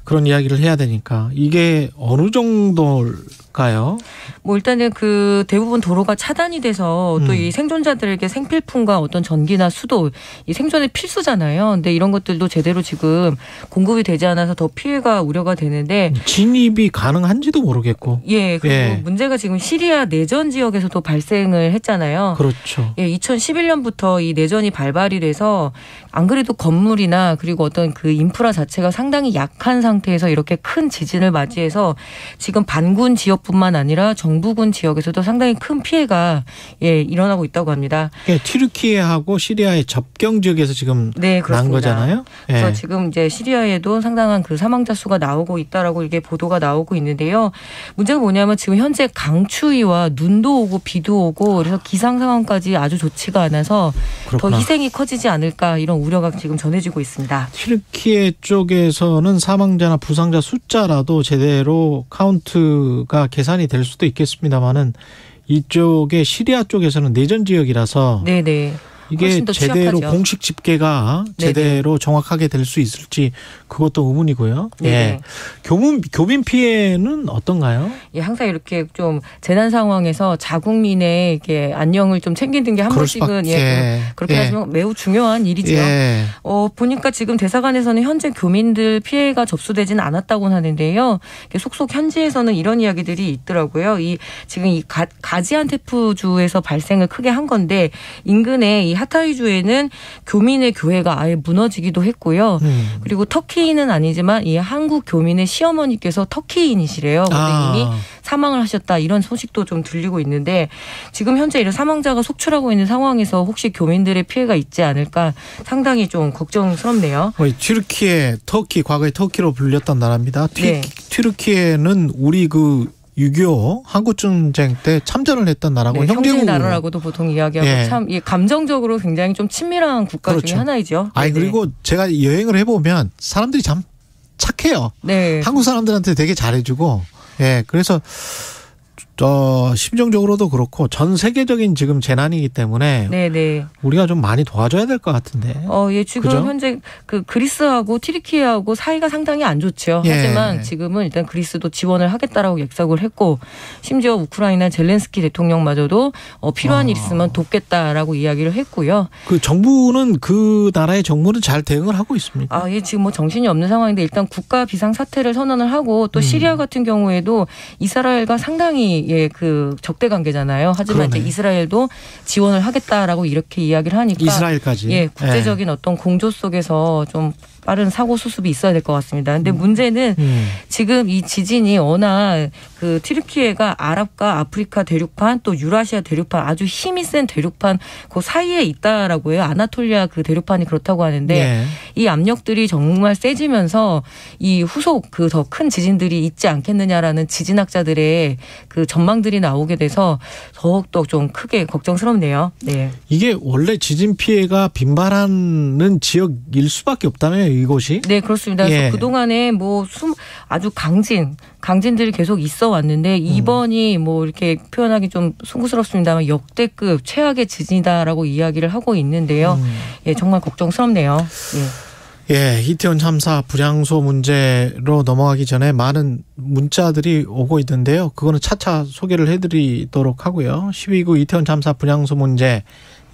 그런 이야기를 해야 되니까 이게 어느 정도 일까요? 뭐 일단은 그 대부분 도로가 차단이 돼서 음. 또이 생존자들에게 생필품과 어떤 전기나 수도 이 생존의 필수잖아요. 근데 이런 것들도 제대로 지금 공급이 되지 않아서 더 피해가 우려가 되는데 진입이 가능한지도 모르겠고. 예, 그리고 예. 문제가 지금 시리아 내전 지역에서도 발생을 했잖아요. 그렇죠. 예, 2011년부터 이 내전이 발발이 돼서 안 그래도 건물이나 그리고 어떤 그 인프라 자체가 상당히 약한 상태에서 이렇게 큰 지진을 맞이해서 지금 반군 지역 뿐만 아니라 정부군 지역에서도 상당히 큰 피해가 예, 일어나고 있다고 합니다. 예, 튀르키예하고 시리아의 접경 지역에서 지금 네, 난 그렇습니다. 거잖아요. 그래서 예. 지금 이제 시리아에도 상당한 그 사망자 수가 나오고 있다라고 이게 보도가 나오고 있는데요. 문제가 뭐냐면 지금 현재 강추위와 눈도 오고 비도 오고 그래서 기상 상황까지 아주 좋지가 않아서 그렇구나. 더 희생이 커지지 않을까 이런 우려가 지금 전해지고 있습니다. 튀르키예 쪽에서는 사망자나 부상자 숫자라도 제대로 카운트가 계산이 될 수도 있겠습니다만은 이쪽에 시리아 쪽에서는 내전 지역이라서 네네. 이게 제대로 취약하죠. 공식 집계가 네네. 제대로 정확하게 될 수 있을지 그것도 의문이고요. 네네. 예. 교민 교민 피해는 어떤가요? 예, 항상 이렇게 좀 재난 상황에서 자국민의 이게 안녕을 좀 챙기는 게 한 번씩은 수밖에. 예, 그렇게 예. 하시면 매우 중요한 일이죠. 예. 어, 보니까 지금 대사관에서는 현재 교민들 피해가 접수되지는 않았다고 하는데요. 속속 현지에서는 이런 이야기들이 있더라고요. 이 지금 이 가, 가지안테프주에서 발생을 크게 한 건데 인근에 이 하타이주에는 교민의 교회가 아예 무너지기도 했고요. 음. 그리고 터키인은 아니지만 이 한국 교민의 시어머니께서 터키인이시래요. 근데 아. 이미 사망을 하셨다 이런 소식도 좀 들리고 있는데 지금 현재 이런 사망자가 속출하고 있는 상황에서 혹시 교민들의 피해가 있지 않을까 상당히 좀 걱정스럽네요. 어, 튀르키예, 터키 과거에 터키로 불렸던 나라입니다. 튀, 네. 튀르키예는 우리 그 6.25 한국전쟁 때 참전을 했던 나라고 네, 형제 형제국 나라라고도 보통 이야기하고 예. 참이 감정적으로 굉장히 좀 친밀한 국가 그렇죠. 중에 하나이죠. 아니 네네. 그리고 제가 여행을 해보면 사람들이 참 착해요. 네. 한국 사람들한테 되게 잘해주고 예 그래서 저 심정적으로도 그렇고 전 세계적인 지금 재난이기 때문에 네네. 우리가 좀 많이 도와줘야 될 것 같은데. 어, 예, 지금 그죠? 현재 그 그리스하고 티르키예하고 사이가 상당히 안 좋죠. 예. 하지만 지금은 일단 그리스도 지원을 하겠다라고 약속을 했고 심지어 우크라이나 젤렌스키 대통령마저도 어, 필요한 아. 일 있으면 돕겠다라고 이야기를 했고요. 그 정부는 그 나라의 정부는 잘 대응을 하고 있습니까? 아, 예, 지금 뭐 정신이 없는 상황인데 일단 국가 비상 사태를 선언을 하고 음. 또 시리아 같은 경우에도 이스라엘과 상당히 예, 그 적대 관계잖아요. 하지만 그러네. 이제 이스라엘도 지원을 하겠다라고 이렇게 이야기를 하니까 이스라엘까지. 예, 국제적인 어떤 공조 속에서 좀 빠른 사고 수습이 있어야 될 것 같습니다. 근데 문제는 음. 지금 이 지진이 워낙 그 튀르키예가 아랍과 아프리카 대륙판 또 유라시아 대륙판 아주 힘이 센 대륙판 그 사이에 있다라고 해요. 아나톨리아 그 대륙판이 그렇다고 하는데 네. 이 압력들이 정말 세지면서 이 후속 그 더 큰 지진들이 있지 않겠느냐라는 지진학자들의 그 전망들이 나오게 돼서 더욱더 좀 크게 걱정스럽네요. 네. 이게 원래 지진 피해가 빈발하는 지역일 수밖에 없다며요, 이곳이? 네, 그렇습니다. 그래서 예. 그동안에 뭐 숨, 아주 강진, 강진들이 계속 있어 왔는데 이번이 뭐 이렇게 표현하기 좀 숭고스럽습니다만 역대급 최악의 지진이다라고 이야기를 하고 있는데요. 예, 정말 걱정스럽네요. 예. 예, 이태원 참사 불량소 문제로 넘어가기 전에 많은 문자들이 오고 있는데요. 그거는 차차 소개를 해드리도록 하고요. 12구 이태원 참사 불량소 문제,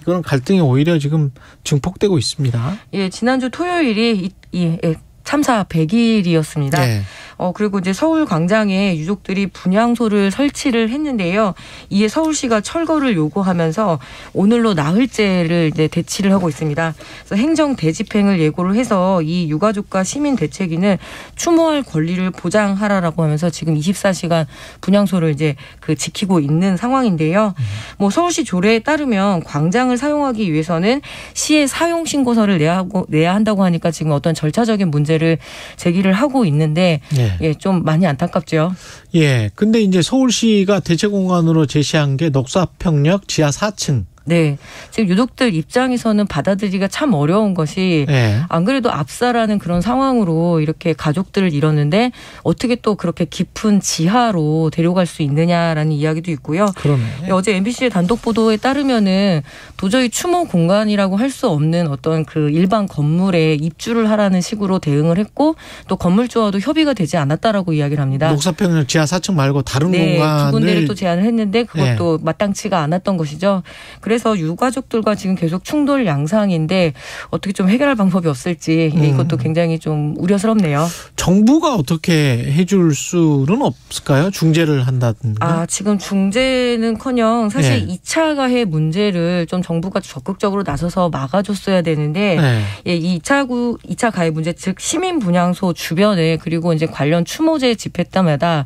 이거는 갈등이 오히려 지금 증폭되고 있습니다. 예, 지난주 토요일이 이, 이, 예, 참사 100일이었습니다. 네. 어, 그리고 이제 서울 광장에 유족들이 분향소를 설치를 했는데요. 이에 서울시가 철거를 요구하면서 오늘로 나흘째를 이제 대치를 하고 있습니다. 그래서 행정 대집행을 예고를 해서 이 유가족과 시민 대책위는 추모할 권리를 보장하라라고 하면서 지금 24시간 분향소를 이제 그 지키고 있는 상황인데요. 뭐 서울시 조례에 따르면 광장을 사용하기 위해서는 시에 사용 신고서를 내야 하고 내야 한다고 하니까 지금 어떤 절차적인 문제 를 제기를 하고 있는데 예. 예, 좀 많이 안타깝죠. 예. 근데 이제 서울시가 대체 공간으로 제시한 게 녹사평역 지하 4층. 네. 지금 유족들 입장에서는 받아들이기가 참 어려운 것이 예. 안 그래도 압사라는 그런 상황으로 이렇게 가족들을 잃었는데 어떻게 또 그렇게 깊은 지하로 데려갈 수 있느냐라는 이야기도 있고요. 그러네. 예, 어제 MBC의 단독 보도에 따르면은 도저히 추모 공간이라고 할 수 없는 어떤 그 일반 건물에 입주를 하라는 식으로 대응을 했고 또 건물주와도 협의가 되지 않았다라고 이야기를 합니다. 녹사평역 지하 4층 말고 다른 네, 공간을 두 군데를 또 제안을 했는데 네. 그것도 마땅치가 않았던 것이죠. 그래서 유가족들과 지금 계속 충돌 양상인데 어떻게 좀 해결할 방법이 없을지 예, 음. 이것도 굉장히 좀 우려스럽네요. 정부가 어떻게 해줄 수는 없을까요? 중재를 한다든지. 아, 지금 중재는커녕 사실 네. 이 2차 가해 문제를 좀 정부가 적극적으로 나서서 막아줬어야 되는데 네. 예, 이 2차 구 2차 가해 문제 즉 시민 분향소 주변에 그리고 이제 관련 추모제 집회 때마다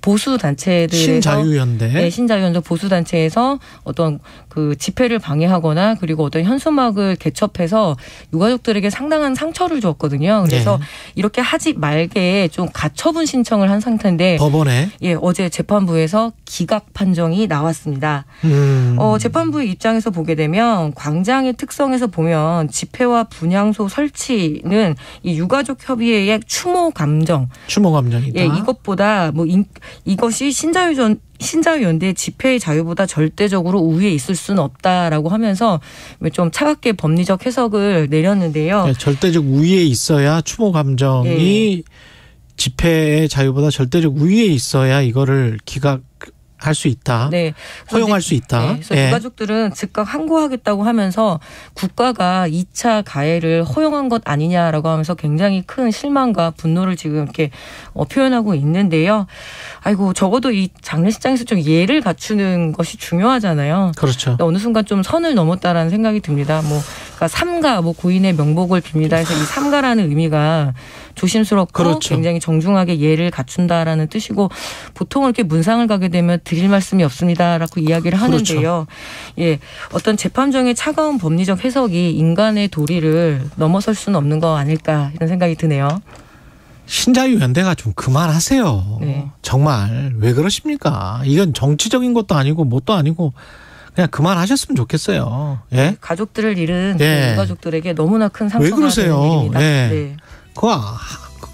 보수 단체들에서 신자유연대. 네, 신자유연대 보수 단체에서 어떤 그 집회를 방해하거나 그리고 어떤 현수막을 개첩해서 유가족들에게 상당한 상처를 주었거든요. 그래서 네. 이렇게 하지 말게 좀 가처분 신청을 한 상태인데 법원에. 예, 어제 재판부에서 기각 판정이 나왔습니다. 음. 어, 재판부의 입장에서 보게 되면 광장의 특성에서 보면 집회와 분향소 설치는 이 유가족 협의회의 추모 감정, 추모 감정이다. 예, 이것보다 뭐 인, 이것이 신자유전 신자유연대 집회의 자유보다 절대적으로 우위에 있을 수는 없다라고 하면서 좀 차갑게 법리적 해석을 내렸는데요. 예, 절대적 우위에 있어야 추모 감정이 예. 집회의 자유보다 절대적 우위에 있어야 이거를 기각 할 수 있다. 네. 허용할 수 있다. 네, 그래서 예. 유가족들은 즉각 항고하겠다고 하면서 국가가 2차 가해를 허용한 것 아니냐라고 하면서 굉장히 큰 실망과 분노를 지금 이렇게 어, 표현하고 있는데요. 아이고 적어도 이 장례식장에서 좀 예를 갖추는 것이 중요하잖아요. 그렇죠. 어느 순간 좀 선을 넘었다라는 생각이 듭니다. 뭐 그러니까 삼가 뭐 고인의 명복을 빕니다 해서 이 삼가라는 의미가 조심스럽고 그렇죠. 굉장히 정중하게 예를 갖춘다라는 뜻이고 보통 이렇게 문상을 가게 되면 드릴 말씀이 없습니다라고 이야기를 그렇죠. 하는데요. 예, 어떤 재판정의 차가운 법리적 해석이 인간의 도리를 넘어설 수는 없는 거 아닐까 이런 생각이 드네요. 신자유 연대가 좀 그만하세요. 네. 정말 왜 그러십니까? 이건 정치적인 것도 아니고 뭣도 아니고 그냥 그만하셨으면 좋겠어요. 예? 가족들을 잃은 예. 그 유가족들에게 너무나 큰 상처가 왜 그러세요? 예. 네. 그거 아,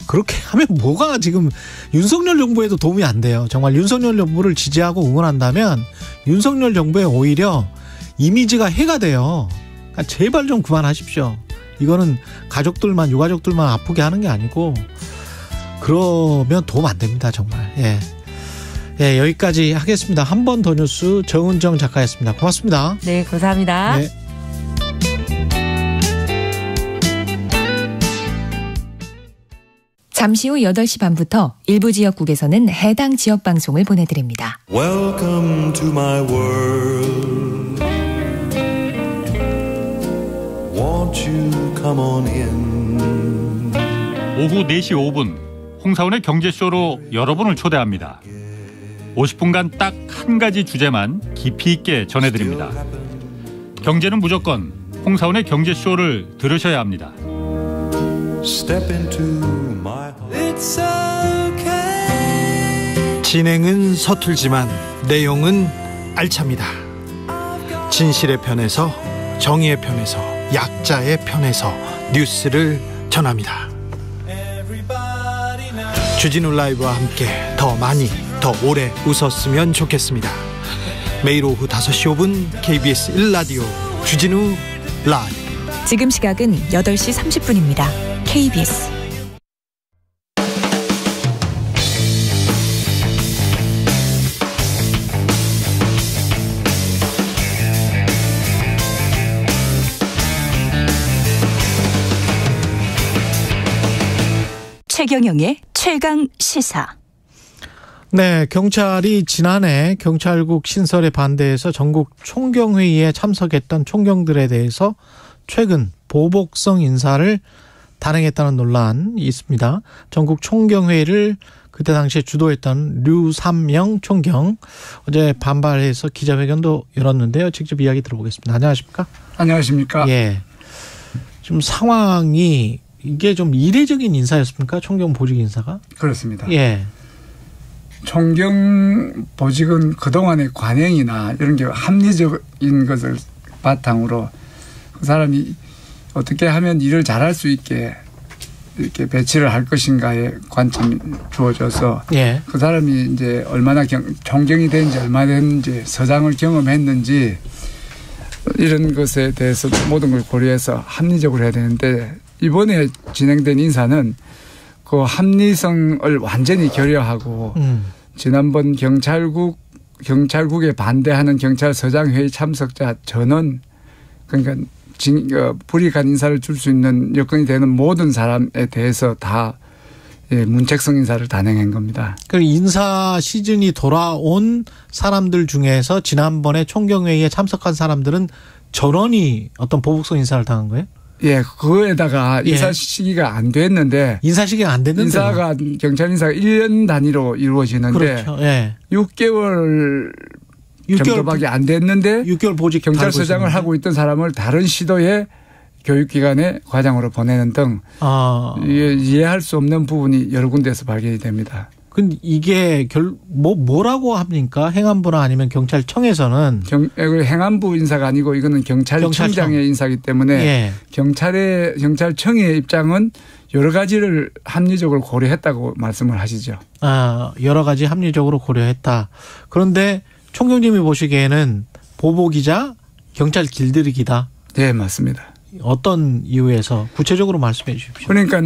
그렇게 하면 뭐가 지금 윤석열 정부에도 도움이 안 돼요. 정말 윤석열 정부를 지지하고 응원한다면 윤석열 정부에 오히려 이미지가 해가 돼요. 그러니까 제발 좀 그만하십시오. 이거는 가족들만 유가족들만 아프게 하는 게 아니고 그러면 도움 안 됩니다. 정말. 예. 예, 여기까지 하겠습니다. 한 번 더 뉴스 정은정 작가였습니다. 고맙습니다. 네, 감사합니다. 네. 잠시 후 8시 반부터 일부 지역국에서는 해당 지역 방송을 보내드립니다. Welcome to my world. Won't you come on in? 오후 4시 5분 홍사원의 경제쇼로 여러분을 초대합니다. 50분간 딱 한 가지 주제만 깊이 있게 전해드립니다. 경제는 무조건 홍사원의 경제쇼를 들으셔야 합니다. Step into my heart. It's okay. 진행은 서툴지만 내용은 알찹니다. 진실의 편에서 정의의 편에서 약자의 편에서 뉴스를 전합니다. 주진우 라이브와 함께 더 많이 더 오래 웃었으면 좋겠습니다. 매일 오후 5시 5분 KBS 1라디오 주진우 라이브 지금 시각은 8시 30분입니다. KBS 최경영의 최강 시사. 네, 경찰이 지난해 경찰국 신설에 반대해서 전국 총경회의에 참석했던 총경들에 대해서 최근 보복성 인사를 단행했다는 논란이 있습니다. 전국 총경회의를 그때 당시에 주도했던 류삼영 총경 어제 반발해서 기자회견도 열었는데요. 직접 이야기 들어보겠습니다. 안녕하십니까? 안녕하십니까? 예. 지금 상황이 이게 좀 이례적인 인사였습니까? 총경 보직 인사가? 그렇습니다. 예. 총경 보직은 그동안의 관행이나 이런 게 합리적인 것을 바탕으로 그 사람이 어떻게 하면 일을 잘할 수 있게 이렇게 배치를 할 것인가에 관점이 주어져서 예. 그 사람이 이제 얼마나 경, 총경이 된지 얼마 됐는지 서장을 경험했는지 이런 것에 대해서 모든 걸 고려해서 합리적으로 해야 되는데 이번에 진행된 인사는 그 합리성을 완전히 결여하고 음. 지난번 경찰국 경찰국에 반대하는 경찰서장 회의 참석자 전원 그러니까 진, 어, 불이익한 인사를 줄 수 있는 여건이 되는 모든 사람에 대해서 다 예, 문책성 인사를 단행한 겁니다. 그 인사 시즌이 돌아온 사람들 중에서 지난번에 총경회의에 참석한 사람들은 전원이 어떤 보복성 인사를 당한 거예요? 예, 그거에다가 예. 인사 시기가 안 됐는데 인사 시기가 안 됐는데 인사가 경찰 인사가 1년 단위로 이루어지는데 그렇죠. 예. 6개월 6개월 정도밖에 안 됐는데 6개월 보직 경찰서장을 하고 있던 사람을 다른 시도의 교육기관의 과장으로 보내는 등 아. 이해- 이해할 수 없는 부분이 여러 군데에서 발견이 됩니다. 근데 이게 결 뭐 뭐라고 합니까? 행안부나 아니면 경찰청에서는 경, 이거 행안부 인사가 아니고 이거는 경찰청장의 경찰청. 인사기 때문에 예. 경찰의 경찰청의 입장은 여러 가지를 합리적으로 고려했다고 말씀을 하시죠. 아, 여러 가지 합리적으로 고려했다. 그런데 총경님이 보시기에는 보복이자 경찰 길들이기다. 네, 맞습니다. 어떤 이유에서 구체적으로 말씀해 주십시오. 그러니까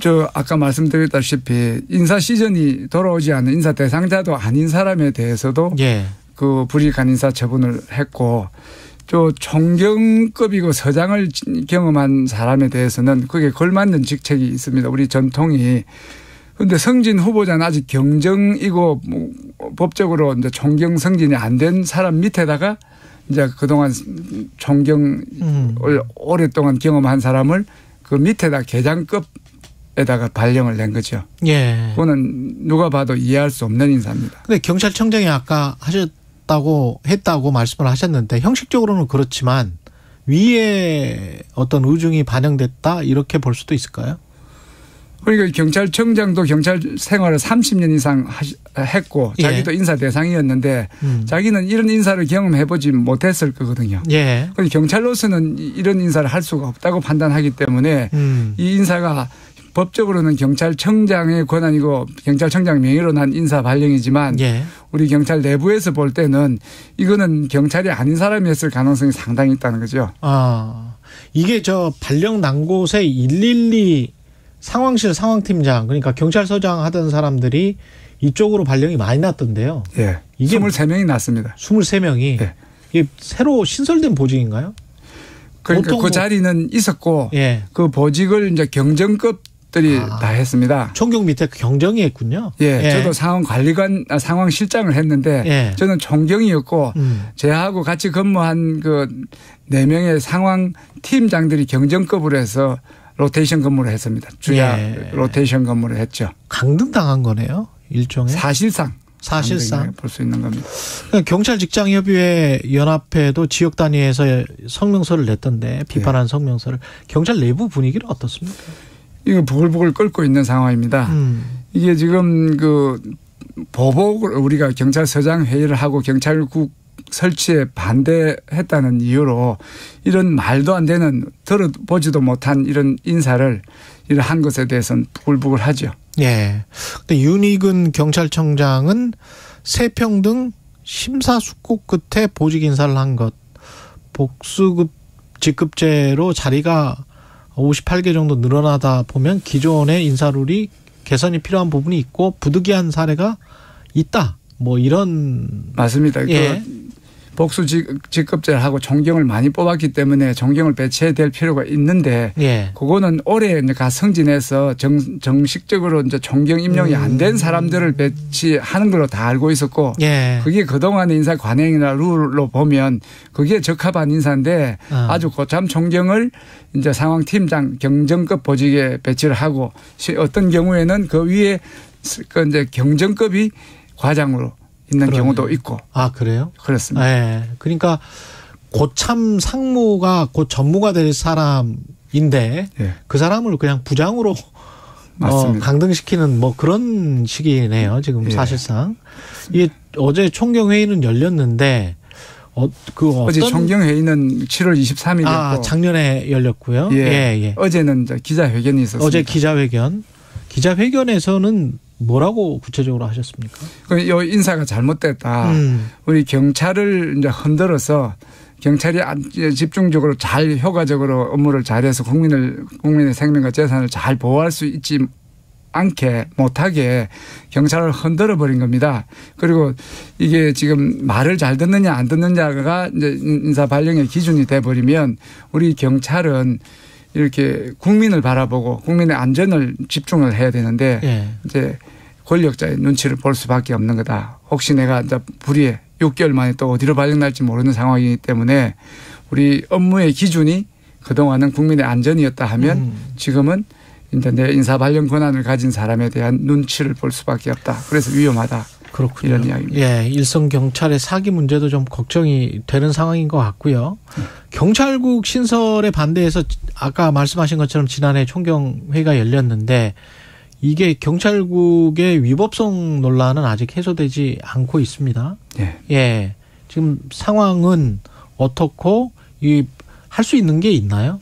저 아까 말씀드렸다시피 인사 시즌이 돌아오지 않은 인사 대상자도 아닌 사람에 대해서도 예. 그 불이익한 인사 처분을 했고 또 총경급이고 서장을 경험한 사람에 대해서는 그게 걸맞는 직책이 있습니다. 우리 전통이 근데 승진 후보자는 아직 경정이고 뭐 법적으로 이제 총경 승진이 안 된 사람 밑에다가 이제 그동안 총경을 음. 오랫동안 경험한 사람을 그 밑에다 계장급에다가 발령을 낸 거죠. 예. 그거는 누가 봐도 이해할 수 없는 인사입니다. 근데 경찰청장이 아까 하셨다고 했다고 말씀을 하셨는데 형식적으로는 그렇지만 위에 어떤 의중이 반영됐다 이렇게 볼 수도 있을까요? 그러니까 경찰청장도 경찰 생활을 30년 이상 하시- 했고 예. 자기도 인사 대상이었는데 음. 자기는 이런 인사를 경험해보지 못했을 거거든요. 예. 그런데 경찰로서는 이- 이런 인사를 할 수가 없다고 판단하기 때문에 음. 이 인사가 법적으로는 경찰청장의 권한이고 경찰청장 명의로 난 인사 발령이지만 예. 우리 경찰 내부에서 볼 때는 이거는 경찰이 아닌 사람이었을 가능성이 상당히 있다는 거죠. 아, 이게 저 발령 난 곳에 112 상황실 상황팀장 그러니까 경찰서장 하던 사람들이 이쪽으로 발령이 많이 났던데요. 예. 이게 23명이 났습니다. 23명이 예. 이게 새로 신설된 보직인가요? 그러니까 그 뭐- 자리는 있었고 예. 그 보직을 이제 경정급들이 아. 다 했습니다. 총경 밑에 그 경정이 했군요. 예, 저도 상황 관리관 아, 상황 실장을 했는데 예. 저는 총경이었고 음. 제하고 같이 근무한 그 네 명의 상황 팀장들이 경정급으로 해서 로테이션 근무를 했습니다. 주야 예. 로테이션 근무를 했죠. 강등 당한 거네요. 일종의 사실상 사실상 볼 수 있는 겁니다. 그러니까 경찰 직장 협의회 연합회도 지역 단위에서 성명서를 냈던데 비판한 성명서를 경찰 내부 분위기는 어떻습니까? 이거 부글부글 끓고 있는 상황입니다. 음. 이게 지금 그 보복을 우리가 경찰서장 회의를 하고 경찰국 설치에 반대했다는 이유로 이런 말도 안 되는 들어보지도 못한 이런 인사를 한 것에 대해서는 부글부글하죠. 예. 근데 윤희근 경찰청장은 세평등 심사숙고 끝에 보직 인사를 한 것, 복수급 직급제로 자리가 58개 정도 늘어나다 보면 기존의 인사룰이 개선이 필요한 부분이 있고 부득이한 사례가 있다. 뭐 이런 맞습니다. 예. 그 복수 직- 직급제를 하고 존경을 많이 뽑았기 때문에 존경을 배치해야 될 필요가 있는데 예. 그거는 올해 이제 가 승진해서 정, 정식적으로 이제 존경 임명이 안된 사람들을 배치하는 걸로 다 알고 있었고 예. 그게 그동안의 인사 관행이나 룰로 보면 그게 적합한 인사인데 아. 아주 고참 존경을 이제 상황 팀장 경정급 보직에 배치를 하고 시- 어떤 경우에는 그 위에 그 이제 경정급이 과장으로 있는 그러네요. 경우도 있고 아 그래요? 그렇습니다. 예. 그러니까 고참 상무가 곧 전무가 될 사람인데 예. 그 사람을 그냥 부장으로 어, 맞습니다. 강등시키는 뭐 그런 식이네요. 지금 예. 사실상 이게 어제 총경 회의는 열렸는데 어, 그 어제 총경 회의는 7월 23일이었고 아 작년에 열렸고요. 예. 예, 예. 어제는 기자회견이 있었습니다. 어제 기자회견 기자회견에서는 뭐라고 구체적으로 하셨습니까? 그 요 인사가 잘못됐다. 음. 우리 경찰을 이제 흔들어서 경찰이 안- 집중적으로 잘 효과적으로 업무를 잘해서 국민을 국민의 생명과 재산을 잘 보호할 수 있지 않게 못하게 경찰을 흔들어 버린 겁니다. 그리고 이게 지금 말을 잘 듣느냐 안 듣느냐가 이제 인사 발령의 기준이 돼 버리면 우리 경찰은 이렇게 국민을 바라보고 국민의 안전을 집중을 해야 되는데 예. 이제 권력자의 눈치를 볼 수밖에 없는 거다. 혹시 내가 이제 불의에 6개월 만에 또 어디로 발령날지 모르는 상황이기 때문에 우리 업무의 기준이 그동안은 국민의 안전이었다 하면 음. 지금은 이제 내 인사 발령 권한을 가진 사람에 대한 눈치를 볼 수밖에 없다. 그래서 위험하다. 그렇군요. 이런 이야기입니다. 예, 일선 경찰의 사기 문제도 좀 걱정이 되는 상황인 것 같고요. 경찰국 신설에 반대해서 아까 말씀하신 것처럼 지난해 총경회가 열렸는데 이게 경찰국의 위법성 논란은 아직 해소되지 않고 있습니다. 예. 예. 지금 상황은 어떻고 이 할 수 있는 게 있나요?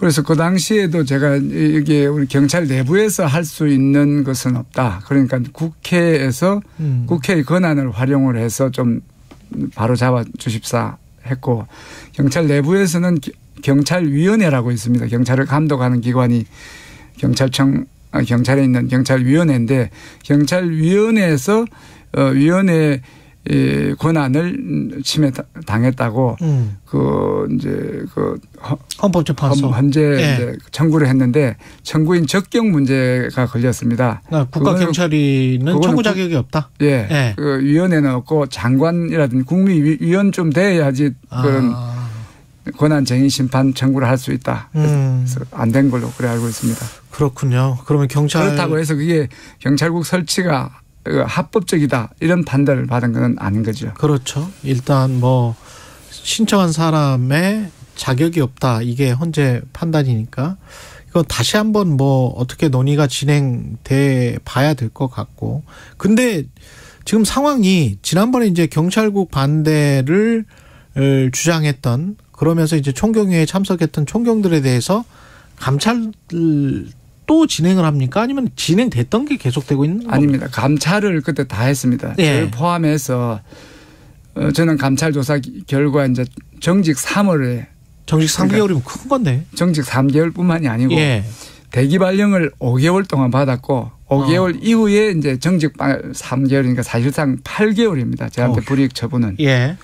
그래서 그 당시에도 제가 이게 우리 경찰 내부에서 할 수 있는 것은 없다. 그러니까 국회에서 음. 국회의 권한을 활용을 해서 좀 바로 잡아 주십사 했고 경찰 내부에서는 기- 경찰위원회라고 있습니다. 경찰을 감독하는 기관이 경찰청 아, 경찰에 있는 경찰위원회인데 경찰위원회에서 어, 위원회 의 권한을 침해 당했다고 음. 그 이제 그 허- 헌법재판소. 헌- 헌재 예. 청구를 했는데 청구인 적격 문제가 걸렸습니다. 그러니까 국가 그거는- 경찰위는 그거는 청구 국- 자격이 없다. 예. 예. 그 위원회는 없고 장관이라든지 국무위원 좀 돼야지 그런 아. 권한 쟁의 심판 청구를 할 수 있다. 음. 그래서 안된 걸로 그래 알고 있습니다. 그렇군요. 그러면 경찰 그렇다고 해서 그게 경찰국 설치가 그 합법적이다 이런 판단을 받은 건 아닌 거죠. 그렇죠. 일단 뭐 신청한 사람의 자격이 없다. 이게 헌재 판단이니까 이거 다시 한번 뭐 어떻게 논의가 진행돼 봐야 될 것 같고. 근데 지금 상황이 지난번에 이제 경찰국 반대를 을 주장했던 그러면서 이제 총경회에 참석했던 총경들에 대해서 감찰도 또 진행을 합니까? 아니면 진행됐던 게 계속되고 있는 겁니까? 아닙니다. 감찰을 그때 다 했습니다. 예. 저를 포함해서 어, 저는 감찰 조사 기- 결과 이제 정직 3월에 정직 3개월이면 큰 건데. 정직 3개월뿐만이 아니고 예. 대기 발령을 5개월 동안 받았고 5개월 어. 이후에 이제 정직 3개월이니까 사실상 8개월입니다. 저한테 어. 불이익 처분은. 예.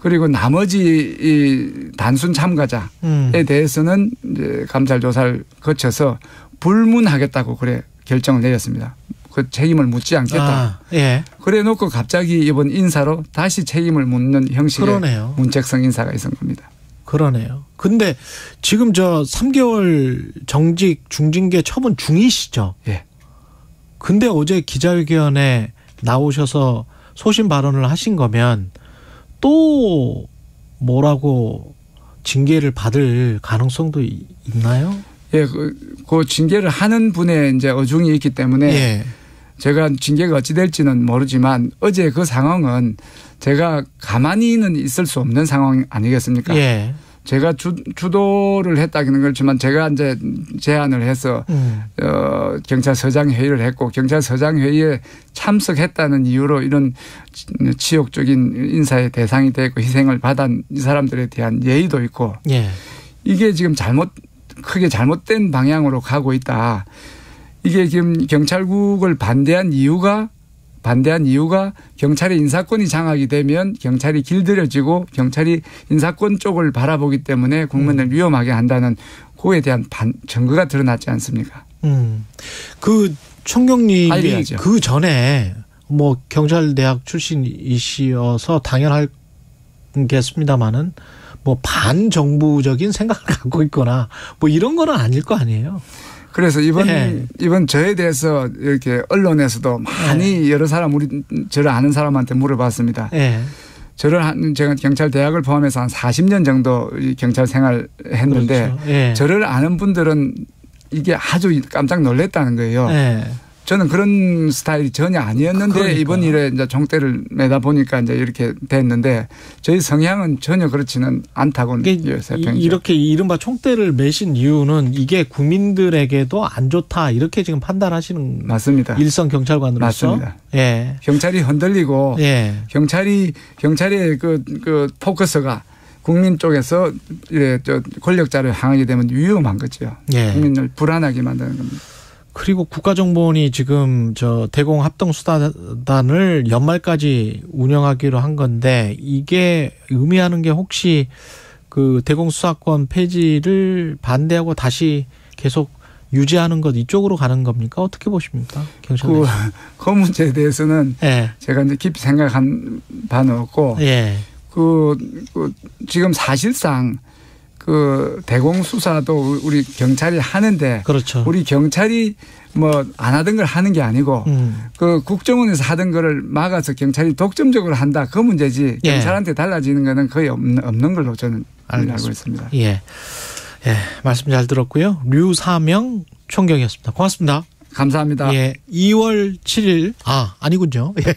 그리고 나머지 이 단순 참가자에 음. 대해서는 이제 감찰 조사를 거쳐서 불문하겠다고 그래 결정을 내렸습니다. 그 책임을 묻지 않겠다. 아, 예. 그래 놓고 갑자기 이번 인사로 다시 책임을 묻는 형식의 그러네요. 문책성 인사가 있은 겁니다. 그러네요. 근데 지금 저 3개월 정직 중징계 처분 중이시죠? 예. 근데 어제 기자회견에 나오셔서 소신 발언을 하신 거면 또 뭐라고 징계를 받을 가능성도 이- 있나요? 예, 그, 그 징계를 하는 분의 이제 어중이 있기 때문에 예. 제가 징계가 어찌 될지는 모르지만 어제 그 상황은 제가 가만히는 있을 수 없는 상황 아니겠습니까? 예. 제가 주, 주도를 했다기는 그렇지만 제가 이제 제안을 해서 음. 어, 경찰서장 회의를 했고 경찰서장 회의에 참석했다는 이유로 이런 치욕적인 인사의 대상이 됐고 희생을 받은 이 사람들에 대한 예의도 있고 예. 이게 지금 잘못 크게 잘못된 방향으로 가고 있다. 이게 지금 경찰국을 반대한 이유가 반대한 이유가 경찰의 인사권이 장악이 되면 경찰이 길들여지고 경찰이 인사권 쪽을 바라보기 때문에 국민을 음. 위험하게 한다는 그에 대한 반, 증거가 드러났지 않습니까? 음. 그 총경님이. 그 전에 뭐 경찰대학 출신이시어서 당연하겠습니다마는 뭐 반정부적인 생각을 갖고 있거나 뭐 이런 거는 아닐 거 아니에요. 그래서 이번 예. 이번 저에 대해서 이렇게 언론에서도 많이 여러 사람 우리 저를 아는 사람한테 물어봤습니다. 예. 저를 한 제가 경찰 대학을 포함해서 한 40년 정도 이 경찰 생활 했는데 그렇죠. 예. 저를 아는 분들은 이게 아주 깜짝 놀랐다는 거예요. 예. 저는 그런 스타일이 전혀 아니었는데 그러니까. 이번 일에 이제 종대를 매다 보니까 이제 이렇게 됐는데 저희 성향은 전혀 그렇지는 않다고 이- 생각해요. 이렇게 이른바 총대를 매신 이유는 이게 국민들에게도 안 좋다 이렇게 지금 판단하시는 맞습니다. 일선 경찰관으로서 맞습니다. 예. 경찰이 흔들리고 예. 경찰이 경찰의 그, 그 포커스가 국민 쪽에서 이래 저 권력자를 향하게 되면 위험한 거죠. 예. 국민을 불안하게 만드는 겁니다. 그리고 국가정보원이 지금 저 대공 합동 수사단을 연말까지 운영하기로 한 건데 이게 의미하는 게 혹시 그 대공 수사권 폐지를 반대하고 다시 계속 유지하는 것 이쪽으로 가는 겁니까? 어떻게 보십니까? 경찰 그, 그 문제에 대해서는 예. 제가 이제 깊이 생각한 바는 없고 예. 그, 그 지금 사실상 그 대공 수사도 우리 경찰이 하는데 그렇죠. 우리 경찰이 뭐 안 하던 걸 하는 게 아니고 음. 그 국정원에서 하던 거를 막아서 경찰이 독점적으로 한다 그 문제지 예. 경찰한테 달라지는 거는 거의 없는, 없는 걸로 저는 알고. 있습니다. 예. 예. 말씀 잘 들었고요. 류사명 총경이었습니다. 고맙습니다. 감사합니다. 예. 2월 7일 아, 아니군요. 예.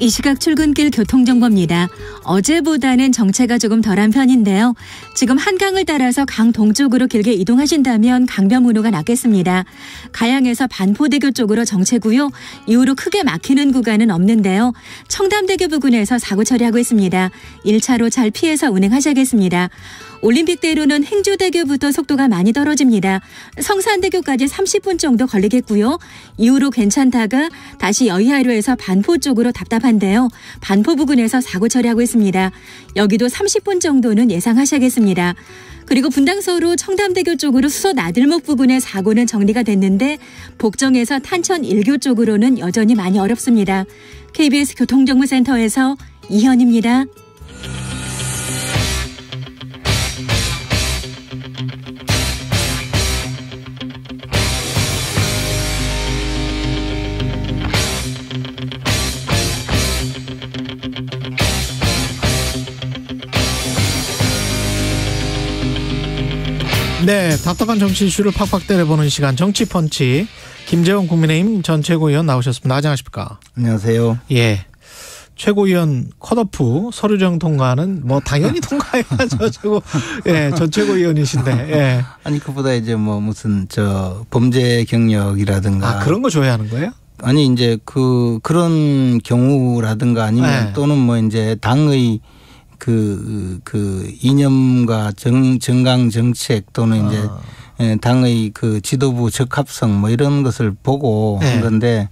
이 시각 출근길 교통정보입니다. 어제보다는 정체가 조금 덜한 편인데요. 지금 한강을 따라서 강 동쪽으로 길게 이동하신다면 강변 운호가 낫겠습니다. 가양에서 반포대교 쪽으로 정체고요. 이후로 크게 막히는 구간은 없는데요. 청담대교 부근에서 사고 처리하고 있습니다. 1차로 잘 피해서 운행하셔야겠습니다. 올림픽대로는 행주대교부터 속도가 많이 떨어집니다. 성산대교까지 30분 정도 걸리겠고요. 이후로 괜찮다가 다시 여의하로에서 반포 쪽으로 답답한데요. 반포 부근에서 사고 처리하고 있습니다. 여기도 30분 정도는 예상하셔야겠습니다. 그리고 분당서로 청담대교 쪽으로 수서 나들목 부근의 사고는 정리가 됐는데 복정에서 탄천 1교 쪽으로는 여전히 많이 어렵습니다. KBS 교통정보센터에서 이현입니다. 네, 답답한 정치 이슈를 팍팍 때려보는 시간 정치 펀치 김재원 국민의힘 전 최고위원 나오셨습니다. 안녕하십니까? 안녕하세요. 예. 최고위원 컷오프 서류정 통과는 뭐 당연히 통과해야죠. 최고 예, 전 최고위원이신데. 예. 아니 그보다 이제 뭐 무슨 저 범죄 경력이라든가 아, 그런 거 조회하는 거예요? 아니 이제 그 그런 경우라든가 아니면 네. 또는 뭐 이제 당의 그, 그 이념과 정, 정강 정책 또는 이제 아. 예, 당의 그 지도부 적합성 뭐 이런 것을 보고 네. 한 건데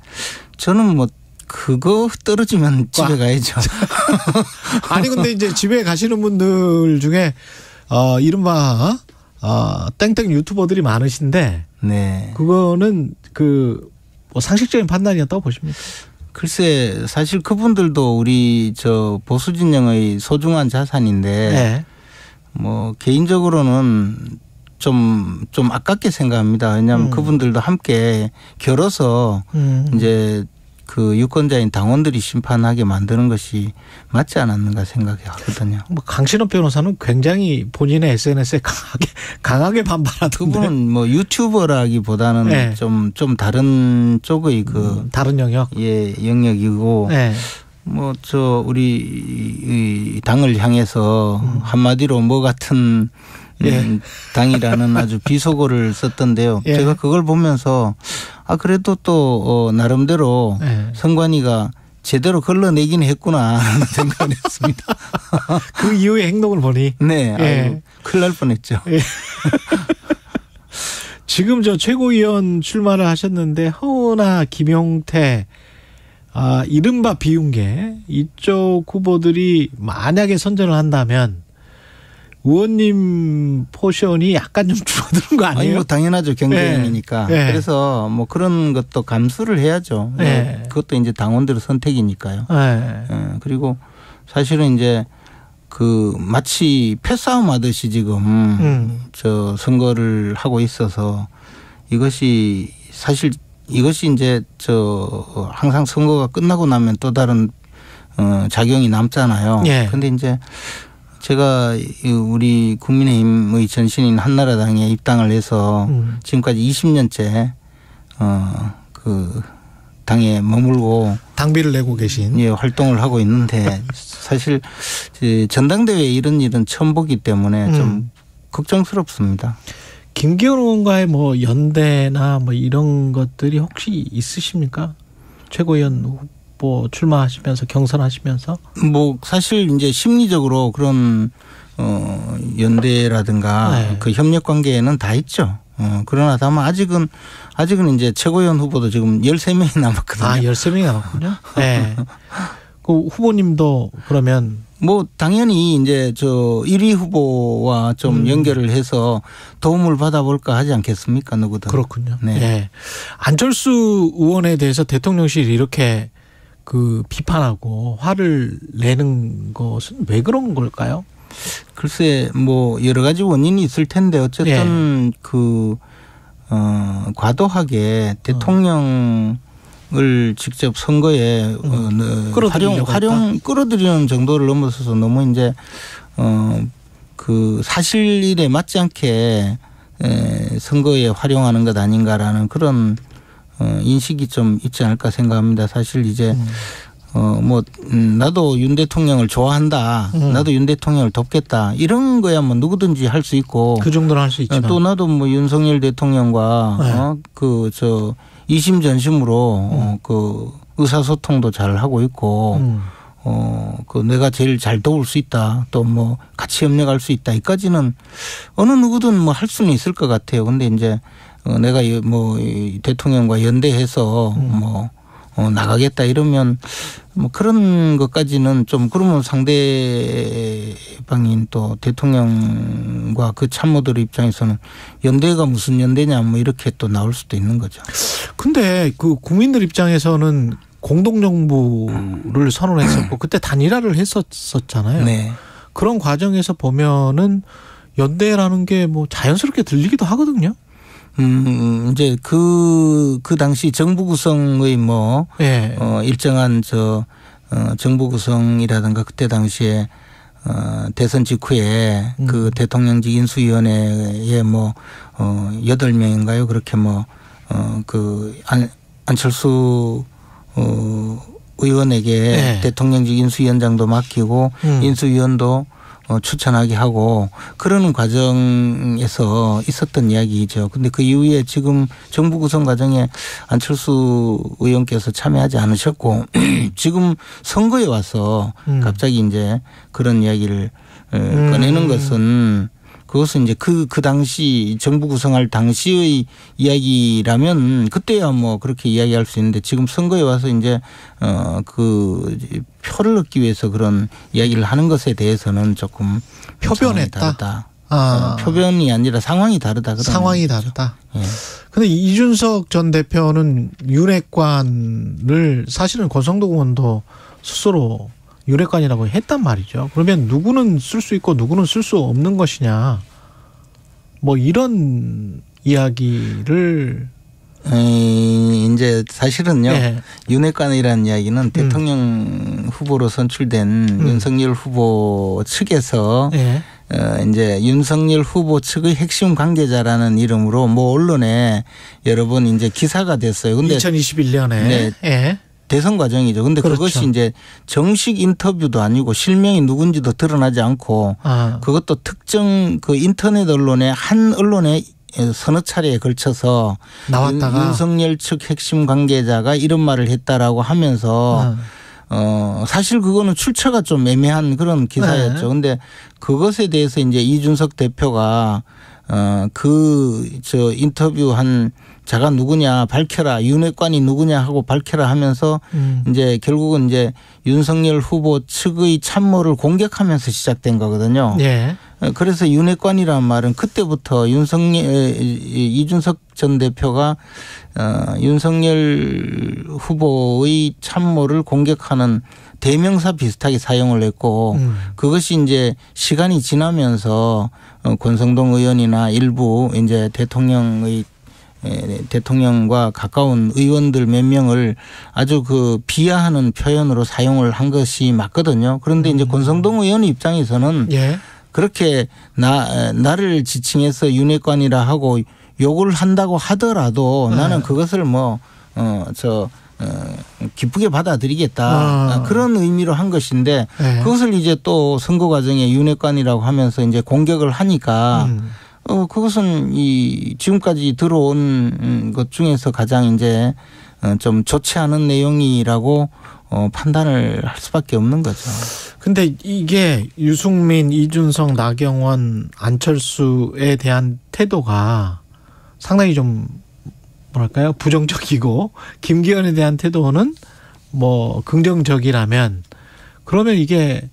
저는 뭐 그거 떨어지면 집에 가야죠. 아니 근데 이제 집에 가시는 분들 중에 어 이른바 어 땡땡 유튜버들이 많으신데 네. 그거는 그 뭐 상식적인 판단이었다고 보십니까? 글쎄 사실 그분들도 우리 저 보수 진영의 소중한 자산인데 네. 뭐 개인적으로는 좀 좀 아깝게 생각합니다. 왜냐하면 음. 그분들도 함께 결어서 음. 이제 그 유권자인 당원들이 심판하게 만드는 것이 맞지 않았는가 생각하거든요. 뭐 강신업 변호사는 굉장히 본인의 SNS에 강하게 강하게 반발하던데. 그분은 뭐 유튜버라기보다는 네. 좀좀 다른 쪽의 그 다른 영역 예 영역이고 네. 뭐저 우리 이 당을 향해서 음. 한마디로 뭐 같은 예. 음, 당이라는 아주 비속어를 썼던데요. 예. 제가 그걸 보면서 아 그래도 또 어, 나름대로 네. 선관위가 제대로 걸러내긴 했구나 하는 생각을 했습니다. 그 이후의 행동을 보니 네, 예. 아이고, 큰일 날 뻔했죠. 지금 저 최고위원 출마를 하셨는데 허은하, 김용태, 아 이른바 비윤계 이쪽 후보들이 만약에 선전을 한다면 의원님 포션이 약간 좀 줄어드는 거 아니 아니에요? 뭐 당연하죠 경쟁이니까 예. 예. 그래서 뭐 그런 것도 감수를 해야죠. 뭐 예. 그것도 이제 당원들의 선택이니까요. 네. 예, 그리고 사실은 이제 그 마치 패싸움 하듯이 지금 음. 저 선거를 하고 있어서 이것이 사실 이것이 이제 저 항상 선거가 끝나고 나면 또 다른 어 작용이 남잖아요. 예. 근데 이제 제가 이 우리 국민의힘의 전신인 한나라당에 입당을 해서 음. 지금까지 20년째 어그 당에 머물고 당비를 내고 계신 예, 활동을 하고 있는데 사실 이 전당대회 이런 일은 처음 보기 때문에 좀 음. 걱정스럽습니다. 김기현 의원과의 뭐 연대나 뭐 이런 것들이 혹시 있으십니까? 최고위원 후보 출마하시면서 경선하시면서 뭐 사실 이제 심리적으로 그런 어 연대라든가 네. 그 협력 관계에는 다 있죠. 어 그러나 다만 아직은 아직은 이제 최고위원 후보도 지금 13명이 남았거든요. 아 13명이 남았군요. 네. 그 후보님도 그러면 뭐 당연히 이제 저 1위 후보와 좀 음. 연결을 해서 도움을 받아볼까 하지 않겠습니까 누구든. 그렇군요. 네. 예. 안철수 의원에 대해서 대통령실이 이렇게 그 비판하고 화를 내는 것은 왜 그런 걸까요? 글쎄 뭐 여러 가지 원인이 있을 텐데 어쨌든 예. 그 어, 과도하게 대통령을 직접 선거에 어, 네, 음. 끌어들이려고 활용 활용 끌어들이는 정도를 넘어서서 너무 이제 어그 사실에 맞지 않게 에, 선거에 활용하는 것 아닌가라는 그런 어, 인식이 좀 있지 않을까 생각합니다. 사실 이제 음. 어, 뭐, 음, 나도 윤 대통령을 좋아한다. 음. 나도 윤 대통령을 돕겠다. 이런 거야 뭐 누구든지 할 수 있고. 그 정도는 할 수 있지만 어, 또 나도 뭐 윤석열 대통령과, 네. 어, 그, 저, 이심 전심으로, 어, 그, 의사소통도 잘 하고 있고, 음. 어, 그 내가 제일 잘 도울 수 있다. 또 뭐 같이 협력할 수 있다. 이까지는 어느 누구든 뭐 할 수는 있을 것 같아요. 근데 이제 어, 내가 이 뭐이 대통령과 연대해서 음. 뭐 어, 나가겠다 이러면 뭐 그런 것까지는 좀 그러면 상대방인 또 대통령과 그 참모들 입장에서는 연대가 무슨 연대냐 뭐 이렇게 또 나올 수도 있는 거죠. 근데 그 국민들 입장에서는 공동정부를 선언했었고 그때 단일화를 했었었잖아요. 네. 그런 과정에서 보면은 연대라는 게 뭐 자연스럽게 들리기도 하거든요. 음, 이제 그, 그 당시 정부 구성의 뭐, 예. 어, 일정한 저, 어, 정부 구성이라든가 그때 당시에 어, 대선 직후에 음. 그 대통령직 인수위원회에 뭐, 어, 여덟 명인가요? 그렇게 뭐, 어, 그, 안, 안철수, 어, 의원에게 네. 대통령직 인수위원장도 맡기고 음. 인수위원도 어, 추천하게 하고 그러는 과정에서 있었던 이야기죠. 근데 그 이후에 지금 정부 구성 과정에 안철수 의원께서 참여하지 않으셨고 지금 선거에 와서 음. 갑자기 이제 그런 이야기를 어, 음. 꺼내는 것은 그것은 이제 그, 그 당시 정부 구성할 당시의 이야기라면 그때야 뭐 그렇게 이야기할 수 있는데 지금 선거에 와서 이제 어, 그 표를 얻기 위해서 그런 이야기를 하는 것에 대해서는 조금 표변했다? 아. 어, 표변이 아니라 상황이 다르다. 그런 상황이. 다르다. 예. 근데 이준석 전 대표는 윤핵관을 사실은 권성도 의원도 스스로 윤핵관이라고 했단 말이죠. 그러면 누구는 쓸 수 있고 누구는 쓸 수 없는 것이냐. 뭐 이런 이야기를 에, 이제 사실은요 예. 윤핵관이라는 이야기는 대통령 후보로 선출된 윤석열 후보 측에서 예. 어, 이제 윤석열 후보 측의 핵심 관계자라는 이름으로 뭐 언론에 여러 번 이제 기사가 됐어요. 근데 2021년에 네. 예. 대선 과정이죠. 근데 그렇죠. 그것이 이제 정식 인터뷰도 아니고 실명이 누군지도 드러나지 않고 아. 그것도 특정 그 인터넷 언론의 한 언론에 서너 차례에 걸쳐서 나왔다가. 윤, 윤석열 측 핵심 관계자가 이런 말을 했다라고 하면서 아. 어 사실 그거는 출처가 좀 애매한 그런 기사였죠. 네. 근데 그것에 대해서 이제 이준석 대표가 어 그 저 인터뷰 한 자가 누구냐 밝혀라 윤핵관이 누구냐 하고 밝혀라 하면서 음. 이제 결국은 이제 윤석열 후보 측의 참모를 공격하면서 시작된 거거든요. 예. 어, 그래서 윤핵관이라는 말은 그때부터 윤석열 이준석 전 대표가 어 윤석열 후보의 참모를 공격하는 대명사 비슷하게 사용을 했고 음. 그것이 이제 시간이 지나면서 어, 권성동 의원이나 일부 이제 대통령의 에, 대통령과 가까운 의원들 몇 명을 아주 그 비하하는 표현으로 사용을 한 것이 맞거든요. 그런데 이제 권성동 의원 입장에서는 예. 그렇게 나 나를 지칭해서 윤핵관이라 하고 욕을 한다고 하더라도 네. 나는 그것을 뭐, 뭐어저 어, 기쁘게 받아들이겠다 아. 그런 의미로 한 것인데 네. 그것을 이제 또 선거 과정에 윤핵관이라고 하면서 이제 공격을 하니까 음. 어 그것은 이 지금까지 들어온 음, 것 중에서 가장 이제 어, 좀 좋지 않은 내용이라고 어 판단을 할 수밖에 없는 거죠. 근데 이게 유승민, 이준석, 나경원, 안철수에 대한 태도가 상당히 좀 뭐랄까요 부정적이고 김기현에 대한 태도는 뭐 긍정적이라면 그러면 이게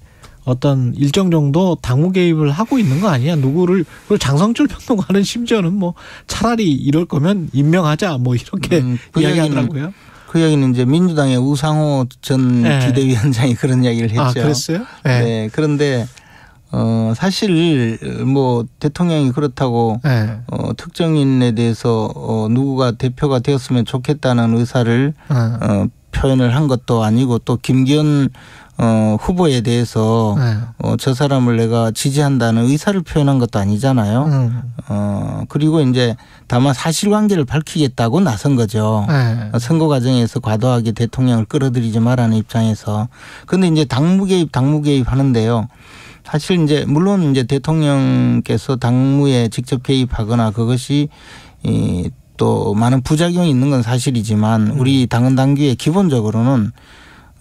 어떤 일정 정도 당무 개입을 하고 있는 거 아니야? 누구를 그리고 장성철 평론가는 심지어는 뭐 차라리 이럴 거면 임명하자 뭐 이렇게 음, 그 이야기하더라고요. 그 이야기는 이제 민주당의 우상호 전 네. 비대위원장이 그런 이야기를 했죠. 아, 그랬어요? 네. 네. 그런데 어 사실 뭐 대통령이 그렇다고 네. 어 특정인에 대해서 어 누구가 대표가 되었으면 좋겠다는 의사를 아. 어 표현을 한 것도 아니고 또 김기현 어 후보에 대해서 네. 어 저 사람을 내가 지지한다는 의사를 표현한 것도 아니잖아요. 음. 어 그리고 이제 다만 사실관계를 밝히겠다고 나선 거죠. 네. 어, 선거 과정에서 과도하게 대통령을 끌어들이지 말라는 입장에서. 근데 이제 당무 개입, 당무 개입 하는데요. 사실 이제 물론 이제 대통령께서 당무에 직접 개입하거나 그것이 이또 많은 부작용이 있는 건 사실이지만 우리 당헌 당규에 기본적으로는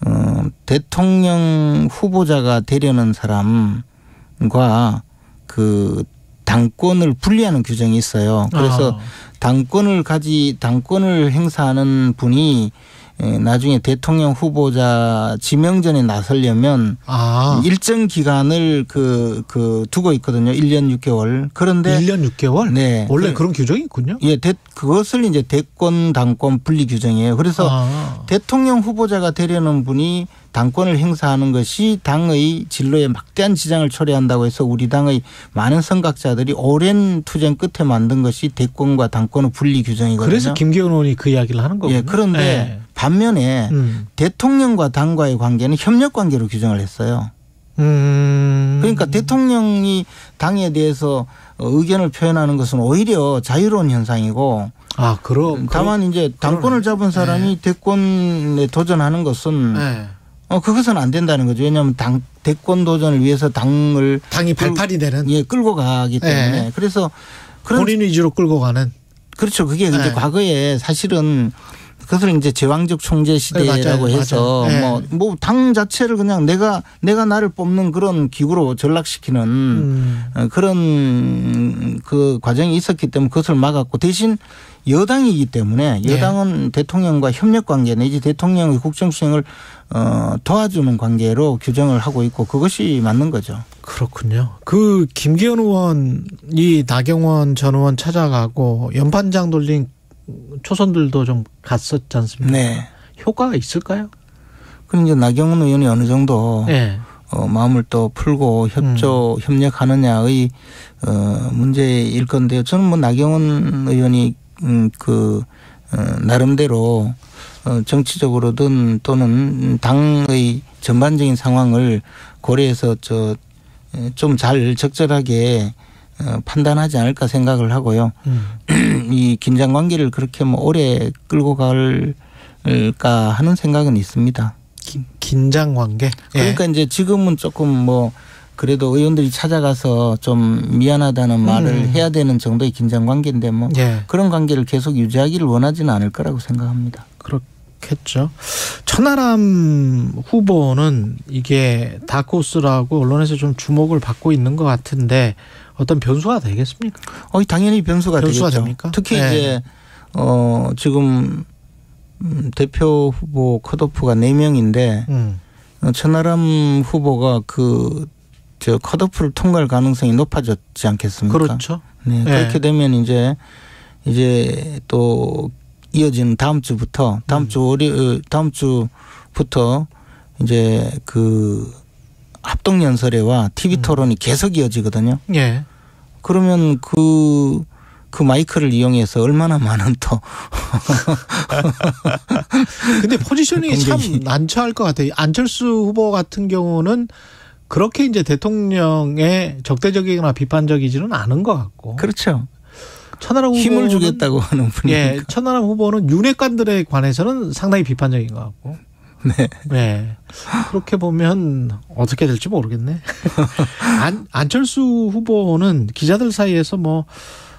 어 대통령 후보자가 되려는 사람과 그 당권을 분리하는 규정이 있어요. 그래서 아. 당권을 가지 당권을 행사하는 분이 에, 나중에 대통령 후보자 지명전에 나서려면 아. 일정 기간을 그, 그 두고 있거든요. 1년 6개월. 그런데 1년 6개월? 네. 원래 그- 그런 규정이 있군요. 예, 대, 그것을 이제 대권 당권 분리 규정이에요. 그래서 아. 대통령 후보자가 되려는 분이 당권을 행사하는 것이 당의 진로에 막대한 지장을 초래한다고 해서 우리 당의 많은 선각자들이 오랜 투쟁 끝에 만든 것이 대권과 당권의 분리 규정이거든요. 그래서 김기현 의원이 그 이야기를 하는 거군요. 예, 그런데 네. 반면에 음. 대통령과 당과의 관계는 협력 관계로 규정을 했어요. 음. 그러니까 대통령이 당에 대해서 어, 의견을 표현하는 것은 오히려 자유로운 현상이고 아, 그럼 다만 이제 당권을 잡은 사람이 대권에 도전하는 것은 네. 어 그것은 안 된다는 거죠. 왜냐하면 당 대권 도전을 위해서 당을 당이 발판이 되는 예 끌고 가기 때문에 네. 그래서 본인 위주로 끌고 가는 그렇죠. 그게 이제 네. 과거에 사실은 그것을 이제 제왕적 총재 시대라고 네. 해서 맞아요. 뭐뭐당 자체를 그냥 내가 내가 나를 뽑는 그런 기구로 전락시키는 음. 어, 그런 그 과정이 있었기 때문에 그것을 막았고 대신 여당이기 때문에 네. 여당은 대통령과 협력 관계 내지 대통령의 국정 수행을 어 도와주는 관계로 규정을 하고 있고 그것이 맞는 거죠. 그렇군요. 그 김기현 의원이 나경원 전 의원 찾아가고 연판장 돌린 초선들도 좀 갔었지 않습니까? 네. 효과가 있을까요? 그럼 이제 나경원 의원이 어느 정도 네. 어, 마음을 또 풀고 협조 협력하느냐의 어, 문제일 건데요. 저는 뭐 나경원 의원이 음, 그 어, 나름대로 어, 정치적으로든 또는 당의 전반적인 상황을 고려해서 저 좀 잘 적절하게 어, 판단하지 않을까 생각을 하고요. 음. 이 긴장 관계를 그렇게 뭐 오래 끌고 갈까 하는 생각은 있습니다. 긴장 관계. 예. 그러니까 이제 지금은 조금 뭐 그래도 의원들이 찾아가서 좀 미안하다는 말을 음. 해야 되는 정도의 긴장 관계인데 뭐 예. 그런 관계를 계속 유지하기를 원하지는 않을 거라고 생각합니다. 그렇겠죠. 천하람 후보는 이게 다코스라고 언론에서 좀 주목을 받고 있는 것 같은데 어떤 변수가 되겠습니까? 어, 당연히 변수가, 변수가 되겠죠. 됩니까? 특히 네. 이제 어 지금 음, 대표 후보 컷오프가 4 명인데 음. 어, 천하람 후보가 그 저 컷오프를 통과할 가능성이 높아졌지 않겠습니까? 그렇죠. 네, 네. 그렇게 되면 이제 이제 또 이어지는 다음 주부터 다음 주 월요 어, 다음 주부터 이제 그 합동 연설회와 TV 토론이 계속 이어지거든요. 예. 그러면 그, 그 마이크를 이용해서 얼마나 많은 또. 근데 포지션이 참 공격이. 난처할 것 같아요. 안철수 후보 같은 경우는 그렇게 이제 대통령의 적대적이거나 비판적이지는 않은 것 같고. 그렇죠. 천하람 힘을 후보는- 주겠다고 하는 분이. 예, 천하람 후보는 윤핵관들에 관해서는 상당히 비판적인 것 같고. 네. 네. 그렇게 보면 어떻게 될지 모르겠네. 안, 안철수 후보는 기자들 사이에서 뭐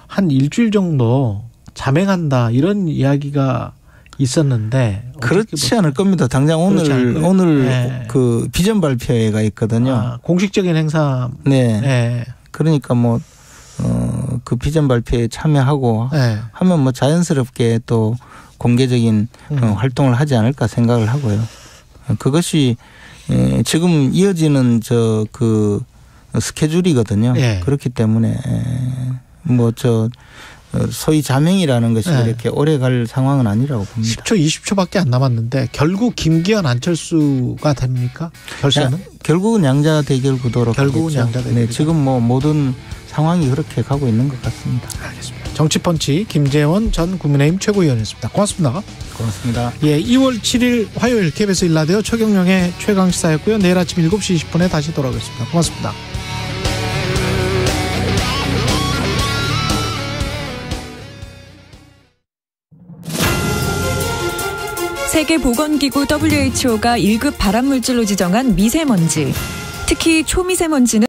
한 일주일 정도 자맹한다 이런 이야기가 있었는데 그렇지 않을 겁니다. 당장 오늘? 오늘 네. 그 비전 발표회가 있거든요. 아, 공식적인 행사 네. 네. 그러니까 뭐, 어, 그 비전 발표에 참여하고 네. 하면 뭐 자연스럽게 또 공개적인 음. 어, 활동을 하지 않을까 생각을 하고요. 어, 그것이 에, 지금 이어지는 저 그 스케줄이거든요. 예. 그렇기 때문에 뭐 저 소위 자명이라는 것이 예. 이렇게 오래 갈 상황은 아니라고 봅니다. 10초, 20초밖에 안 남았는데 결국 김기현 안철수가 됩니까? 결선은? 야, 결국은 양자 대결 구도로 결국은. 양자 네, 대결이다. 지금 뭐 모든 상황이 그렇게 가고 있는 것 같습니다. 알겠습니다. 정치펀치 김재원 전 국민의힘 최고위원이었습니다. 고맙습니다. 고맙습니다. 예, 2월 7일 화요일 KBS 일라디오 최경영의 최강 시사였고요. 내일 아침 7시 20분에 다시 돌아오겠습니다. 고맙습니다. 세계보건기구 WHO가 1급 발암물질로 지정한 미세먼지. 특히 초미세먼지는